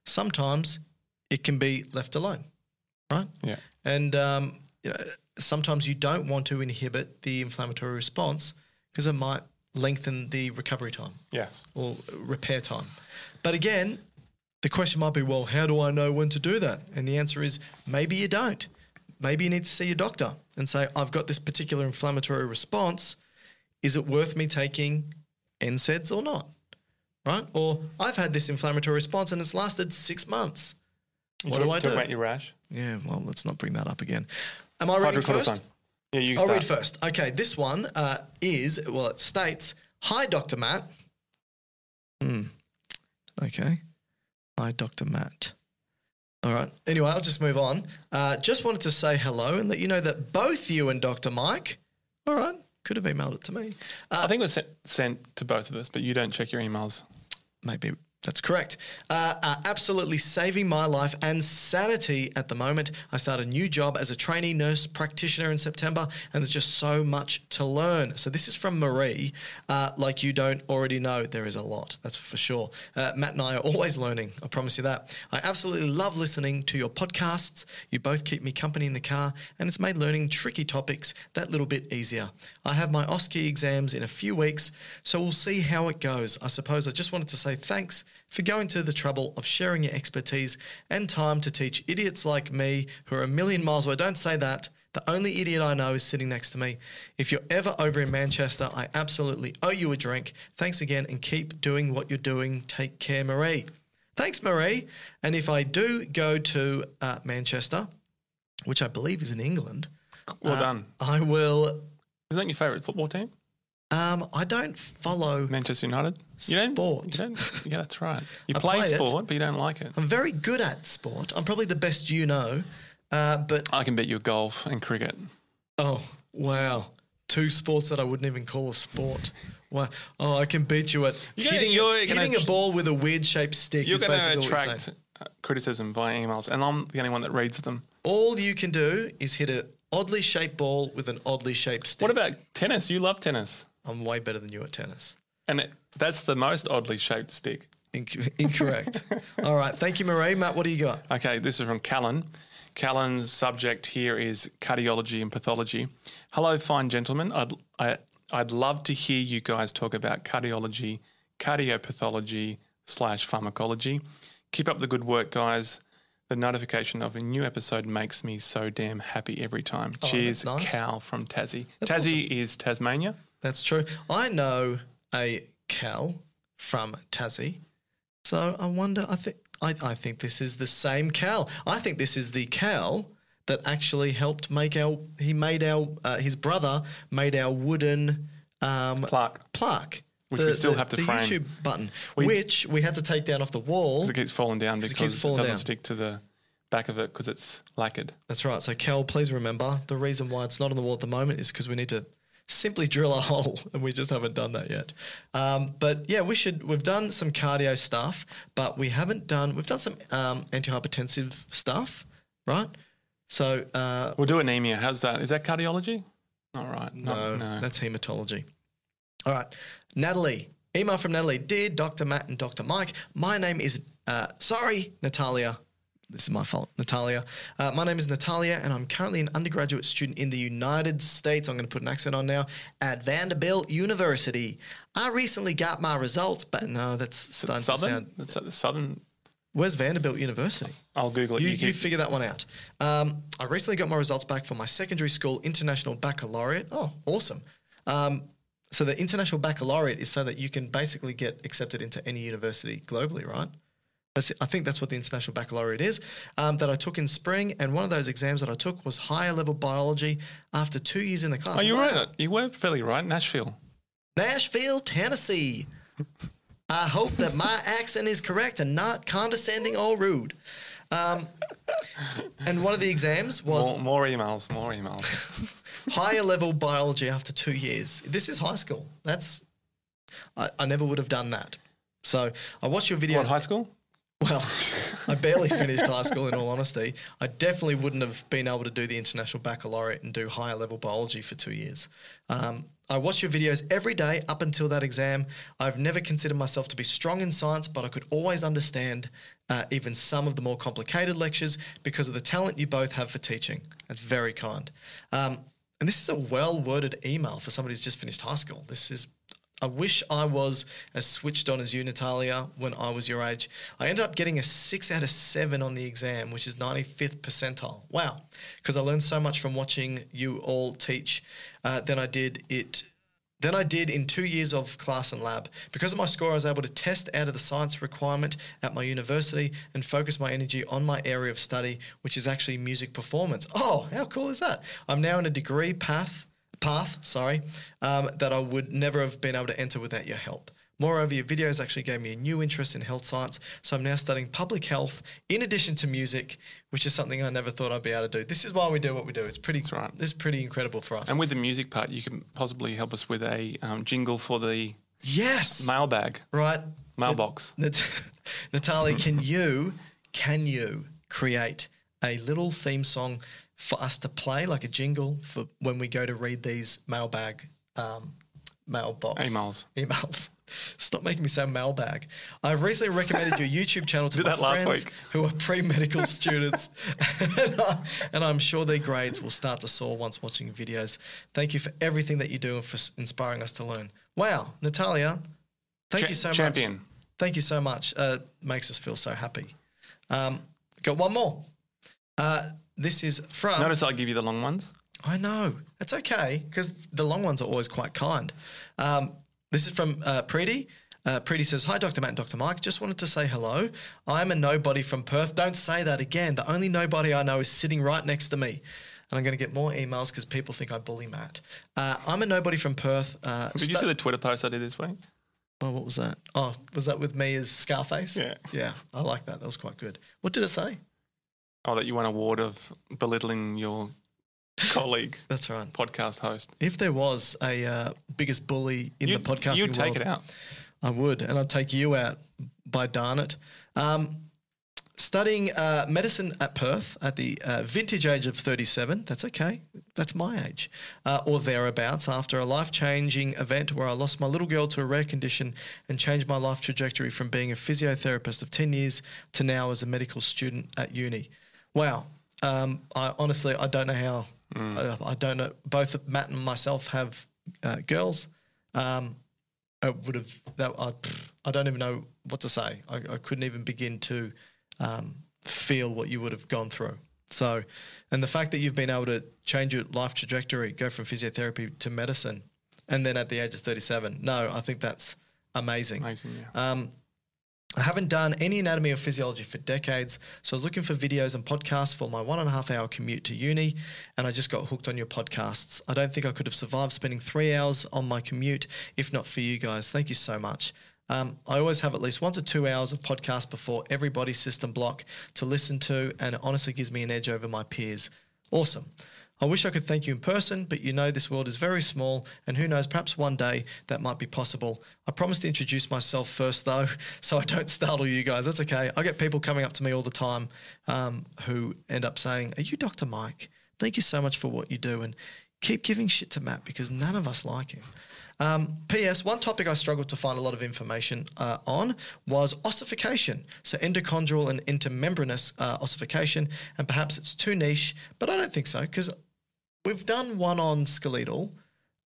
Sometimes it can be left alone, right? yeah. And um, you know, sometimes you don't want to inhibit the inflammatory response because it might lengthen the recovery time Yes. or repair time. But again, the question might be, well, how do I know when to do that? And the answer is maybe you don't. Maybe you need to see your doctor and say, I've got this particular inflammatory response. Is it worth me taking NSAIDs or not? Right? Or I've had this inflammatory response and it's lasted six months. What do I do? about your rash. Yeah, well, let's not bring that up again. Am I reading first? Yeah, you I'll read first. Okay, this one uh, is, well, it states Hi, Dr. Matt. Hmm. Okay. Hi, Dr. Matt. All right. Anyway, I'll just move on. Uh, just wanted to say hello and let you know that both you and Dr. Mike, all right, could have emailed it to me. Uh, I think it was sent, sent to both of us, but you don't check your emails. maybe that's correct. Uh, are absolutely saving my life and sanity at the moment. I start a new job as a trainee nurse practitioner in September, and there's just so much to learn. So this is from Marie. Uh, like you don't already know, there is a lot. That's for sure. Uh, Matt and I are always learning. I promise you that. I absolutely love listening to your podcasts. You both keep me company in the car, and it's made learning tricky topics that little bit easier. I have my OSCE exams in a few weeks, so we'll see how it goes. I suppose I just wanted to say thanks for going to the trouble of sharing your expertise and time to teach idiots like me who are a million miles away. Don't say that. The only idiot I know is sitting next to me. If you're ever over in Manchester, I absolutely owe you a drink. Thanks again and keep doing what you're doing. Take care, Marie. Thanks, Marie. And if I do go to uh, Manchester, which I believe is in England, Well uh, done. I will. Isn't that your favourite football team? Um, I don't follow. Manchester United? You don't, Sport. You don't, yeah, that's right. [laughs] You play play it. sport, but you don't like it. I'm very good at sport. I'm probably the best you know. Uh, but I can bet you at golf and cricket. oh wow, two sports that I wouldn't even call a sport. Wow. Oh, I can beat you at You're hitting, you're hitting a ball with a weird shaped stick. You're going to basically what you're attract uh, criticism via emails, and I'm the only one that reads them. All you can do is hit a oddly shaped ball with an oddly shaped stick. What about tennis? You love tennis. I'm way better than you at tennis. And it, that's the most oddly shaped stick. Inc- incorrect. [laughs] All right. Thank you, Marie. Matt, what do you got? Okay, this is from Callan. Callan's subject here is cardiology and pathology. Hello, fine gentlemen. I'd, I, I'd love to hear you guys talk about cardiology, cardiopathology slash pharmacology. Keep up the good work, guys. The notification of a new episode makes me so damn happy every time. Oh, Cheers, that's nice. Cal from Tassie. That's Tassie is Tasmania. That's true. I know a Cal from Tassie, so I wonder. I think I, I think this is the same Cal. I think this is the Cal that actually helped make our. He made our. Uh, his brother made our wooden um, Plaque. plaque. Which we still have to the frame. YouTube button, We- which we had to take down off the wall. 'Cause It keeps falling down because it it, keeps falling doesn't down. stick to the back of it because it's lacquered. That's right. So, Kel, please remember the reason why it's not on the wall at the moment is because we need to simply drill a [laughs] hole, and we just haven't done that yet. Um, but yeah, we should. We've done some cardio stuff, but we haven't done. We've done some um, antihypertensive stuff, right? So, uh, We'll do anemia. How's that? Is that cardiology? All right. no, no. that's hematology. All right, Natalie. Email from Natalie. Dear Dr. Matt and Dr. Mike, my name is. Uh, sorry, Natalia. This is my fault, Natalia. Uh, my name is Natalia, and I'm currently an undergraduate student in the United States. I'm going to put an accent on now at Vanderbilt University. I recently got my results, but no, that's to Southern? sound. That's at the Southern. Where's Vanderbilt University? I'll Google it. You, You, you figure that one out. Um, I recently got my results back for my secondary school international baccalaureate. Oh, awesome. Um, so the international baccalaureate is so that you can basically get accepted into any university globally, right? I think that's what the international baccalaureate is. Um, that I took in spring, and one of those exams that I took was higher level biology. After two years in the class, Oh, you Wow. were you were fairly right. Nashville. Nashville, Tennessee. I hope that my accent is correct and not condescending or rude. Um, and one of the exams was More, more emails. More emails. [laughs] higher level biology after two years. This is high school. That's I, I never would have done that. So I watched your video. what high school? Well, [laughs] I barely finished high school in all honesty. I definitely wouldn't have been able to do the international baccalaureate and do higher level biology for two years. Um, I watch your videos every day up until that exam. I've never considered myself to be strong in science, but I could always understand uh, even some of the more complicated lectures because of the talent you both have for teaching. That's very kind. Um, and this is a well worded email for somebody who's just finished high school. This is I wish I was as switched on as you, Natalia, when I was your age. I ended up getting a six out of seven on the exam, which is 95th percentile. Wow. Because I learned so much from watching you all teach uh, than I did it. Than I did in two years of class and lab. Because of my score, I was able to test out of the science requirement at my university and focus my energy on my area of study, which is actually music performance. Oh, how cool is that? I'm now in a degree path path, sorry, um, that I would never have been able to enter without your help. Moreover, your videos actually gave me a new interest in health science, so I'm now studying public health in addition to music, which is something I never thought I'd be able to do. This is why we do what we do. It's pretty, That's right. This is pretty incredible for us. And with the music part, you can possibly help us with a um, jingle for the yes, mailbag, right. mailbox. Nat- [laughs] Natalie, can [laughs] you can you create a little theme song for us to play, like a jingle for when we go to read these mailbag um, mailbox Emails. emails? [laughs] Stop making me say mailbag. I've recently recommended your YouTube channel to [laughs] Did my that last friends week. who are pre-medical [laughs] students, and, I, and I'm sure their grades will start to soar once watching videos. Thank you for everything that you do and for inspiring us to learn. Wow, Natalia, thank Cha- you so much. champion. Thank you so much. Uh, makes us feel so happy. Um, got one more. Uh, this is from. Notice I give you the long ones. I know. It's okay because the long ones are always quite kind. Um, this is from uh, Preeti. Uh, Preeti says, Hi, Dr. Matt and Dr. Mike. Just wanted to say hello. I'm a nobody from Perth. Don't say that again. The only nobody I know is sitting right next to me. And I'm going to get more emails because people think I bully Matt. Uh, I'm a nobody from Perth. Uh, Did you see the Twitter post I did this week? Oh, what was that? Oh, was that with me as Scarface? Yeah. Yeah, I like that. That was quite good. What did it say? Oh, that you won a award of belittling your colleague, [laughs] That's right. podcast host. If there was a uh, biggest bully in you, the podcasting You'd take world, it out. I would, and I'd take you out. By darn it. Um, studying uh, medicine at Perth at the uh, vintage age of 37. That's okay. That's my age, uh, or thereabouts. After a life-changing event where I lost my little girl to a rare condition and changed my life trajectory from being a physiotherapist of 10 years to now as a medical student at uni. Wow. Um, I honestly, I don't know how. I, I don't know. Both Matt and myself have uh, girls. Um, I would have that I, I don't even know what to say. I, I couldn't even begin to um, feel what you would have gone through. So, and the fact that you've been able to change your life trajectory, go from physiotherapy to medicine, and then at the age of 37, no, I think that's amazing. Amazing, yeah. Um, I haven't done any anatomy or physiology for decades, so I was looking for videos and podcasts for my one and a half hour commute to uni, and I just got hooked on your podcasts. I don't think I could have survived spending three hours on my commute if not for you guys. Thank you so much. Um, I always have at least one to two hours of podcast before every body system block to listen to, and it honestly gives me an edge over my peers. Awesome. I wish I could thank you in person, but you know this world is very small, and who knows, perhaps one day that might be possible. I promise to introduce myself first, though, [laughs] so I don't startle you guys. That's okay. I get people coming up to me all the time um, who end up saying, Are you Dr. Mike? Thank you so much for what you do, and keep giving shit to Matt because none of us like him. Um, P.S. One topic I struggled to find a lot of information uh, on was ossification. So endochondral and intramembranous uh, ossification, and perhaps it's too niche, but I don't think so because we've done one on skeletal,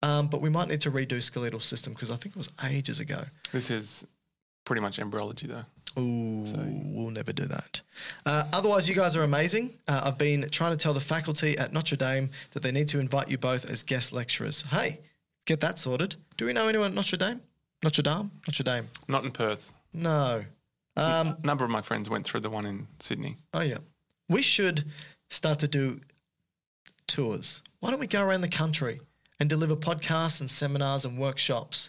um, but we might need to redo skeletal system because I think it was ages ago. This is pretty much embryology, though. Ooh, we'll never do that. Uh, otherwise, you guys are amazing. Uh, I've been trying to tell the faculty at Notre Dame that they need to invite you both as guest lecturers. Hey, get that sorted. Do we know anyone at Notre Dame? Notre Dame? Notre Dame? Not in Perth. No. Um, A number of my friends went through the one in Sydney. oh, yeah. We should start to do tours. Why don't we go around the country and deliver podcasts and seminars and workshops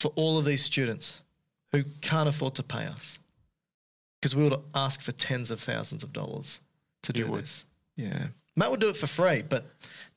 for all of these students who can't afford to pay us? Because we would ask for tens of thousands of dollars to do this. Yeah. Matt would do it for free, but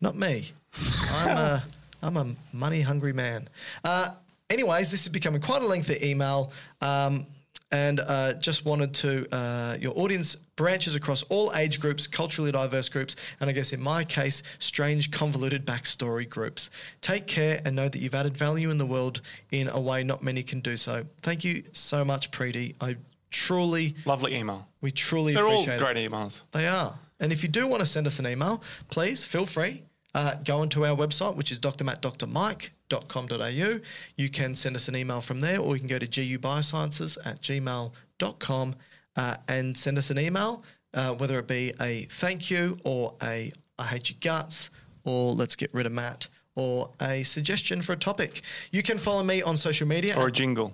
not me. [laughs] I'm a, I'm a money hungry man. Uh, anyways, this is becoming quite a lengthy email. Um, and uh, just wanted to, uh, your audience branches across all age groups, culturally diverse groups, and I guess in my case, strange, convoluted backstory groups. Take care and know that you've added value in the world in a way not many can do so. Thank you so much, Preeti. I truly, Lovely email. we truly They're all appreciate it. great emails. They are. And if you do want to send us an email, please feel free. Uh, go onto our website, which is drmattdrmike.com.au. You can send us an email from there, or you can go to gubiosciences at gmail.com uh, and send us an email, uh, whether it be a thank you or a I hate your guts or let's get rid of Matt or a suggestion for a topic. You can follow me on social media Or a jingle.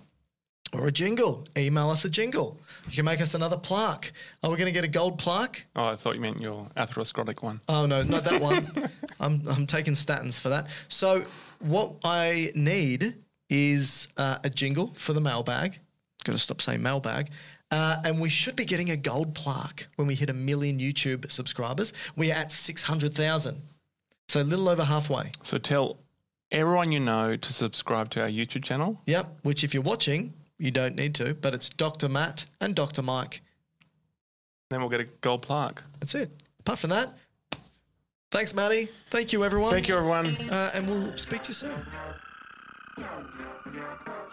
or a jingle. Email us a jingle. You can make us another plaque. Are we going to get a gold plaque? Oh, I thought you meant your atherosclerotic one. Oh no, not that one. [laughs] I'm I'm taking statins for that. So what I need is uh, a jingle for the mailbag. Got to stop saying mailbag. Uh, and we should be getting a gold plaque when we hit a million YouTube subscribers. We're at six hundred thousand, so a little over halfway. So tell everyone you know to subscribe to our YouTube channel. Yep. Which, if you're watching, you don't need to. But it's Dr. Matt and Dr. Mike. Then we'll get a gold plaque. That's it. Apart from that, thanks, Matty. Thank you, everyone. Thank you, everyone. Uh, and we'll speak to you soon.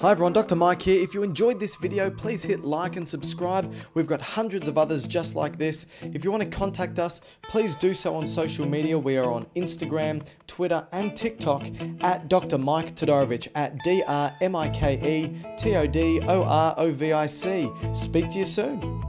Hi everyone, Dr. Mike here. If you enjoyed this video, please hit like and subscribe. We've got hundreds of others just like this. If you want to contact us, please do so on social media. We are on Instagram, Twitter, and TikTok at Dr. Mike Todorovic at D R M I K E T O D O R O V I C. Speak to you soon.